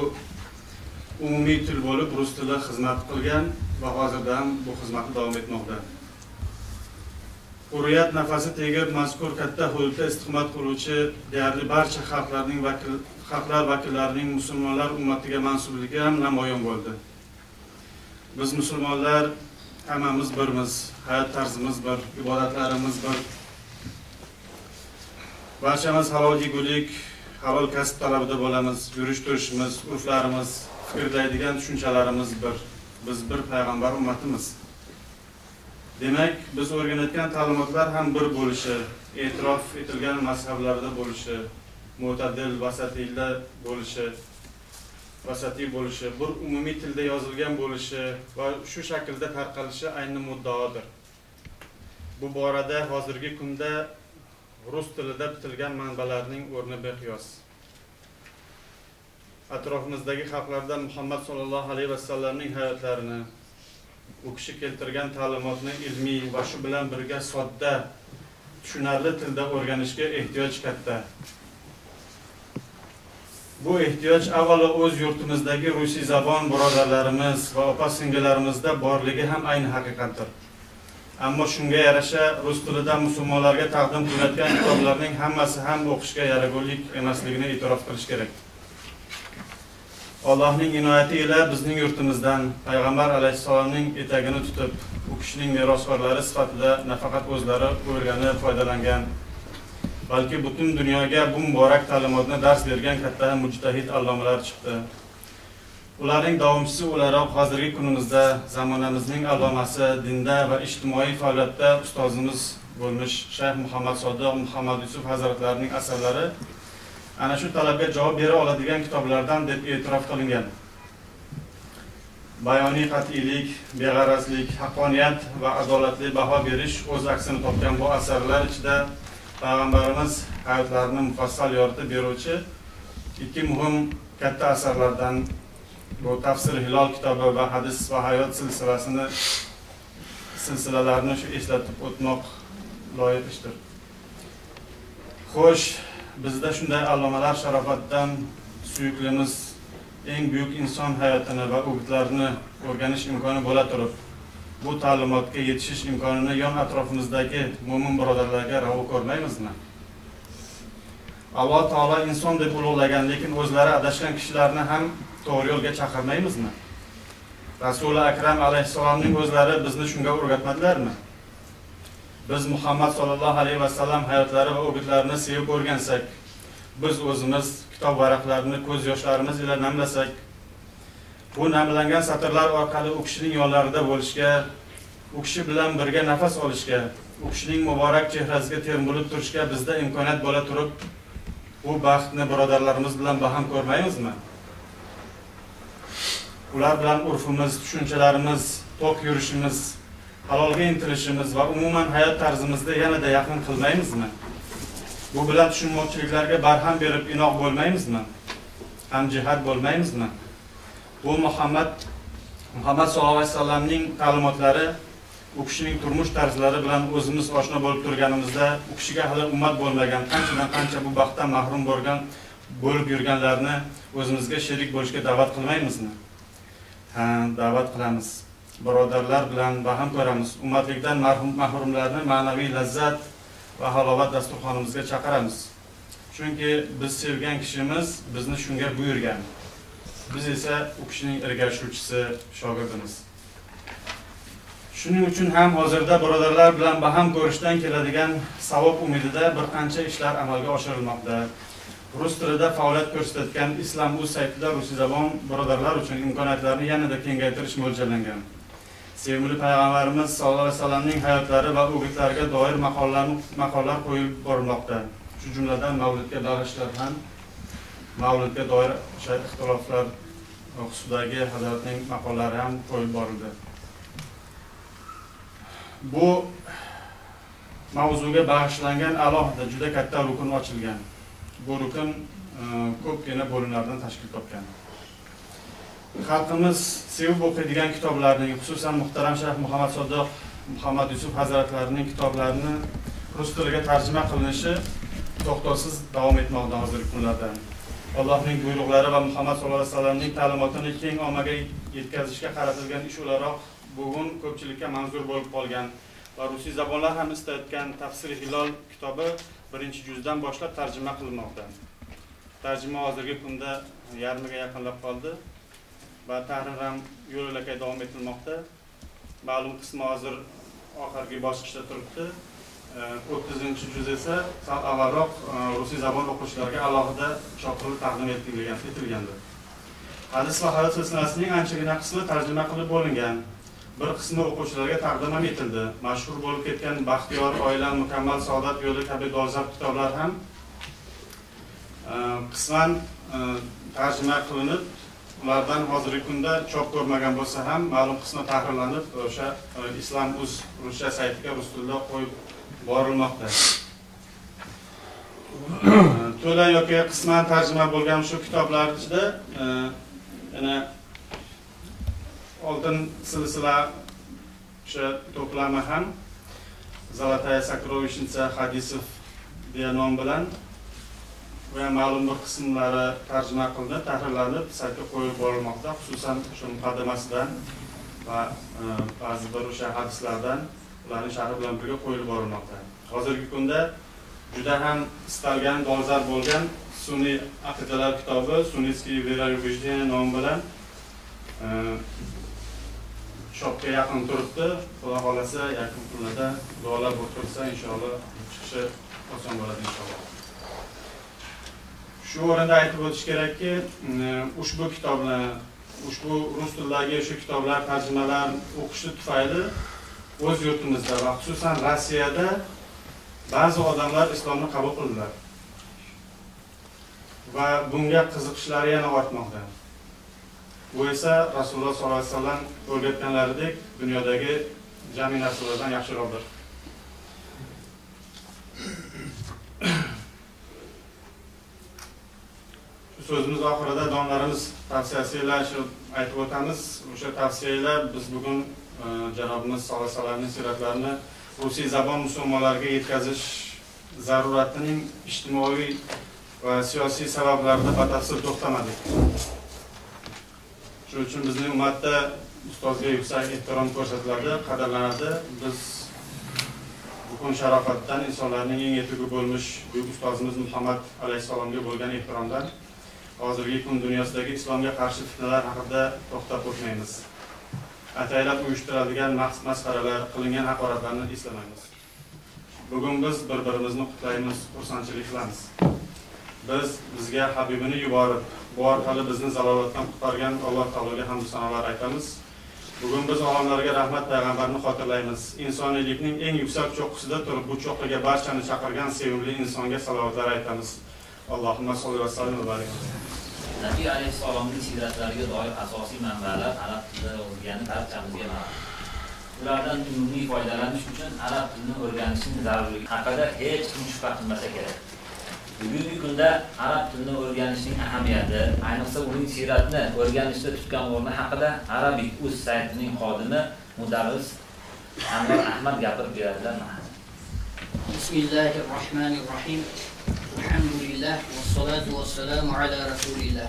umumiy til bo'lib rus tili xizmat qilgan va hozirda ham bu xizmatni davom etmoqda. Hurriyat nafasi tegib mazkur katta hududda istiqomat qiluvchi deyarli barcha xalqlarning vakil xalqlar vakillarining musulmonlar ummatiga mansubligi ham namoyon bo'ldi. Biz musulmonlar hammamiz birmiz, hayot tarzimiz bir, ibodatlarimiz bir, barchamiz halol yegulik halol kasb talabida bo'lamiz yurish turishimiz urflarimiz fikrlaydigan tushunchalarimiz bir. Biz bir payg'ambar ummatimiz. Demak biz o'rganayotgan ta'limotlar ham bir bo'lishi e'tirof etilgan mazhablarda bo'lishi mo'tadil vasatiylar bo'lishi vasatiy bo'lishi bir umumiy tilda yozilgan bo'lishi va shu shaklda tarqalishi ayni muddaodir bu borada hozirgi kunda rus tilida bitilgan manbalarning o'rni beqiyos. Atrofimizdagi xalqlarda muhammad sollallohu alayhi vasallamning hayotlarini u kishi keltirgan ta'limotni ilmiy va shu bilan birga sodda tushunarli tilda o'rganishga ehtiyoj katta. Bu ehtiyoj avvalo o'z yurtimizdagi rusiy zabon birodarlarimiz va opa singillarimizda borligi ham ayni haqiqatdir. Ammo shunga yarasha rus tilida musulmonlarga taqdim qilinayotgan kitoblarning hammasi ham o'qishga yaragulik emasligini e'tirof qilish kerak. Allohning inoyati ila bizning yurtimizdan payg'ambar alayhissalomning etagini tutib u kishining merosxo'rlari sifatida nafaqat o'zlari o'rganib foydalangan balki butun dunyoga bu muborak ta'limotni dars bergan katta mujtahid allomalar chiqdi. Ularning davomchisi o'laroq hozirgi kunimizda zamonamizning allomasi dinda va ijtimoiy faoliyatda ustozimiz bo'lmish shayx muhammad sodiq muhammad yusuf hazratlarining asarlari ana shu talabga javob bera oladigan kitoblardan deb e'tirof qilingan. Bayoniy qat'iylik beg'arazlik haqqoniyat va adolatli baho berish o'z aksini topgan bu asarlar ichida payg'ambarimiz hayotlarini mufassal yoritib beruvchi ikki muhim katta asarlardan bu tafsir hilol kitobi va hadis va hayot silsilasini silsilalarni shu eslatib o'tmoq loyiq ishdir. Xo'sh bizda shunday allomalar sharofatidan suyuklimiz eng buyuk inson hayotini va o'gitlarini o'rganish imkoni bo'la turib bu ta'limotga yetishish imkonini yon atrofimizdagi mo'min birodarlarga ravo ko'rmaymizmi? Alloh taolo inson deb ulug'lagan lekin o'zlari adashgan kishilarni ham to'g'ri yo'lga chaqirmaymizmi? Rasuli akram alayhissalomning o'zlari bizni shunga o'rgatmadilarmi? Biz muhammad sollallohu alayhi vasallam hayotlari va o'gitlarini sevib o'rgansak biz o'zimiz kitob varaqlarini ko'z yoshlarimiz ila namlasak bu namlangan satrlar orqali u kishining yonlarida bo'lishga u kishi bilan birga nafas olishga u kishining muborak chehrasiga termulib turishga bizda imkoniyat bo'la turib bu baxtni birodarlarimiz bilan baham ko'rmaymizmi? Ular bilan urfimiz tushunchalarimiz tok yurishimiz halolga intilishimiz va umuman hayot tarzimizda yanada yaqin qilmaymizmi? Bu bilan tushunmovchiliklarga barham berib inoq bo'lmaymizmi? Hamjihat bo'lmaymizmi? Bu muhammad muhammad sallallohu alayhi vasallamning ta'limotlari u kishining turmush tarzlari bilan o'zimiz oshno bo'lib turganimizda u kishiga hali ummat bo'lmagan qanchadan qancha bu baxtdan mahrum bo'lgan bo'lib yurganlarni o'zimizga sherik bo'lishga da'vat qilmaymizmi? Da'vat qilamiz. Birodarlar bilan baham ko'ramiz. Ummatlikdan mahrumlarni ma'naviy lazzat va halovat dasturxonimizga chaqiramiz. Chunki biz sevgan kishimiz bizni shunga buyurgan. Biz esa u kishining ergashuvchisi shogirdimiz. Shuning uchun ham hozirda birodarlar bilan baham ko'rishdan keladigan savob umidida bir qancha ishlar amalga oshirilmoqda. Rus tilida faoliyat ko'rsatayotgan islom uz saytida rusizabon birodarlar uchun imkoniyatlarni yanada kengaytirish mo'ljallangan. Sevimli payg'ambarimiz sallallohu alayhi vasallamning hayotlari va o'gitlariga doir maqolalar maqolalar qo'yib borilmoqda shu jumladan mavlidga bag'ishlab ham mavlidga doir o'sha ixtiloflar xususidagi hazratning maqollari ham qo'yib borildi. Bu mavzuga bag'ishlangan alohida juda katta rukun ochilgan. Bu rukun e, ko'pgina bo'limlardan tashkil topgan. Xalqimiz sevib o'qiydigan kitoblarning xususan muhtaram shayx muhammad sodiq muhammad yusuf hazratlarining kitoblarini rus tiliga tarjima qilinishi to'xtovsiz davom etmoqda hozirgi kunlarda. Allohning buyruqlari va muhammad sallallohu alayhi vasallamning ta'limotini keng ommaga yetkazishga qaratilgan ish o'laroq bugun ko'pchilikka manzur bo'lib qolgan va rusiy zabonlar ham istayotgan tafsiri hilol kitobi birinchi juzdan boshlab tarjima qilinmoqda. Tarjima hozirgi kunda yarmiga yaqinlab qoldi va tahrir ham yo'l yo'lakay davom etilmoqda. Ma'lum qismi hozir oxirgi bosqichda turibdi. O'ttizinchi juz esa sal avvalroq e, rusiy zabon o'quvchilarga alohida chop qilib taqdim etilgandi. Hadis va hayot silsilasining anchagina qismi tarjima qilib bo'lingan bir qismi o'quvchilarga taqdim ham etildi. Mashhur bo'lib ketgan baxtiyor oila mukammal saodat yo'li kabi dolzarb kitoblar ham e, qisman e, tarjima qilinib ulardan hozirgi kunda chop ko'rmagan bo'lsa ham ma'lum qismi tahrirlanib o'sha e, islom uz ruscha saytiga rus tilida qo'yib borilmoqda. To'la yoki qisman tarjima bo'lgan shu kitoblar ichida yana oltin silsila o'sha to'plami ham золотая сокровищница Hadisov deya nom bilan va ma'lum bir qismlari tarjima qilinib, tahrirlanib saytga qo'yib borilmoqda, xususan shu muqaddimasidan va e, ba'zi bir o'sha hadislardan ularni sharhi bilan birga qo'yilib borilmoqda. Hozirgi kunda juda ham istalgan dolzarb bo'lgan sun'iy aqidalar kitobi sunnitskiy Verovyujдение nomi bilan e, shopga yaqin turibdi. Xudo xolasa yaqin kunlarda duolar o'tirsa inshaalloh chiqishi oson bo'ladi inshaalloh. Shu o'rinda aytib o'tish kerakki, mm, ushbu kitoblar, ushbu rus tilidagi shu kitoblar, tarjimalar o'qishi tufayli o'z yurtimizda va xususan Rossiyada ba'zi odamlar islomni qabul qildilar. Va bunga qiziqishlari yana ortmoqda. Bu esa Rasululloh sollallohu alayhi vasallam o'rgatganlaridek dunyodagi jami narsalardan yaxshiroqdir. so'zimiz oxirida donlarimiz tavsiyasilar shu aytib o'tamiz. O'sha tavsiyalar biz bugun e, janobimiz sollallohu alayhi vasallamning siyratlarini rusiy zabon musulmonlariga yetkazish zaruratining ijtimoiy va siyosiy sabablarida batafsil to'xtamadik. Shuning uchun bizning ummatda ustozga yuksak ehtirom ko'rsatiladi, qadrlanadi. Biz bugun sharofatdan insonlarning eng yetugi bo'lmish buyuk ustozimiz Muhammad alayhissalomga bo'lgan ehtiromdan hozirgi kun dunyosidagi islomga qarshi fitnalar haqida to'xtab o'tmaymiz. Ataylab uyushtiradigan masxaralar, qilingan haqoratlarni eslamaymiz. Bugun biz bir-birimizni qutlaymiz, xursandchilik qilamiz. Biz bizga Habibini yuborib, bu orqali bizni zalolatdan qutqargan Alloh taologa hamd sanolar aytamiz. Bugun biz olamlarga rahmat payg'ambarni xotirlaymiz. Insoniylikning eng yuksak cho'qqisida turib bu cho'qqiga barchani chaqirgan sevimli insonga salovatlar aytamiz. Allohumma solli va sallim va barik. Nabiy alayhissalomning siyratlariga doir asosiy manbalar arab tilida yozilgani barchamizga ma'lum. Ulardan umumiy foydalanish uchun arab tilini o'rganishning zarurligi haqida hech kim shubha qilmasa kerak. Bugungi kunda arab tilini o'rganishning ahamiyati, ayniqsa uning siyratni o'rganishda tutgan o'rni haqida Arabic uz saytining xodimi mudarris Anvar Ahmad gapirib beradilar. Bismillahirrohmanirrohim. Alhamdulillah vassalotu vassalamu ala rasulillah.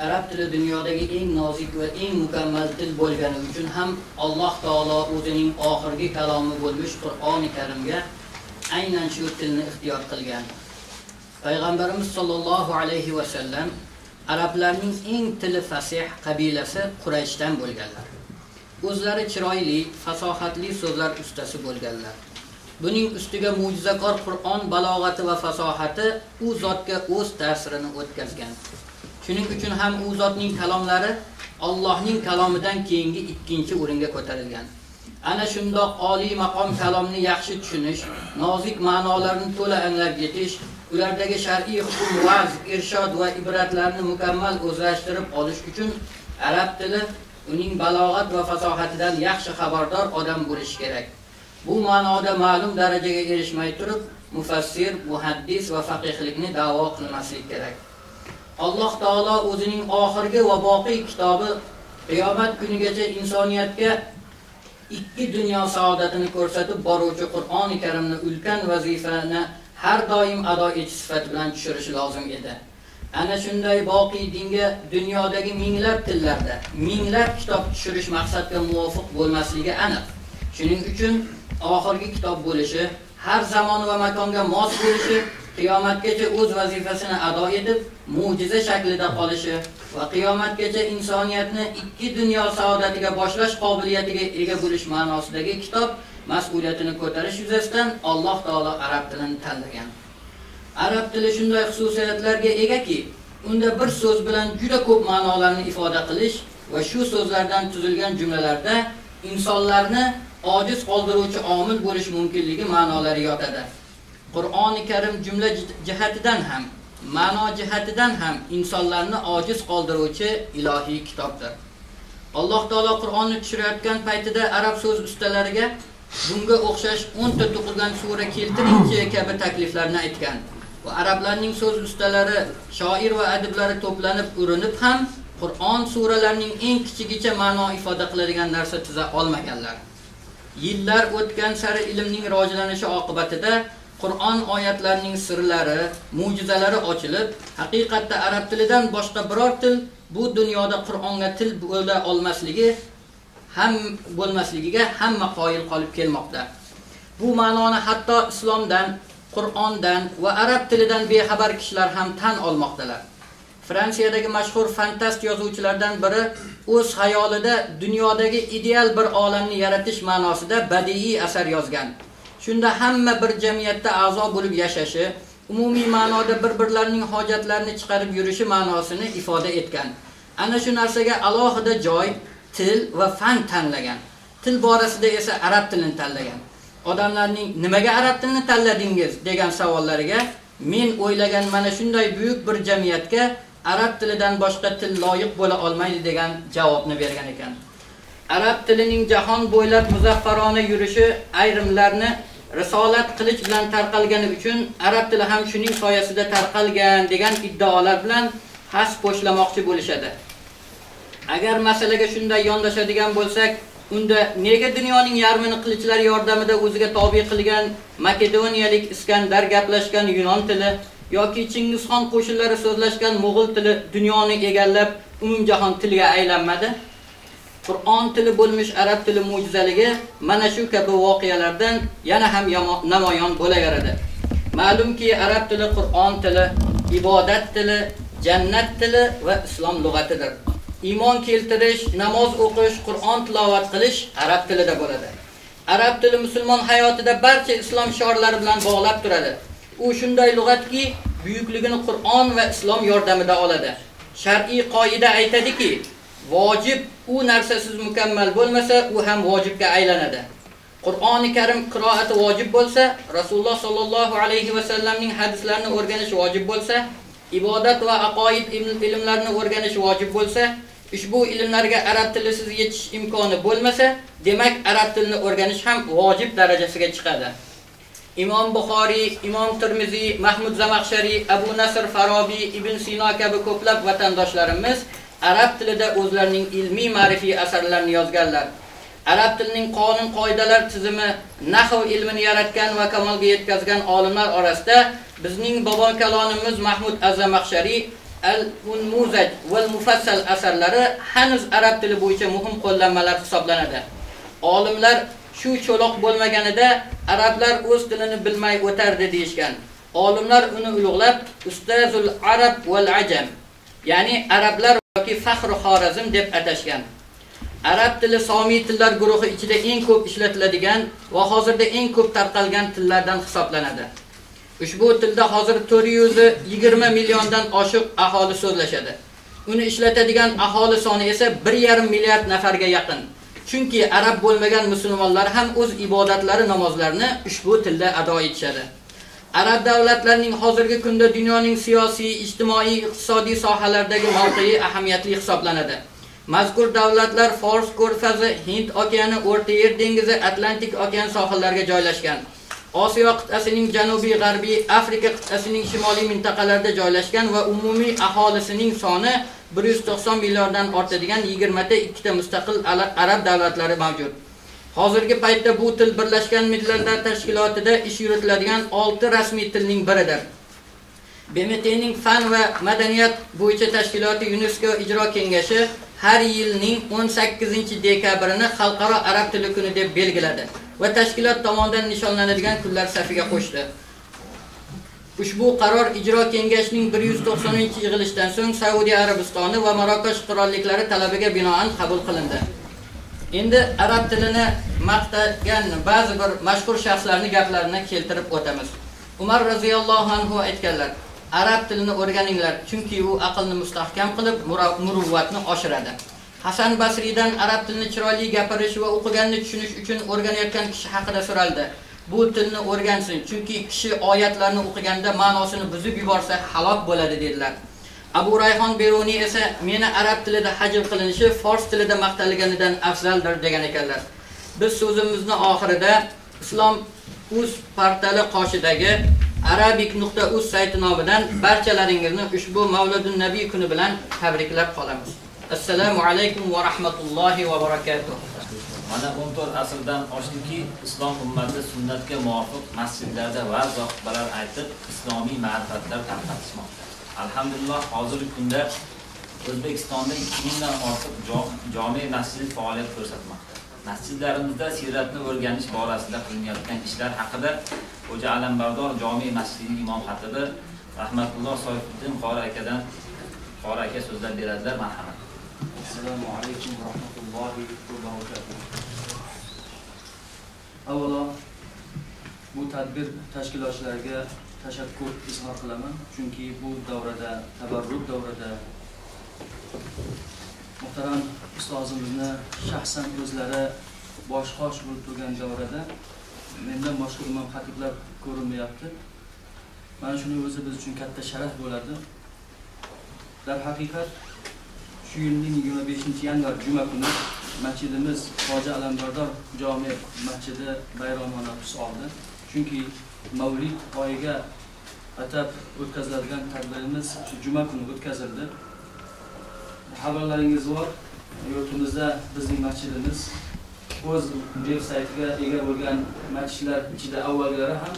Arab tili dunyodagi eng nozik va eng mukammal til bo'lgani uchun ham Alloh taolo o'zining oxirgi kalomi bo'lmish Qur'oni Karimga aynan shu tilni ixtiyor qilgan. Payg'ambarimiz sollallohu alayhi va sallam arablarning eng tili fasih qabilasi Qurayshdan bo'lganlar. O'zlari chiroyli, fasohatli so'zlar ustasi bo'lganlar. Buning ustiga mo'jizakor Qur'on balog'ati va fasohati u zotga o'z ta'sirini o'tkazgan. Shuning uchun ham u zotning kalomlari Allohning kalomidan keyingi ikkinchi o'ringa ko'tarilgan. Ana shundoq oliy maqom kalomni yaxshi tushunish, nozik ma'nolarni to'la anglab yetish, ulardagi shar'iy hukm, vaz, irshod va ibratlarni mukammal o'zlashtirib olish uchun arab tili uning balog'at va fasohatidan yaxshi xabardor odam bo'lishi kerak. Bu ma'noda ma'lum darajaga erishmay turib, mufassir, muhaddis va faqihlikni da'vo qilmaslik kerak. Alloh taolo o'zining oxirgi va boqiy kitobi qiyomat kunigacha insoniyatga ikki dunyo saodatini ko'rsatib boruvchi Qur'oni Karimni ulkan vazifani har doim ado etish sifati bilan tushirishi lozim edi. Ana shunday boqiy dinga dunyodagi minglab tillarda, minglab kitob tushirish maqsadga muvofiq bo'lmasligi aniq. Shuning uchun oxirgi kitob bo'lishi, har zamon va makonga mos bo'lishi, qiyomatgacha o'z vazifasini ado etib, mo'jiza shaklida qolishi va qiyomatgacha insoniyatni ikki dunyo saodatiga boshlash qobiliyatiga ega bo'lish ma'nosidagi kitob mas'uliyatini ko'tarish yuzasidan Alloh taolo arab tilini tanlagan. Arab tili shunday xususiyatlarga egaki, unda bir so'z bilan juda ko'p ma'nolarni ifoda qilish va shu so'zlardan tuzilgan jumlalarda insonlarni ojiz qoldiruvchi omil bo'lish mumkinligi ma'nolari yotadi. Qur'oni Karim jumla jihatidan ham, ma'no jihatidan ham insonlarni ojiz qoldiruvchi ilohiy kitobdir. Alloh taolo Qur'onni tushirayotgan paytida arab so'z ustalariga bunga o'xshash 10 ta to'qilgan sura keltiringchi kabi takliflarni aytgan. Va arablarning so'z ustalari, shoir va adiblari to'planib urinib ham Qur'on suralarining eng kichigicha ma'no ifoda qiladigan narsa tuza olmaganlar. yillar o'tgan sari ilmning rivojlanishi oqibatida Qur'on oyatlarining sirlari, mo'jizalari ochilib, haqiqatda arab tilidan boshqa biror til bu dunyoda Qur'onga til bo'la olmasligi ham bo'lmasligiga hamma qoyil qolib kelmoqda. Bu ma'noni hatto islomdan, Qur'ondan va arab tilidan bexabar kishilar ham tan olmoqdalar. Fransiyadagi mashhur fantast yozuvchilardan biri o'z xayolida dunyodagi ideal bir olamni yaratish ma'nosida badiiy asar yozgan. Shunda hamma bir jamiyatda a'zo bo'lib yashashi, umumiy ma'noda bir-birlarining hojatlarini chiqarib yurishi ma'nosini ifoda etgan. Ana shu narsaga alohida joy, til va fan tanlagan. Til borasida esa arab tilini tanlagan. Odamlarning nimaga arab tilini tanladingiz degan savollariga men o'ylagan mana shunday buyuk bir jamiyatga arab tilidan boshqa til loyiq bo'la olmaydi degan javobni bergan ekan. Arab tilining jahon bo'ylab muzaffarona yurishi ayrimlarni risolat qilich bilan tarqalgani uchun arab tili ham shuning soyasida tarqalgan degan iddaolar bilan has qo'shlamoqchi bo'lishadi. Agar masalaga shunday yondashadigan bo'lsak, unda nega dunyoning yarmini qilichlar yordamida o'ziga tobe qilgan Makedoniyalik Iskandar gaplashgan Yunon tili yoki Chingizxon qo'shinlari so'zlashgan mo'g'ul tili dunyoni egallab umumjahon tiliga aylanmadi? Qur'on tili bo'lmish arab tili mo'jizaligi mana shu kabi voqealardan yana ham namoyon bo'laveradi. Ma'lumki, arab tili Qur'on tili, ibodat tili, jannat tili va islom lug'atidir. Iymon keltirish, namoz o'qish, Qur'on tilovat qilish arab tilida bo'ladi. Arab tili musulmon hayotida barcha islom shiorlari bilan bog'lab turadi. U shunday lug'atki, buyukligini Qur'on va islom yordamida oladi. Shar'iy qoida aytadiki, vojib u narsasiz mukammal bo'lmasa, u ham vojibga aylanadi. Qur'oni Karim qiroati vojib bo'lsa, Rasululloh sollallohu alayhi va sallamning hadislarini o'rganish vojib bo'lsa, ibodat va aqoid ilmlarini o'rganish vojib bo'lsa, ushbu ilmlarga arab tilisiz yetish imkoni bo'lmasa, demak arab tilini o'rganish ham vojib darajasiga chiqadi. Imom Buxoriy, Imom Tirmiziy, Mahmud Zamaxshari, Abu Nasr Farobiy, Ibn Sino kabi ko'plab vatandoshlarimiz arab tilida o'zlarining ilmiy ma'rifiy asarlarini yozganlar. Arab tilining qonun qoidalar tizimi, nahv ilmini yaratgan va kamolga yetkazgan olimlar orasida bizning bobon kalonimiz Mahmud Azamaxshari Al-Munmuzaj va Mufassal asarlari hanuz arab tili bo'yicha muhim qo'llanmalar hisoblanadi. Olimlar shu cho'loq bo'lmaganida arablar o'z tilini bilmay o'tardi deyshgan. Olimlar uni ulug'lab Ustazul Arab val Ajam, ya'ni arablar yoki Faxru Xorazm deb atashgan. Arab tili somiy tillar guruhi ichida eng ko'p ishlatiladigan va hozirda eng ko'p tarqalgan tillardan hisoblanadi. Ushbu tilda hozir 420 milliondan oshiq aholi so'zlashadi. Uni ishlatadigan aholi soni esa 1,5 milliard nafarga yaqin. Chunki arab bo'lmagan musulmonlar ham o'z ibodatlari, namozlarini ushbu tilda ado etishadi. Arab davlatlarining hozirgi kunda dunyoning siyosiy, ijtimoiy, iqtisodiy sohalaridagi mavqei ahamiyatli hisoblanadi. Mazkur davlatlar Fors ko'rfazi, Hind okeani, O'rta Yer dengizi, Atlantik okean sohillariga joylashgan. Osiyo qit'asining janubiy g'arbiy, Afrika qit'asining shimoliy mintaqalarida joylashgan va umumiy aholisining soni 190 milliondan ortadigan 20 ta ikkita mustaqil arab davlatlari mavjud. Hozirgi paytda bu til Birlashgan Millatlar Tashkilotida ish yuritiladigan 6 rasmiy tilning biridir. BMTning fan va madaniyat bo'yicha tashkiloti UNESCO ijro kengashi har yilning 18-dekabrini xalqaro arab tili kuni deb belgiladi va tashkilot tomonidan nishonlanadigan kunlar safiga qo'shdi. Ushbu qaror ijro kengashining 190-yig'ilishidan so'ng Saudiya Arabistoni va Marokash qirolliklari talabiga binoan qabul qilindi. Endi arab tilini maqtagan ba'zi bir mashhur shaxslarning gaplarini keltirib o'tamiz. Umar roziyallohu anhu aytganlar: Arab tilini o'rganinglar, chunki u aqlni mustahkam qilib, muruvvatni oshiradi. Hasan Basridan arab tilini chiroyli gapirish va o'qiganini tushunish uchun o'rganayotgan kishi haqida so'raldi. Bu tilni o'rgansin, chunki kishi oyatlarni o'qiganda ma'nosini buzib yuborsa halok bo'ladi dedilar. Abu Rayhon Beruni esa meni arab tilida hajm qilinishi fors tilida maqtalganidan afzaldir degan ekanlar. Biz so'zimizni oxirida Islom uz portali qoshidagi arabic.uz sayti nomidan barchalaringizni ushbu Mavludun Nabiy kuni bilan tabriklab qolamiz. Assalomu alaykum va rahmatullohi va barakatuh. Mana 14 asrdan oshdiki, islom ummati sunnatga muvofiq masjidlarda va xutbalar aytib, islomiy ma'rifatlar tarqatishmoqda. Alhamdulillah, hozirgi kunda O'zbekistonda 2000 dan ortiq jome masjid faoliyat ko'rsatmoqda. Masjidlarimizda siyratni o'rganish borasida qilinayotgan ishlar haqida Xo'ja Alambardor jome masjidining imom xatibi Rahmatulloh Soifuddin qori akadan qori aka so'zlab beradilar, marhamat. Assalomu alaykum va rahmatullohi va barakatuh. Avvalo bu tadbir tashkilotchilariga tashakkur izhor qilaman, chunki bu davrada, tabarruk davrada muhtaram ustozimizni shaxsan o'zlari bosh qosh bo'lib turgan davrada mendan boshqa imom xatiblar ko'rinmayapti. Mana shuning o'zi biz uchun katta sharaf bo'ladi. Darhaqiqat shu yilning 25 yanvar juma kuni masjidimiz Hoji Alambardor jome masjidi bayramona tus oldi. Chunki Mavlid oyiga atab o'tkaziladigan tadbirimiz shu juma kuni o'tkazildi. Xabarlaringiz bor, yurtimizda bizning masjidimiz o'z veb saytiga ega bo'lgan masjidlar ichida avvalgilari ham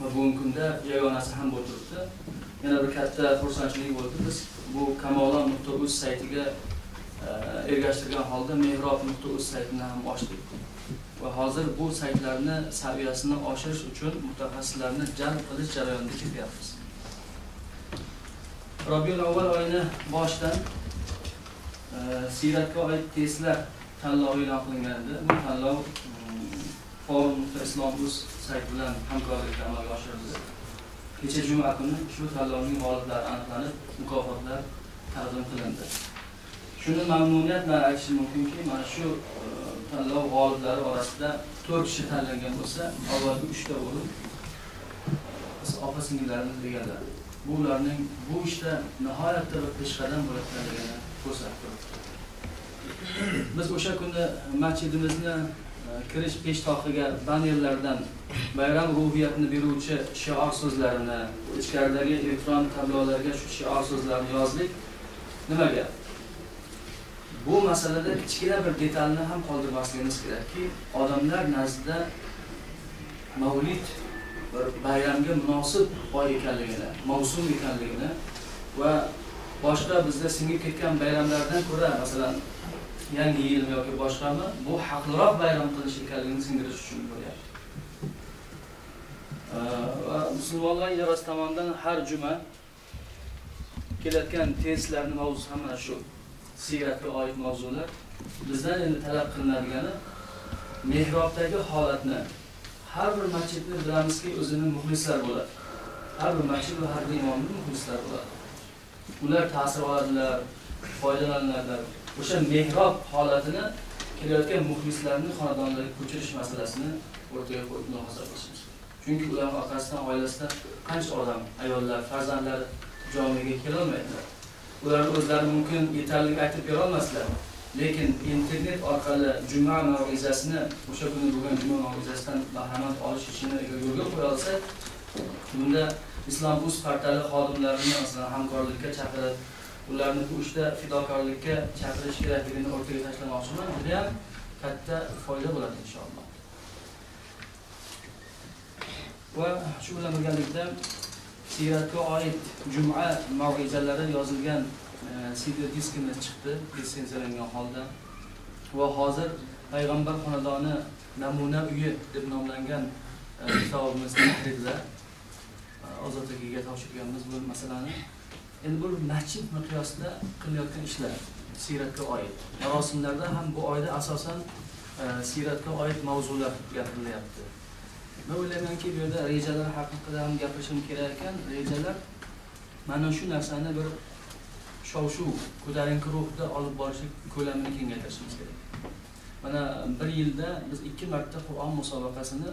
va bugungi kunda yagonasi ham bo'lib turibdi. Yana bir katta xursandchilik bo'ldi biz bu kamolon.uz saytiga e, ergashtirgan holda mehrob.uz saytini ham ochdik. Va hozir bu saytlarni saviyasini oshirish uchun mutaxassislarni jalb qilish jarayonida ketyapmiz. Robiul avval oyini boshidan e, siyratga oid testlar tanlovi e'lon qilingan edi. Bu tanlov mm, forum.islom.uz sayti bilan hamkorlikda amalga oshirildi. Kecha juma kuni shu tanlovning g'oliblari aniqlanib, mukofotlar taqdim qilindi. Shuni mamnuniyat bilan aytishim mumkinki, mana shu e, tanlov g'oliblari orasida to'rt kishi tanlangan bo'lsa, avvalgi uchta o'rin opa singillarimiz deganlar. Bu ularning bu ishda nihoyatda bir peshqadam bo'layotganligini ko'rsatib turibdi. Biz o'sha kuni masjidimizni e, kirish peshtoqiga bannerlardan bayram ruhiyatini beruvchi shior so'zlarini, ichkaridagi elektron tablolarga shu shior so'zlarini yozdik. Nimaga? Bu masalada kichkina bir detalni ham qoldirmasligimiz kerakki, odamlar nazdida Mavlid bir bayramga munosib oy ekanligini, mavsum ekanligini va boshqa bizda singib ketgan bayramlardan ko'ra, masalan, yangi yil yoki boshqami, bu haqliroq bayram qilish ekanligini singdirish uchun bo'lyapti. Va musulmonlar idorasi tomonidan har juma kelayotgan testlarning mavzusi ham mana shu siyratga oid mavzular. Bizdan endi talab qilinadigani mehrobdagi holatni har bir masjidni bilamizki o'zini muxlislar bo'ladi. Har bir masjid va har bir imomning muxlislar bo'ladi. Ular ta'sir oladilar, foydalanadilar. O'sha mehrob holatini kelayotgan muxlislarni xonadonlarga ko'chirish masalasini o'rtaga qo'yib mulohaza qilishimiz. Chunki ularning orqasidan oilasida qancha odam, ayollar, farzandlari jomiga kelolmaydilar. Ular o'zlari mumkin yetarli aytib bera. Lekin internet orqali juma mav'izasini o'sha kuni bo'lgan juma mav'izasidan bahramand olish ishini agar yo'lga qo'ya olsa bunda Islom uz portali xodimlarini masalan hamkorlikka chaqirib, ularni bu ishda fidokorlikka chaqirish kerakligini o'rtaga tashlamoqchiman. Juda ham katta foyda bo'ladi inshaalloh. Va shu bilan birgalikda siyratga oid juma mav'izalari yozilgan e, CD diskimiz chiqdi, litsenziyalangan holda. Va hozir payg'ambar xonadoni namuna uyi deb nomlangan e, kitobimiz tahrirlar e, Ozod akaga topshirganmiz bu masalani. Endi bu masjid miqyosida qilinayotgan ishlar siyratga oid. Marosimlarda ham bu oyda asosan siyratga oid mavzular gapirilyapti. Man o'ylaymanki, bu yerda rejalar haqida ham gapirishim kerak ekan. Rejalar mana shu narsani bir shov-shuv, ko'tarinki ruhda olib borishlik ko'lamini kengaytirishimiz kerak. Mana bir yilda biz ikki marta Qur'on musobaqasini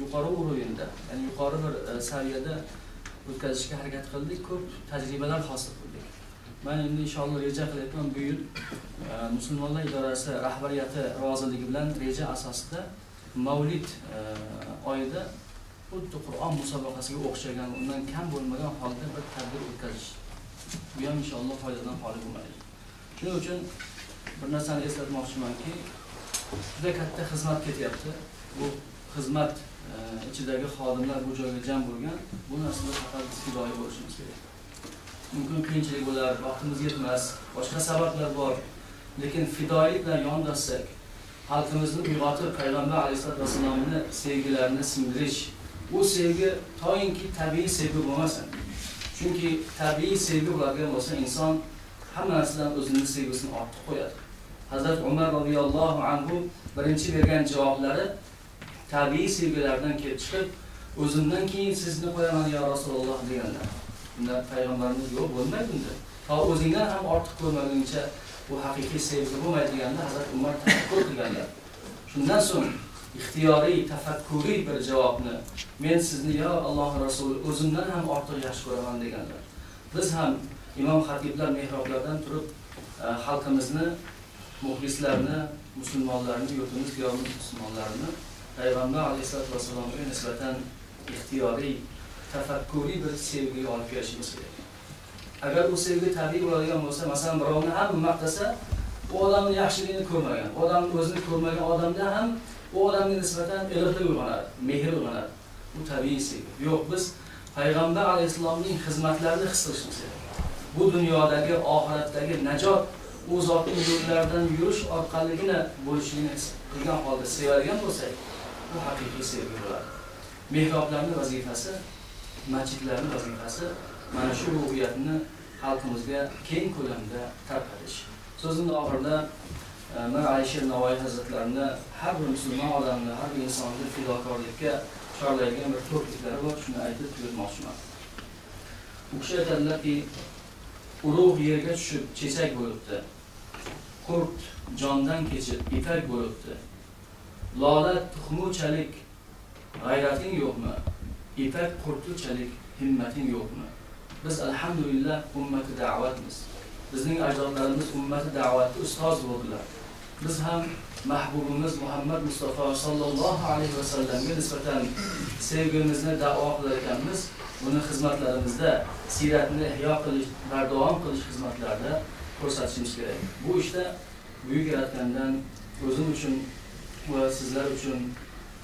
yuqori уровеньda ya'ni yuqori bir e, saviyada o'tkazishga harakat qildik, ko'p tajribalar hosil qildik. Men endi inshaalloh reja qilyapman bu yil e, musulmonlar idorasi rahbariyati roziligi bilan reja asosida Mavlid e, oyida xuddi Qur'on musobaqasiga o'xshagan, undan kam bo'lmagan holda bir tadbir o'tkazish. Bu ham inshaalloh foydadan xoli bo'lmaydi. Shuning uchun bir narsani eslatmoqchimanki, juda katta xizmat ketyapti bu xizmat e, ichidagi xodimlar bu joyga jam bo'lgan bu narsada faqat biz fidoyi bo'lishimiz kerak mumkin qiyinchilik bo'lar vaqtimiz yetmas boshqa sabablar bor lekin fidoyilik bilan yondashsak xalqimizni uyg'otib payg'ambar alayhisalotu vassalomni sevgilarini singdirish. Bu sevgi toinki tabiiy sevgi bo'lmasin chunki tabiiy sevgi bo'ladigan bo'lsa inson hamma narsadan o'zini sevgisini ortib qo'yadi. Hazrat umar roziyallohu anhu birinchi bergan javoblari tabiiy sevgilardan kelib chiqib o'zimdan keyin sizni qo'yaman yo rasululloh deganlar. Unda payg'ambarimiz yo'q bo'lmaydi unda. To o'zingdan ham ortiq ko'rmaguncha bu haqiqiy sevgi bo'lmaydi deganda hazrat umar tafakkur qilganlar shundan so'ng ixtiyoriy tafakkuriy bir javobni men sizni yo alloh rasuli o'zimdan ham ortiq yaxshi ko'raman deganlar biz ham imom xatiblar mehroblardan turib e, xalqimizni muxlislarni musulmonlarni yurtimiz diyorimiz musulmonlarini payg'ambar alayhisalotu vassalomga nisbatan ixtiyoriy tafakkuriy bir sevgiga olib kelishimiz kerak. Agar u sevgi tabiiy bo'ladigan bo'lsa masalan birovni hamma maqtasa u odamni yaxshiligini ko'rmagan u odamni o'zini ko'rmagan odamda ham u odamga nisbatan iliqlik uyg'onadi mehr uyg'onadi. Bu tabiiy sevgi. Yo'q biz payg'ambar alayhissalomning xizmatlarini his qilishimiz kerak. Bu dunyodagi oxiratdagi najot u zotning yo'llaridan yurish orqaligina bo'lishligini his qilgan holda sevadigan bo'lsak bu haqiqiy sevgi bo'ladi. Mehroblarni vazifasi masjidlarni vazifasi mana shu ruhiyatni xalqimizga keng ko'lamda tarqatish so'zimni oxirida e, mir alisher navoiy hazratlarini har bir musulmon odamni har bir insonni fidokorlikka chorlaydigan bir to'rtliklari bor shuni aytib tugatmoqchiman u kishi aytadilarki urug' yerga tushib chechak bo'libdi qurt jondan kechib ipak bo'libdi lola tuxmuchalik g'ayrating yo'qmi ipak qurtuchalik himmating yo'qmi? Biz alhamdulillah ummati da'vatmiz. Bizning ajdodlarimiz ummati da'vatda ustoz bo'ldilar. Biz ham mahbubimiz muhammad mustafa sollallohu alayhi vasallamga nisbatan sevgimizni da'vo qilar ekanmiz buni xizmatlarimizda siyratni ihyo qilish bardavom qilish xizmatlarida ko'rsatishimiz kerak. Bu ishda buyuk yaratgandan o'zim uchun va sizlar uchun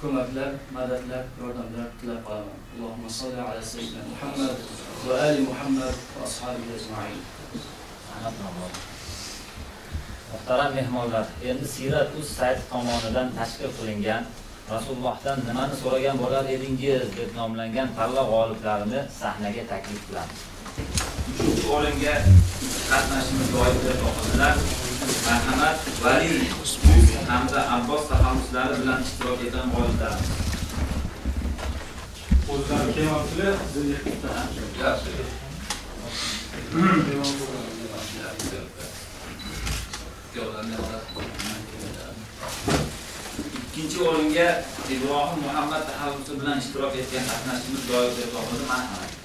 ko'maklar madadlar yordamlar tilab qolaman. Allohumma solli ala sayyidina muhammad va ali muhammad va ashabihi ajmain. Muhtaram mehmonlar endi siyrat uz sayti tomonidan tashkil qilingan rasulullohdan nimani so'ragan bo'lar edingiz deb nomlangan tanlov g'oliblarini sahnaga taklif qilamiz. Uchinchi o'ringa qatnashimiz deb topildilar. Marhamat vali hamda abbos taxalluslari bilan ishtirok etgan g'oliblarimiz o'zlari kelyaptilar Yaxshi. ikkinchi o'ringa ibrohim muhammad taxallusi bilan ishtirok etgan qatnashchimiz loyiq deb topildi. Marhamat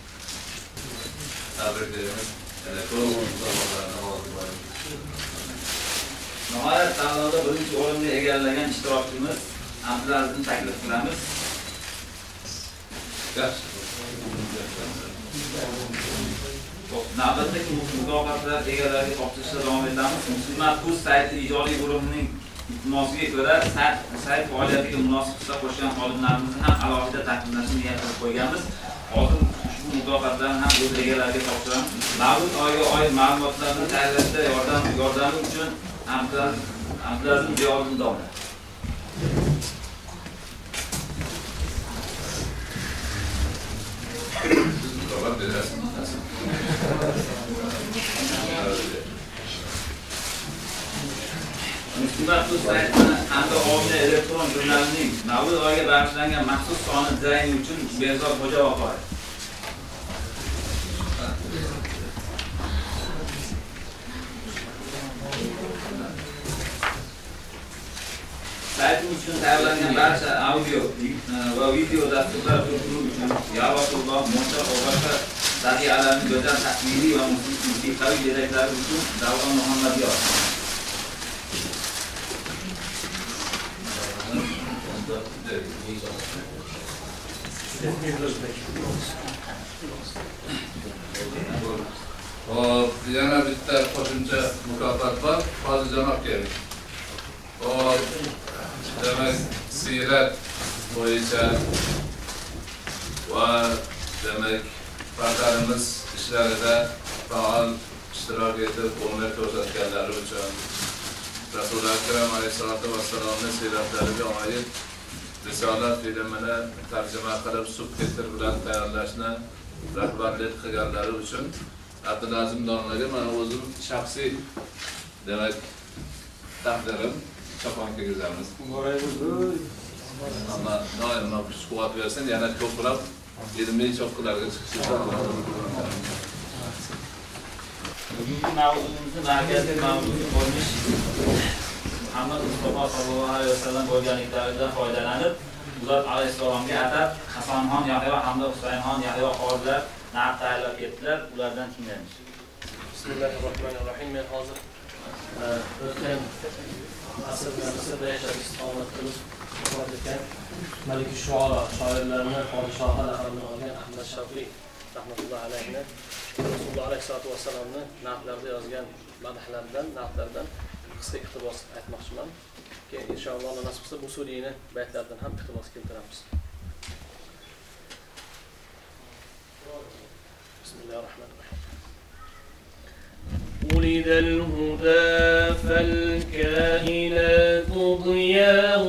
Tabriklaymiz. Nihoyat tanlovda birinchi o'rinni egallagan ishtirokchimiz abdulazizni taklif qilamiz navbatdagi mukofotlar egalariga topshirishda davom etamiz musulmat uz sayti ijodiy guruhining iltimosiga ko'ra sayt faoliyatiga munosib hissa qo'shgan xodimlarimizni ham alohida taqdirlashni niyat qilib qo'yganmiz hozir mukofotlarni ham o'z egalariga topshiramiz mavjud oyga oid ma'lumotlarni tayyorlashda yordam yordami uchun Abdulaziz Abdulaziz Ziyoliddin domla saytini hamda Omina elektron jurnalining Mavlud oyiga bag'ishlangan maxsus soni dizayni uchun Behzod Xo'ja Vaqoyev. Sayt uchun tayyorlangan barcha audio e, va video dasturlar uchun Ya Rasululloh, Musa va boshqa sahiylarning go'zal tasviriy va musiqiy yeraklari uchun Davron Muhammadyor. Hop, yana bitta qo'shimcha mukofot bor. Hozir janob kerak. Hop, demak siyrat bo'yicha va demak farzandimiz ishlarida faol ishtirok etib o'rnak ko'rsatganlari uchun Rasul akram alayhisalotu vassalomni siyratlariga oid risolat filmini tarjima qilib subtitr bilan tayyorlashni rahbarlik qilganlari uchun abdulazim domlaga men o'zim shaxsiy demak taqdirim chopon kiygizamiz Amma doim kuch quvvat bersin. Yana ko'proq ilmiy cho'qqilarga chiqishni bugungi mavzuimizni markaziy mavzusi bo'lmish muhammad mustafa sallallohu alayhi vasallam bo'lganliklaridan foydalanib ular alayhissalomga atab hasanxon yahyo hamda husaynxon yahyo qorilar na'at tayyorlab ketdilar ulardan tinglaymiz rohim Men hozir e, o'tgan asrda Misrda yashab istiqomat qilib vafot etgan Maliki shuoro shoirlarni podshohi laqabini olgan Ahmad Shafii rahmatullohi alayhini Rasululloh alayhissalotu vassalomni naqdlarda yozgan madhlaridan, naqdlardan qisqa iqtibos aytmoqchiman. ki inşallah Allah nasip olsa bu suriyine bəyətlərdən həm tıxılmaz keltirəmiz. Bismillahirrahmanirrahim. ولد الهدى فالكائنات ضياء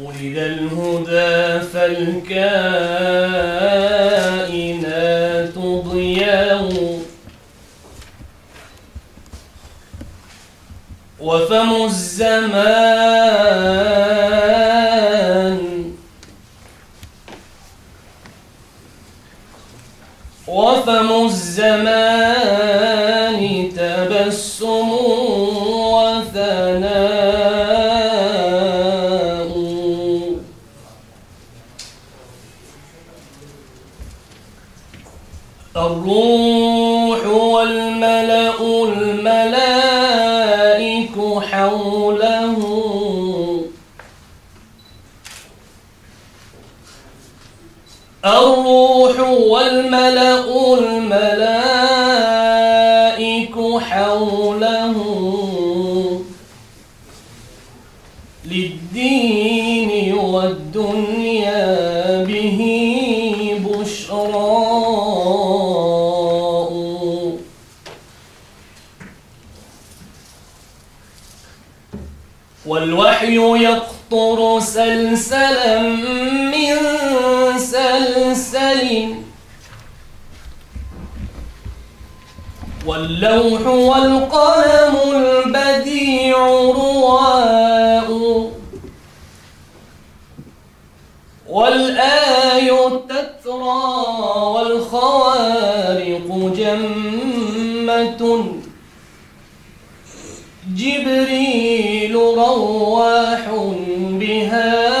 ولد الهدى فالكائنات ضياء وفم الزمان وفم الزمان والملأ واللوح والقلم البديع رواء. والآي تترى والخوارق جمة. جبريل رواح بها.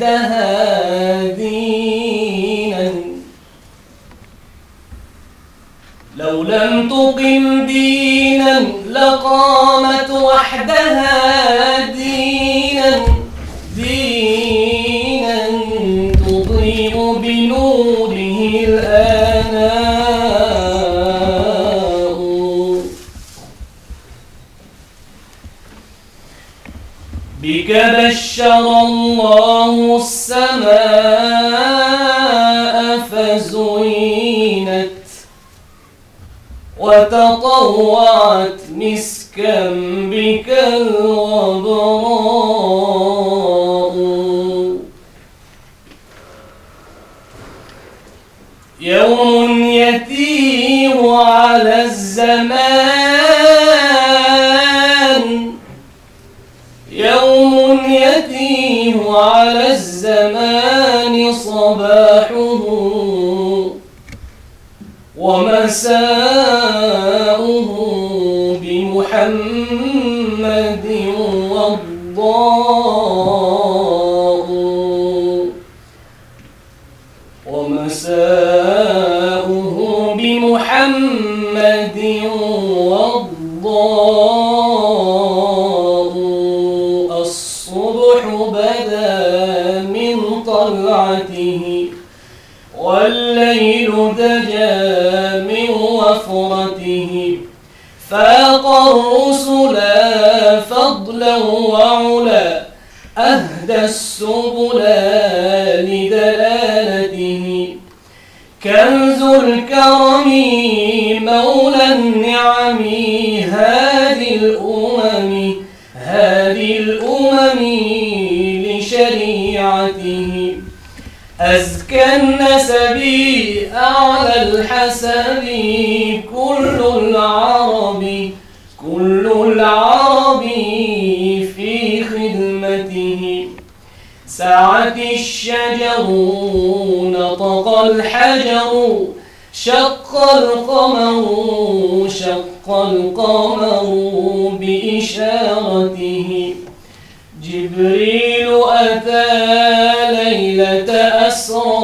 وحدها دينا لو لم تقم دينا لقامت وحدها دينا. بك بشر الله السماء فزينت وتطوعت مسكا بك الغبراء. يوم يتير على الزمان ومساؤه بمحمد والضاء. ومساؤه بمحمد والضاء. فاق الرسل فضلا وعلا أهدى السبل لدلالته. كنز الكرم مولى النعم هادي الأمم هادي الأمم لشريعته. أزكى النسب أعلى الحسب كل العرب سعت الشجر نطق الحجر شق القمر شق القمر بإشارته. جبريل أتى ليلة أسرى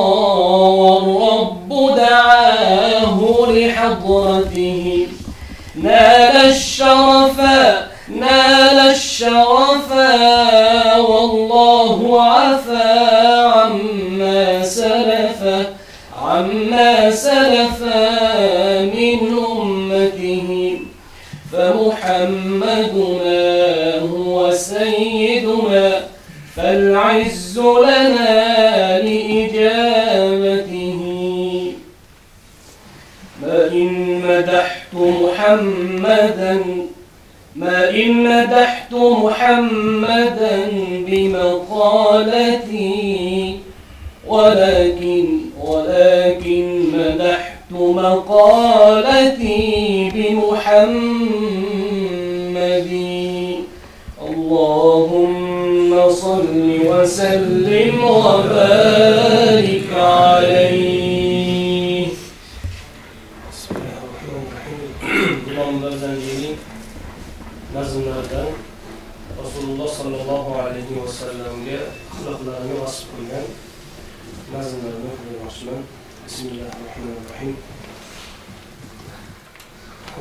والرب دعاه لحضرته. نال عما سلف من أمته فمحمدنا هو سيدنا فالعز لنا لإجابته. ما إن مدحت محمدا ما إن مدحت محمدا بمقالتي ولكن ولكن مدحت مقالتي بمحمد. اللهم صل وسلم وبارك عليه. بسم الله الرحمن الرحيم اللهم زنجيني nazmlardan rasululloh sollallohu alayhi vasallamga axloqlarini vasf qilgan nazmlarni o'qimoqchiman bismillahi rohmanir rohim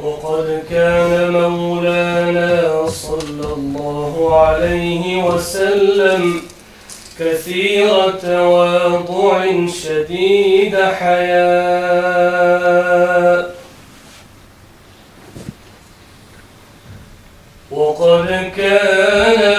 وقد كان مولانا صلى الله عليه وسلم كثير تواضع شديد حياء. وقد كان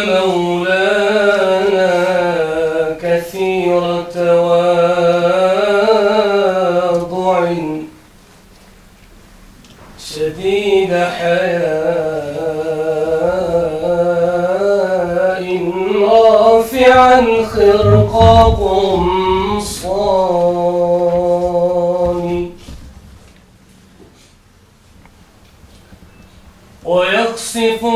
ويقصف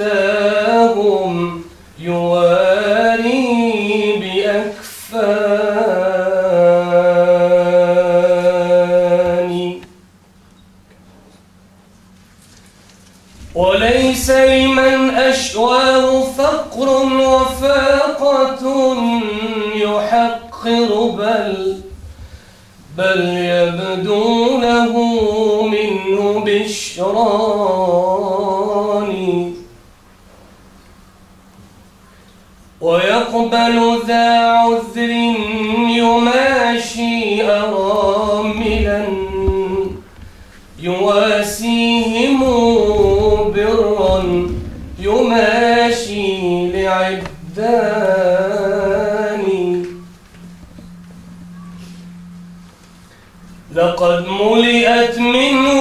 موتاهم يواري بأكفان. وليس لمن أشواه فقر وفاقة يحقر بل بل يبدو له منه بشران يقبل ذا عذر يماشي أراملا يواسيهم برا يماشي لعبدان لقد ملئت منه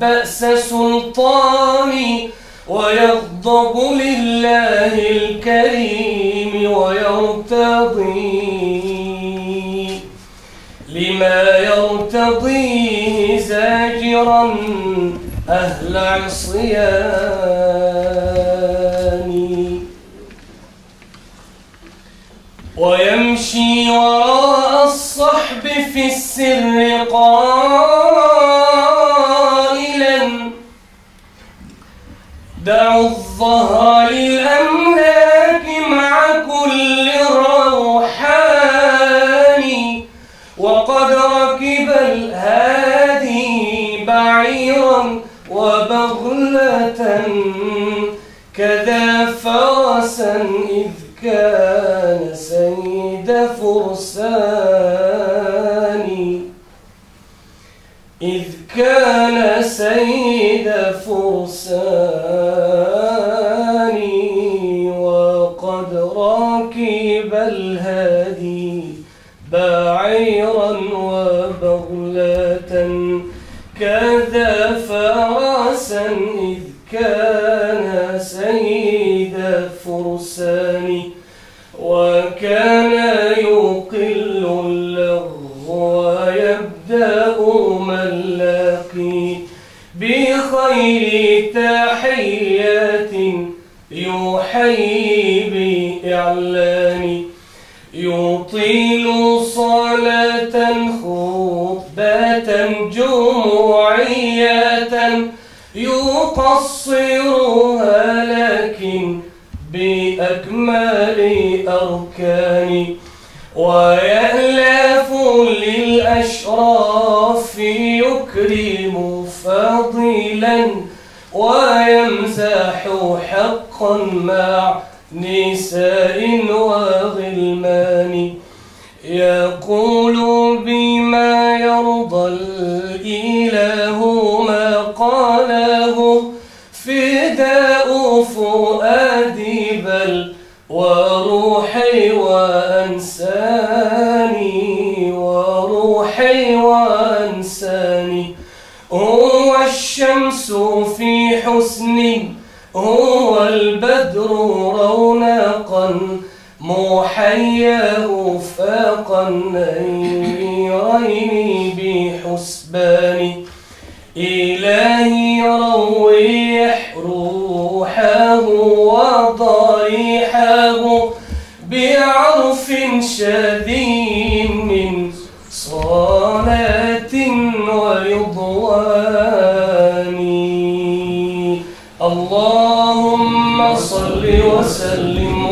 بأس سلطان ويغضب لله الكريم ويرتضي. لما يرتضيه زاجرا أهل عصيان ويمشي وراء الصحب في السر قائلا كذا فرسا إذ كان سيد فرسان. يحيي بإعلان يطيل صلاة خطبة جمعية. يقصرها لكن بأكمل أركان. ويألف للأشراف يكرم فضيلا ويمزح حقا مع نساء وغلمان يقول بما يرضى الإله ما قاله فداء فؤادي بل وروحي وأنساني وروحي وأنساني. هو الشمس في حسن هو رونقا محياه فاق النيرين بحسبان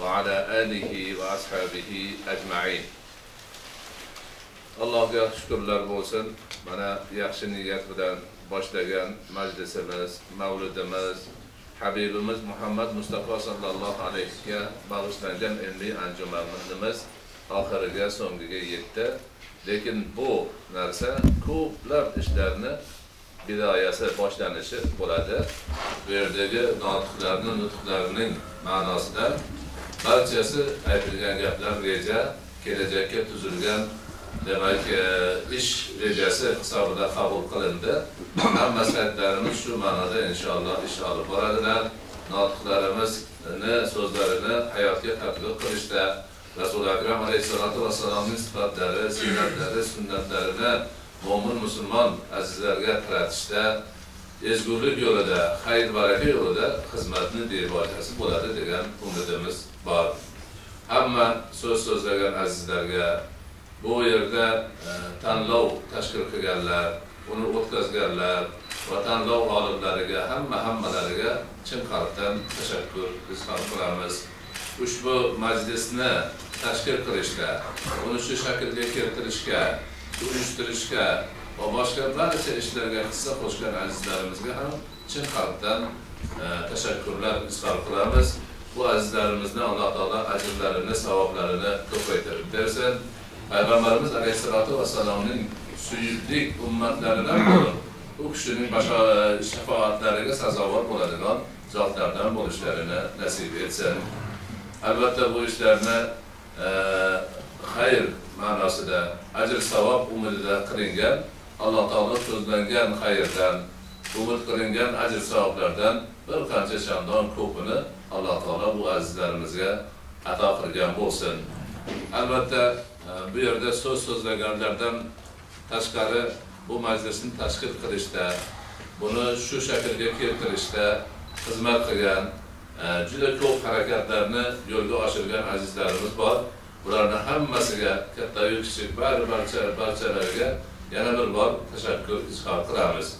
وعلى آله وأصحابه أجمعين allohga shukurlar bo'lsin mana yaxshi niyat bilan boshlagan majlisimiz mavludimiz habibimiz muhammad mustafa sallallohu alayhiga bag'ishlangan ilmiy anjumanimiz oxiriga so'ngiga yetdi lekin bu narsa ko'plab ishlarni bidoyasi boshlanishi bo'ladi bu yerdagi notiqlarni nutqlarning ma'nosida barchasi aytilgan gaplar reja kelajakka tuzilgan demak e, ish rejasi hisobida qabul qilindi. Hamma saytlarimiz shu ma'noda inshaalloh ish olib boradilar. Notiqlarimizni so'zlarini hayotga tatbiq qilishda rasuli akram alayhissalotu vassalomning sifatlari siyratlari sunnatlarini mo'min musulmon azizlarga taratishda ezgulik yo'lida xayr baraka yo'lida xizmatni debojasi bo'ladi degan umidimiz bor. Hamma so'z so'zlagan azizlarga bu yerda e, tanlov tashkil qilganlar uni o'tkazganlar va tanlov g'oliblariga hamma hammalariga chin qalbdan tashakkur izhor qilamiz. Ushbu majlisni tashkil qilishga uni shu shaklga keltirishga uyushtirishga va boshqa barcha ishlarga hissa qo'shgan azizlarimizga ham chin qalbdan e, tashakkurlar izhor qilamiz. Bu azizlarimizni alloh taolo ajrlarini savoblarini ko'paytirib bersin. Payg'ambarimiz alayhissalotu vassalomning suyuklik ummatlaridan bo'lib u kishining basho- shafoatlariga sazovor bo'ladigan zotlardan bo'lishlarini nasib etsin. Albatta bu ishlarni e, xayr ma'nosida ajr savob umidida qilingan alloh taolo ko'zlangan xayrdan umid qilingan ajr savoblardan bir qancha chandon ko'pini alloh taolo bu azizlarimizga ato qilgan bo'lsin. Albatta e, bu yerda so'z so'zlaganlardan tashqari bu majlisni tashkil qilishda buni shu shaklga keltirishda xizmat qilgan e, juda ko'p harakatlarni yo'lga oshirgan azizlarimiz bor. Bularni hammasiga kattayu kichik bari barcha barchalariga yana bir bor tashakkur izhor qilamiz.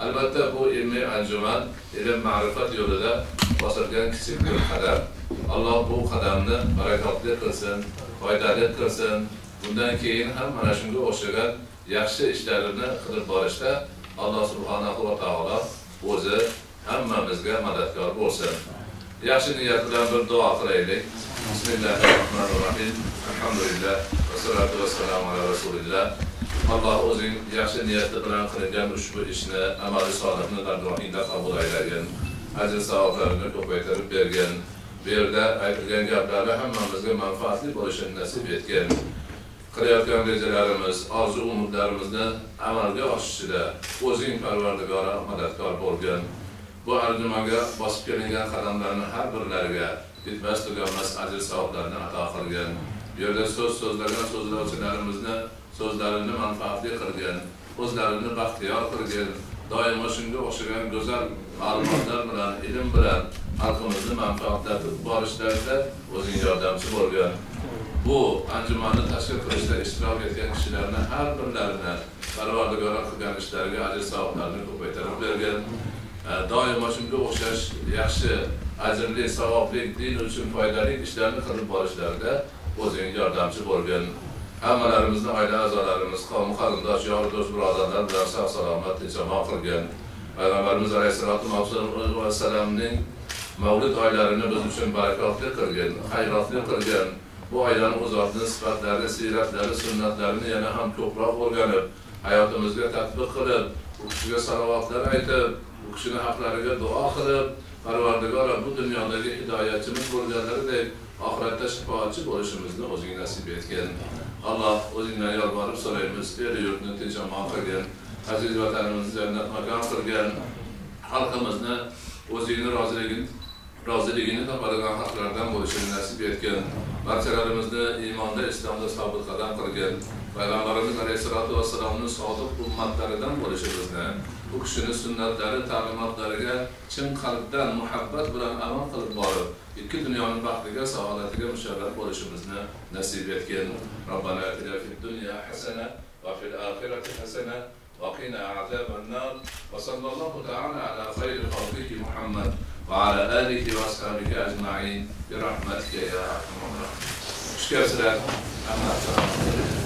Albatta bu ilmiy anjuman ilm ma'rifat yo'lida bosilgan kichik bir qadam. Alloh bu qadamni barakotli qilsin foydali qilsin. Bundan keyin ham mana shunga o'xshagan yaxshi ishlarini qilib borishda alloh subhanahu va taolo o'zi hammamizga madadkor bo'lsin. Yaxshi niyat bilan bir duo qilaylik. Bismillahi rohmanir rohim alhamdulillah. Vassalatu vassalamu ala rasulillah. Alloh o'zing yaxshi niyati bilan qilingan ushbu ishni amali solihni dargohingda qabul aylagin. Ajr savoblarini ko'paytirib bergin. Bu yerda aytilgan gaplarni hammamizga manfaatli bo'lishini nasib etgin. Qilayotgan rejalarimiz orzu umidlarimizni amalga oshishida o'zing parvardigora madadkor bo'lgin. Bu arjumanga bosib kelingan qadamlarni har birlariga bitmas tuganmas ajr savoblarni ato qilgin. Bu yerda so'z so'zlagan so'zlovchilarimizni so'zlarini manfaatli qilgin o'zlarini baxtiyor qilgin doimo shunga o'xshagan go'zal ma'lumotlar bilan ilm bilan xalqimizni manfaatlatib borishlarida o'zing yordamchi bo'lgin bu anjumanni tashkil qilishda ishtirok etgan kishilarni har birlarini parvardigora qilgan ishlariga ajr savoblarni ko'paytirib bergin doimo shunga o'xshash yaxshi ajrli savobli din uchun foydali ishlarni qilib borishlarida o'zing yordamchi bo'lgin hammalarimizni oila a'zolarimiz qavm qarindosh yor do'st birodarlar bilan sog' salomat tinchomon qilgin payg'ambarimiz alayhissalotu vassalamning mavlid oylarini biz uchun barakotli qilgin hayrotli qilgin bu oilani u zotni sifatlari siyratlari sunnatlarini yana ham ko'proq o'rganib hayotimizga tatbiq qilib u kishiga salovatlar aytib u kishini haqlariga duo qilib parvardigora bu dunyodagi hidoyatchimiz bo'lganlaridek oxiratda shifoatchi bo'lishimizni o'zing nasib etgin alloh o'zingdan yolborib so'raymiz el yurtni tinch omon qilgin aziz vatanimizni jannat makon qilgin xalqimizni o'zingni roziligini roziligini topadigan haqlardan bo'lishini nasib etgin barchalarimizni iymonda islomda sobit qadam qilgin payg'ambarimiz alayhissalotu vassalomni sodiq ummatlaridan bo'lishimizni u kishini sunnatlari ta'limotlariga chin qalbdan muhabbat bilan amal qilib borib ikki dunyoning baxtiga saodatiga musharraf bo'lishimizni nasib etgin robbana atina fid dunya hasana va fil oxirati hasana وقنا عذاب النار وصلى الله تعالى على خير خلقه محمد وعلى آله وأصحابه أجمعين برحمتك يا أرحم الراحمين. شكرا أما